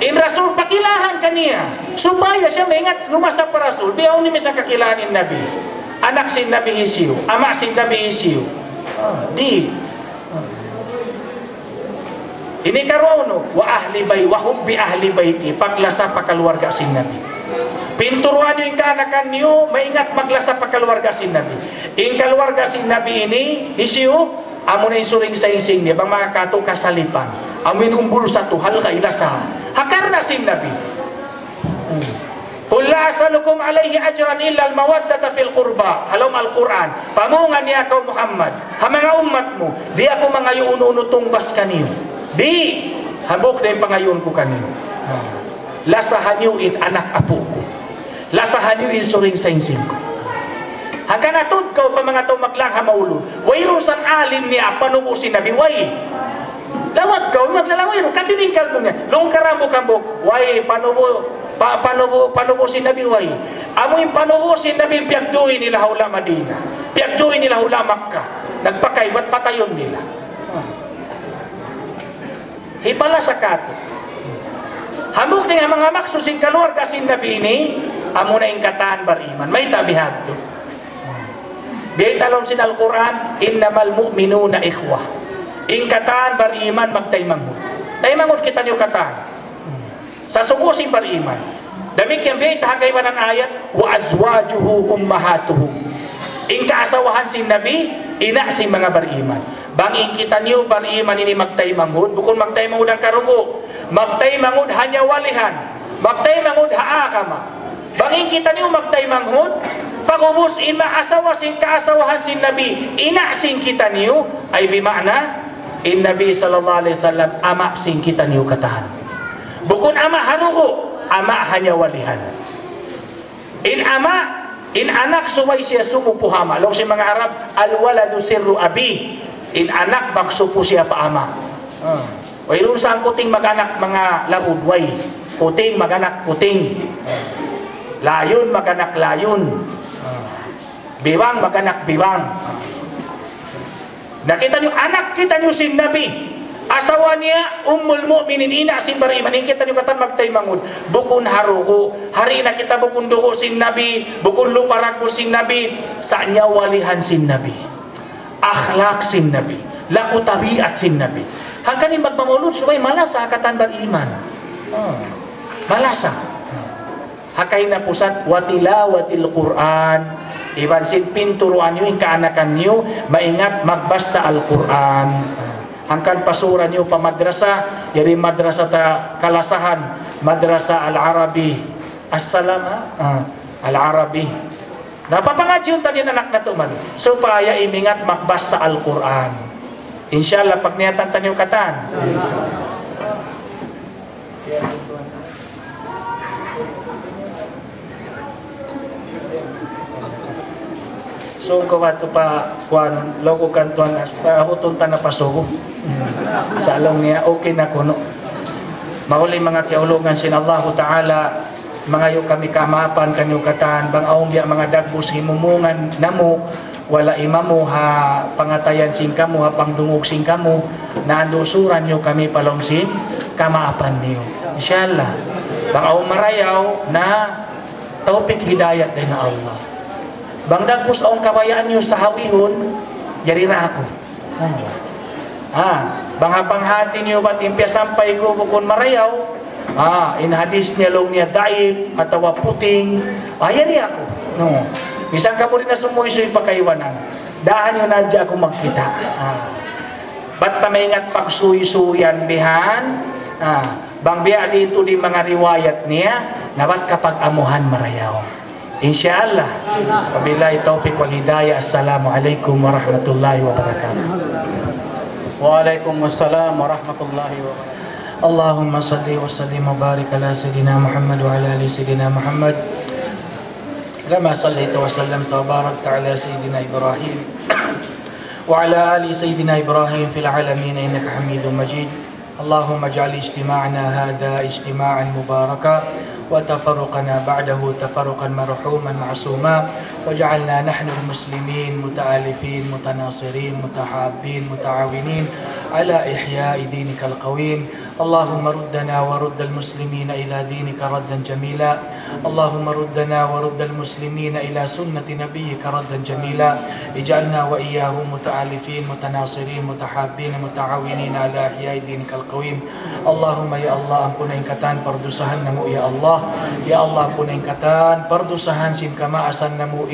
In Rasul, pakilahan kaniya. Subaya siya, maingat, lumasa pa Rasul. Biyaw ni misang kakilahanin Nabi. Anak si Nabi Isiyo, ama si Nabi Isiyo. Oh, di. Ini karono wa ahli bay wa hubbi ahli baiti paglasa pakaluarga sin Nabi. Pinturuan yung kanakan niyo, maingat maglasa pakaluarga sin Nabi. In kaluarga sin Nabi ini, isiyo, amo na isuring sa ising niya, bang mga kato kasalipan. Amin umbul sa tuhal ka ilasa. Hakar na sin Nabi. Qul asalukum alayhi ajran illa al-mawaddata fil qurba. Halom al-Quran. Pamungan niya Muhammad. Ha mga umat mo, di ako mga yuununo tungbas kaniyo. Di, habok na yung pangayon ko kanino. Lasahan niyo anak apo ko. Lasahan niyo in suring sa insing ko. Hanggang natod ka pa mga tumaklang hamaulod. Wayro san alim niya panubusin na biway. Lawat ka, maglalaway ro. Katining ka niya. Nung karamo kambok, way panubo, pa, panubo, panubusin na biway. Amo yung panubusin na bipiyagduhin nila hula Madina. Piyagduhin nila hula Makkah. Nagpakay, ba't patayon nila? Hipala sa kato. Hamog din ang mga maksusing kaluar kasi nabi ini, na ingkataan bariman. May tabihan to. Biyay talong sin Al-Quran, innamal mu'minuna ikhwah. Ingkataan bariman magtaymang mo. Taymangod kita niyo kataan. Sa sukusin bariman. Damik yung biyay tahagay man ayat, wa azwajuhu ummahatuhum. Ingkaasawahan si Nabi, ina si mga bariman. Banging kita niyo bariman ini magtay mangud, bukod magtay mangud ang karugo, magtay mangud hanya walihan. Magtay mangod haa ka ma. Bangin kita niyo magtay manghod. Pagubos in maasawa sin kaasawahan sin Nabi, ina sin kita niyo ay bimana in Nabi sallallahu alaihi wasallam ama sin kita niyo katahan. Bukun ama haruko, ama hanya walihan. In ama, in anak suway siya sumupuhama. Long si mga Arab, al-waladu sirru abi. In anak magsupo siya pa ama. Uh. Way saan kuting maganak mga labud, way. Kuting maganak kuting. Layon maganak layon. Biwang maganak biwang. Nakita niyo, anak kita niyo si Nabi. Asawania ummul mu'minin ina si beriman ini kita juga tamak taimangun bukun haruku. Hari na kita bukun duhu sin nabi bukun luparaku sin nabi. Saknya walihan sin nabi. Akhlak sin nabi. Laku tabiat sin nabi. Hangkan imbag mamulud supaya malasa hakatan beriman hmm. malasa. Hakai na pusat watilawatil Quran. Iban sin pinturuan yu ingka anakan yu maingat magbasa Al-Quran. Hangkan pasura nyo pa madrasa, yari madrasa ta kalasahan, madrasa al-Arabi. Assalam ha? Ah, al-Arabi. Napapangadyon tani anak na tuman. Supaya imingat magbasa al-Quran. Inshallah, pag niyatan taniyo katan. So ko to pa kuan loko kantuan as pa Sa along niya okay na kuno. Mauli mga kiaulugan sin Allah Taala mga yo kami kamapan kanyo katan bang aong biya mga dagbos himumungan namo wala imamo ha pangatayan sin kamo ha pangdungog sin kamo na andusuran nyo kami palong sin kamaapan niyo. Inshallah. Bang aong marayaw na taupik hidayat din na Allah. Bang dagpus ang kabayaan nyo sa hawihon, yari na ako. Ah, bang panghati niyo ba't impya sampay ko bukon marayaw, ah, in hadis niya long niya daib, atawa puting, ah, yari ako. No. Bisan ka po rin na sumuisoy pagkaiwanan. Dahan yun na ako magkita. Ah. Ba't tamingat pagsuy-suyan bihan? Ah, bang biya dito di mga riwayat niya, na ba't kapag amuhan marayaw? Insyaallah. Wabillahi taufiq wal hidayah. Assalamualaikum warahmatullahi wabarakatuh. Waalaikumsalam warahmatullahi wabarakatuh. اللهم صل وسلم وبارك على سيدنا محمد وعلى آل سيدنا محمد. كما صليت وسلمت وباركت على سيدنا إبراهيم وعلى آل سيدنا إبراهيم في العالمين. إنك حميد مجيد. اللهم اجعل اجتماعنا هذا اجتماعا مباركا وتفرقنا بعده تفرقا مرحوما معصوما. وجعلنا نحن المسلمين متآلفين متناصرين متحابين متعاونين على إحياء دينك القويم. اللهم ردنا ورد المسلمين إلى دينك ردا جميلا. اللهم ردنا ورد المسلمين إلى سنة نبيك ردا جميلا. اجعلنا وإياهم متآلفين متناصرين متحابين متعاونين على إحياء دينك القويم. اللهم يا الله أمبنا إنكتان بردسهن نمو يا الله. يا الله أمبنا إنكتان بردسهن سين كما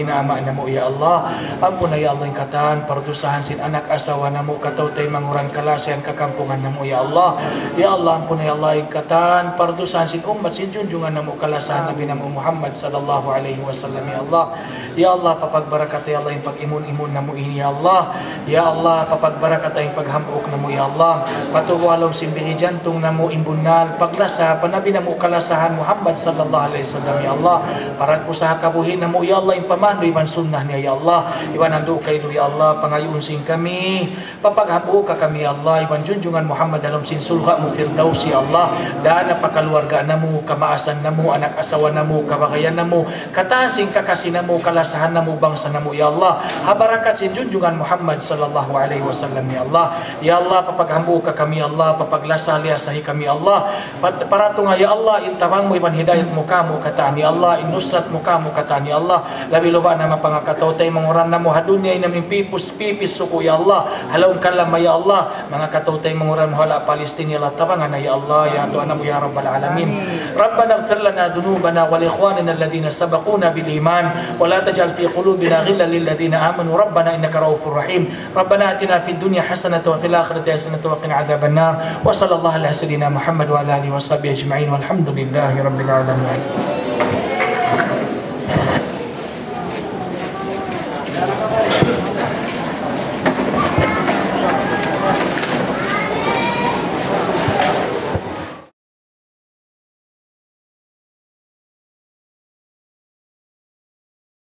atina ma'na ya Allah. Ampunai ya Allah ingkatan pertusahan sin anak asawa na mo kataw tay manguran kalase ang kakampungan na mo ya Allah. Ya Allah po ya Allah ikatan pardusan sin umat sin junjungan na mo kalasan nabi na Muhammad sallallahu alaihi wasallam ya Allah. Ya Allah papagbarakat ya Allah yung pag-imun-imun na mo ini ya Allah. Ya Allah papagbarakat yung paghampok na mo ya Allah. Patuwalaw simbihi jantong na mo imbunal paglasa panabi na mo kalasahan Muhammad sallallahu alaihi wasallam ya Allah. Para usaha kabuhin na mo ya Allah yung pamandoy man sunnah niya ya Allah. Iwan nando kay ya Allah pangayon sing kami papaghabu ka kami Allah iwan junjungan Muhammad dalam sin sulha mo firdausi ya Allah. Daan na pakaluarga namo kamaasan namo anak asawa namo kabagayan namo katasing kakasin namo kalasahan namo bangsa namo ya Allah. Habarakat sin junjungan Muhammad sallallahu alaihi wasallam ya Allah. Ya Allah papaghabu ka kami Allah papaglasa liasahi kami Allah. Para tunga ya Allah intabang mo iban hidayat mo kamo kataan ya Allah. Inusrat mo kamo kataan ya Allah. Labi loba na mapangakataw tay manguran namo hadunya inamin pipus pipis suko ya Allah Allah halumkanlah ya Allah mga katutay mga orang hala Palestin ya Allah tabangan ya Allah ya Tuhan ya Rabbal Alamin Rabbana اغفر لنا ذنوبنا ولإخواننا الذين سبقونا بالإيمان ولا تجعل في قلوبنا غلا للذين آمنوا ربنا إنك رؤوف رحيم ربنا آتنا في الدنيا حسنة وفي الآخرة حسنة وقنا عذاب النار وصلى الله على سيدنا محمد وعلى آله وصحبه أجمعين والحمد لله رب العالمين